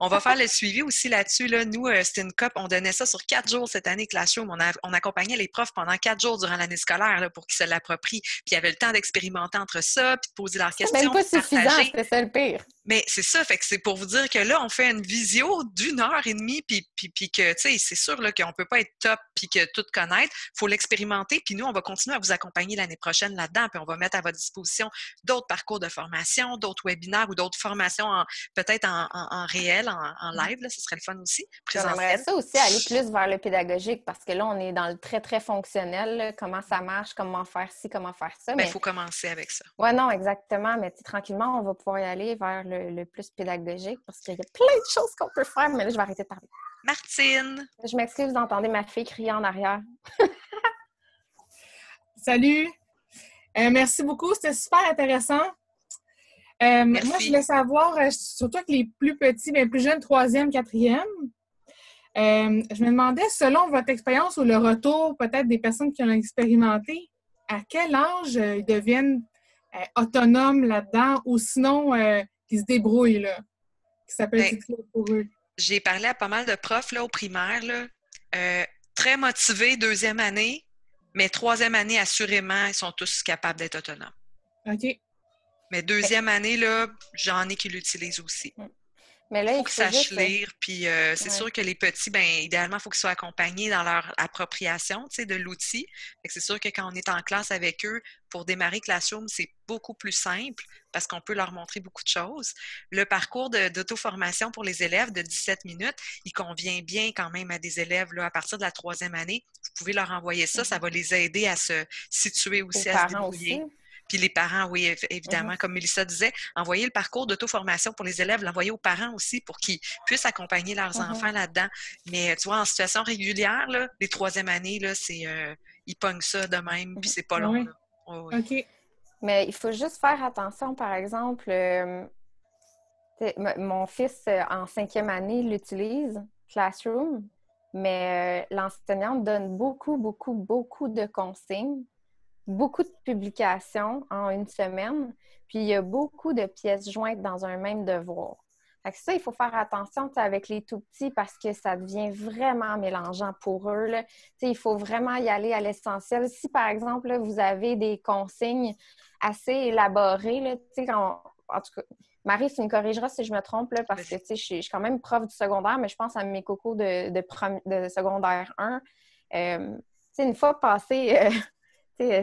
On va faire le suivi aussi là-dessus, là. Nous, euh, c'était une COP, on donnait ça sur quatre jours cette année, Classroom. On, on accompagnait les profs pendant quatre jours durant l'année scolaire, là, pour qu'ils se l'approprient. Puis il y avait le temps d'expérimenter entre ça, puis de poser leurs questions. C'est même pas suffisant, c'était ça le pire. Mais c'est ça, fait que c'est pour vous dire que là, on fait une visio d'une heure et demie, puis, puis, puis que, tu sais, c'est sûr qu'on peut pas être top puis que tout connaître. Il faut l'expérimenter, puis nous, on va continuer à vous accompagner l'année prochaine là-dedans, puis on va mettre à votre disposition d'autres parcours de formation, d'autres webinaires ou d'autres formations peut-être en, réel, en, live, là, ce serait le fun aussi. J'aimerais ça aussi aller plus vers le pédagogique, parce que là, on est dans le très, très fonctionnel, comment ça marche, comment faire ci, comment faire ça. Ben, mais il faut commencer avec ça. Oui, non, exactement, mais tranquillement, on va pouvoir y aller vers le le, plus pédagogique parce qu'il y a plein de choses qu'on peut faire, mais là, je vais arrêter de parler. Martine! Je m'excuse, vous entendez ma fille crier en arrière. *laughs* Salut! Euh, merci beaucoup, c'était super intéressant. Euh, moi, je voulais savoir, euh, surtout avec les plus petits, les plus jeunes, troisième, quatrième, je me demandais, selon votre expérience ou le retour peut-être des personnes qui ont expérimenté, à quel âge ils deviennent autonomes là-dedans ou sinon qui se débrouillent, là, qui s'appelle ben, pour eux. J'ai parlé à pas mal de profs là, au primaire, là, euh, très motivés deuxième année, mais troisième année, assurément, ils sont tous capables d'être autonomes. OK. Mais deuxième année, là, j'en ai qui l'utilisent aussi. Mais là, il faut qu'ils sachent lire. Puis euh, c'est sûr que les petits, ben idéalement, il faut qu'ils soient accompagnés dans leur appropriation de l'outil. C'est sûr que quand on est en classe avec eux, pour démarrer Classroom, c'est beaucoup plus simple parce qu'on peut leur montrer beaucoup de choses. Le parcours d'auto-formation pour les élèves de 17 minutes, il convient bien quand même à des élèves là, à partir de la troisième année. Vous pouvez leur envoyer ça, ça va les aider à se situer aussi, à se débrouiller. Puis les parents, oui, évidemment, comme Mélissa disait, envoyer le parcours d'auto-formation pour les élèves, l'envoyer aux parents aussi pour qu'ils puissent accompagner leurs enfants là-dedans. Mais tu vois, en situation régulière, là, les troisième années, là, c'est euh, ils pognent ça de même, puis c'est pas long. OK. Mais il faut juste faire attention, par exemple, euh, mon fils euh, en cinquième année l'utilise, Classroom, mais l'enseignante donne beaucoup, beaucoup, beaucoup de consignes beaucoup de publications en une semaine, puis il y a beaucoup de pièces jointes dans un même devoir. Fait ça, il faut faire attention avec les tout petits parce que ça devient vraiment mélangeant pour eux. Là. Il faut vraiment y aller à l'essentiel. Si, par exemple, vous avez des consignes assez élaborées, là, en tout cas, Marie, tu me corrigeras si je me trompe, là, parce que je suis, quand même prof du secondaire, mais je pense à mes cocos de, de, secondaire 1. Euh, une fois passé euh,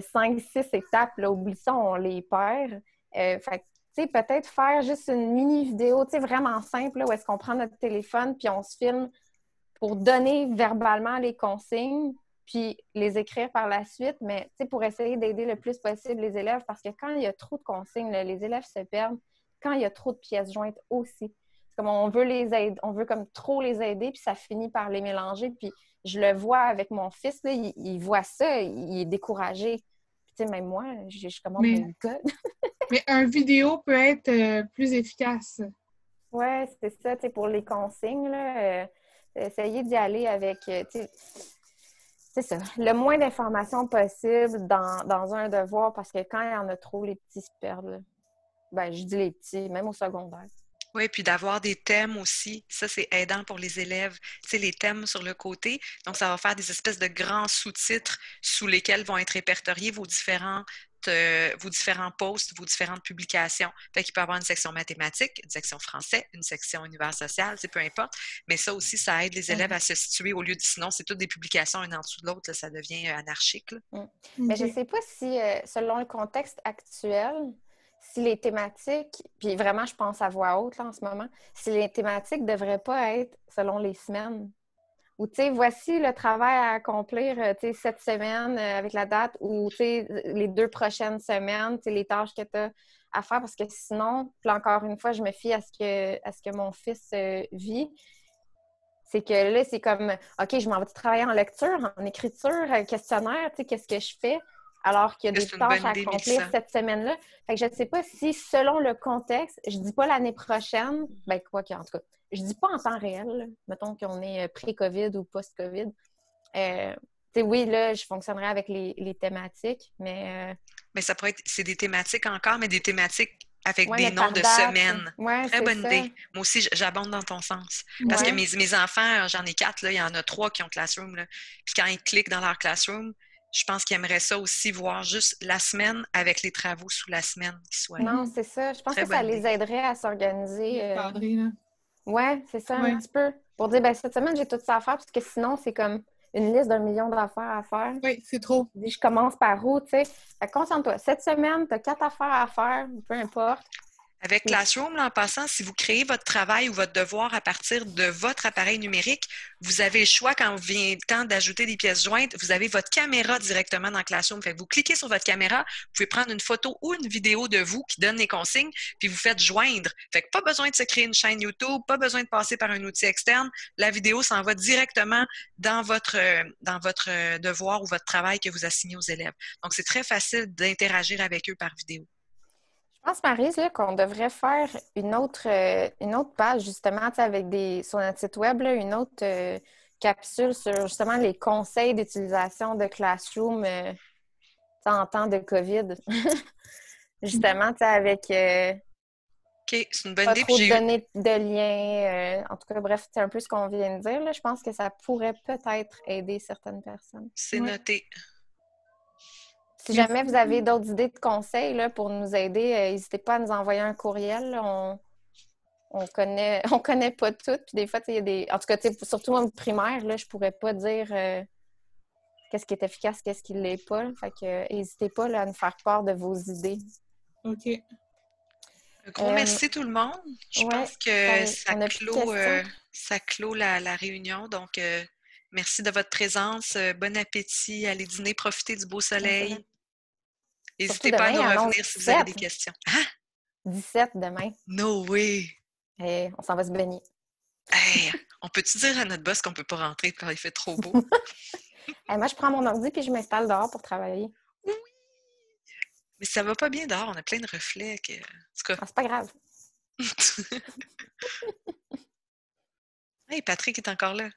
cinq, six étapes, là, oublie ça, on les perd. Euh, fait peut-être faire juste une mini vidéo, vraiment simple, où est-ce qu'on prend notre téléphone puis on se filme pour donner verbalement les consignes, puis les écrire par la suite, mais pour essayer d'aider le plus possible les élèves, parce que quand il y a trop de consignes, les élèves se perdent. Quand il y a trop de pièces jointes aussi. Comme on veut les aider, on veut comme trop les aider, puis ça finit par les mélanger. Puis je le vois avec mon fils, il, voit ça, il est découragé. Tu sais, même moi, je, je commence mais, code. *laughs* mais un vidéo peut être euh, plus efficace. Oui, c'est ça, tu sais, pour les consignes, là, euh, essayer d'y aller avec, euh, c'est ça, le moins d'informations possible dans, dans, un devoir, parce que quand il y en a trop, les petits se perdent. Ben, je dis les petits, même au secondaire. Oui, puis d'avoir des thèmes aussi. Ça, c'est aidant pour les élèves. Tu sais, les thèmes sur le côté. Donc, ça va faire des espèces de grands sous-titres sous lesquels vont être répertoriés vos différents euh, vos différents posts, vos différentes publications. Fait qu'il peut y avoir une section mathématiques, une section français, une section univers social, c'est peu importe. Mais ça aussi, ça aide les élèves à se situer au lieu de sinon, c'est toutes des publications une en dessous de l'autre, ça devient euh, anarchique. Mm. Mais je ne sais pas si, euh, selon le contexte actuel, si les thématiques, puis vraiment, je pense à voix haute là, en ce moment, si les thématiques ne devraient pas être selon les semaines. Ou, tu sais, voici le travail à accomplir, euh, tu sais, cette semaine euh, avec la date, ou, tu sais, les deux prochaines semaines, tu sais, les tâches que tu as à faire, parce que sinon, puis encore une fois, je me fie à ce que, à ce que mon fils euh, vit. C'est que là, c'est comme, OK, je m'en vais travailler en lecture, en écriture, questionnaire, tu sais, qu'est-ce que je fais? Alors qu'il y a des tâches à accomplir cette semaine-là. Fait que je ne sais pas si, selon le contexte, je dis pas l'année prochaine, ben quoi qu'il en tout cas, je dis pas en temps réel, mettons qu'on est euh, pré-COVID ou post-COVID. Euh, oui, là, je fonctionnerai avec les, thématiques, mais... Euh, mais ça pourrait être, c'est des thématiques encore, mais des thématiques avec des noms de semaines. Très bonne idée. Moi aussi, j'abonde dans ton sens. Parce que mes, mes enfants, j'en ai quatre, là, il y en a trois qui ont Classroom. Là. Puis quand ils cliquent dans leur Classroom, je pense qu'ils aimeraient ça aussi, voir juste la semaine avec les travaux sous la semaine qui soient Non, c'est ça. Je pense que ça les aiderait à s'organiser. Euh... Ouais, c'est ça, un petit peu. Pour dire, ben, cette semaine, j'ai tout ça à faire, parce que sinon, c'est comme une liste d'un million d'affaires à faire. Oui, c'est trop. Je commence par où, tu sais. Concentre-toi. Cette semaine, tu as quatre affaires à faire, peu importe. Avec Classroom, en passant, si vous créez votre travail ou votre devoir à partir de votre appareil numérique, vous avez le choix quand vient le temps d'ajouter des pièces jointes, vous avez votre caméra directement dans Classroom. Fait vous cliquez sur votre caméra, vous pouvez prendre une photo ou une vidéo de vous qui donne les consignes, puis vous faites joindre. Fait que pas besoin de se créer une chaîne YouTube, pas besoin de passer par un outil externe. La vidéo s'en va directement dans votre, dans votre devoir ou votre travail que vous assignez aux élèves. Donc, c'est très facile d'interagir avec eux par vidéo. Je pense, Marise, qu'on devrait faire une autre, euh, une autre page, justement, avec des sur notre site web, une autre euh, capsule sur justement les conseils d'utilisation de Classroom euh, en temps de COVID. *laughs* justement, avec. OK, c'est une bonne idée. Trop de données de liens. en tout cas, bref, c'est un peu ce qu'on vient de dire. Je pense que ça pourrait peut-être aider certaines personnes. C'est noté. Si jamais vous avez d'autres idées de conseils là, pour nous aider, euh, n'hésitez pas à nous envoyer un courriel. On, on connaît, *laughs* on connaît pas tout. Puis des fois, il y a des. En tout cas, surtout en primaire, là, je pourrais pas dire euh, qu'est-ce qui est efficace, qu'est-ce qui ne l'est pas. Fait que n'hésitez pas à nous faire part de vos idées. OK. Un gros merci tout le monde. Je pense que ça, clôt, euh, ça clôt la, la réunion. Donc, merci de votre présence. bon appétit. Allez dîner, profitez du beau soleil. N'hésitez pas à nous revenir si vous avez des questions. Hein? 17 demain. No way! Et on s'en va se baigner. *laughs* on peut-tu dire à notre boss qu'on ne peut pas rentrer quand il fait trop beau? *laughs* moi, je prends mon ordi puis je m'installe dehors pour travailler. Oui! Mais ça va pas bien dehors, on a plein de reflets. Que... Ah, c'est pas grave. *laughs* hey, Patrick est encore là.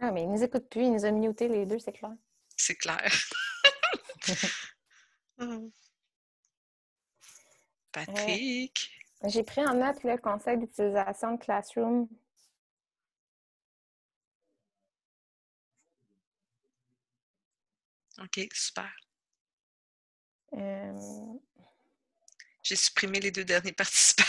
Ah, mais il nous écoute plus, il nous a mutés les deux, c'est clair. C'est clair. Mmh. Patrick. J'ai pris en note le conseil d'utilisation de Classroom. OK, super. J'ai supprimé les deux derniers *laughs* participants.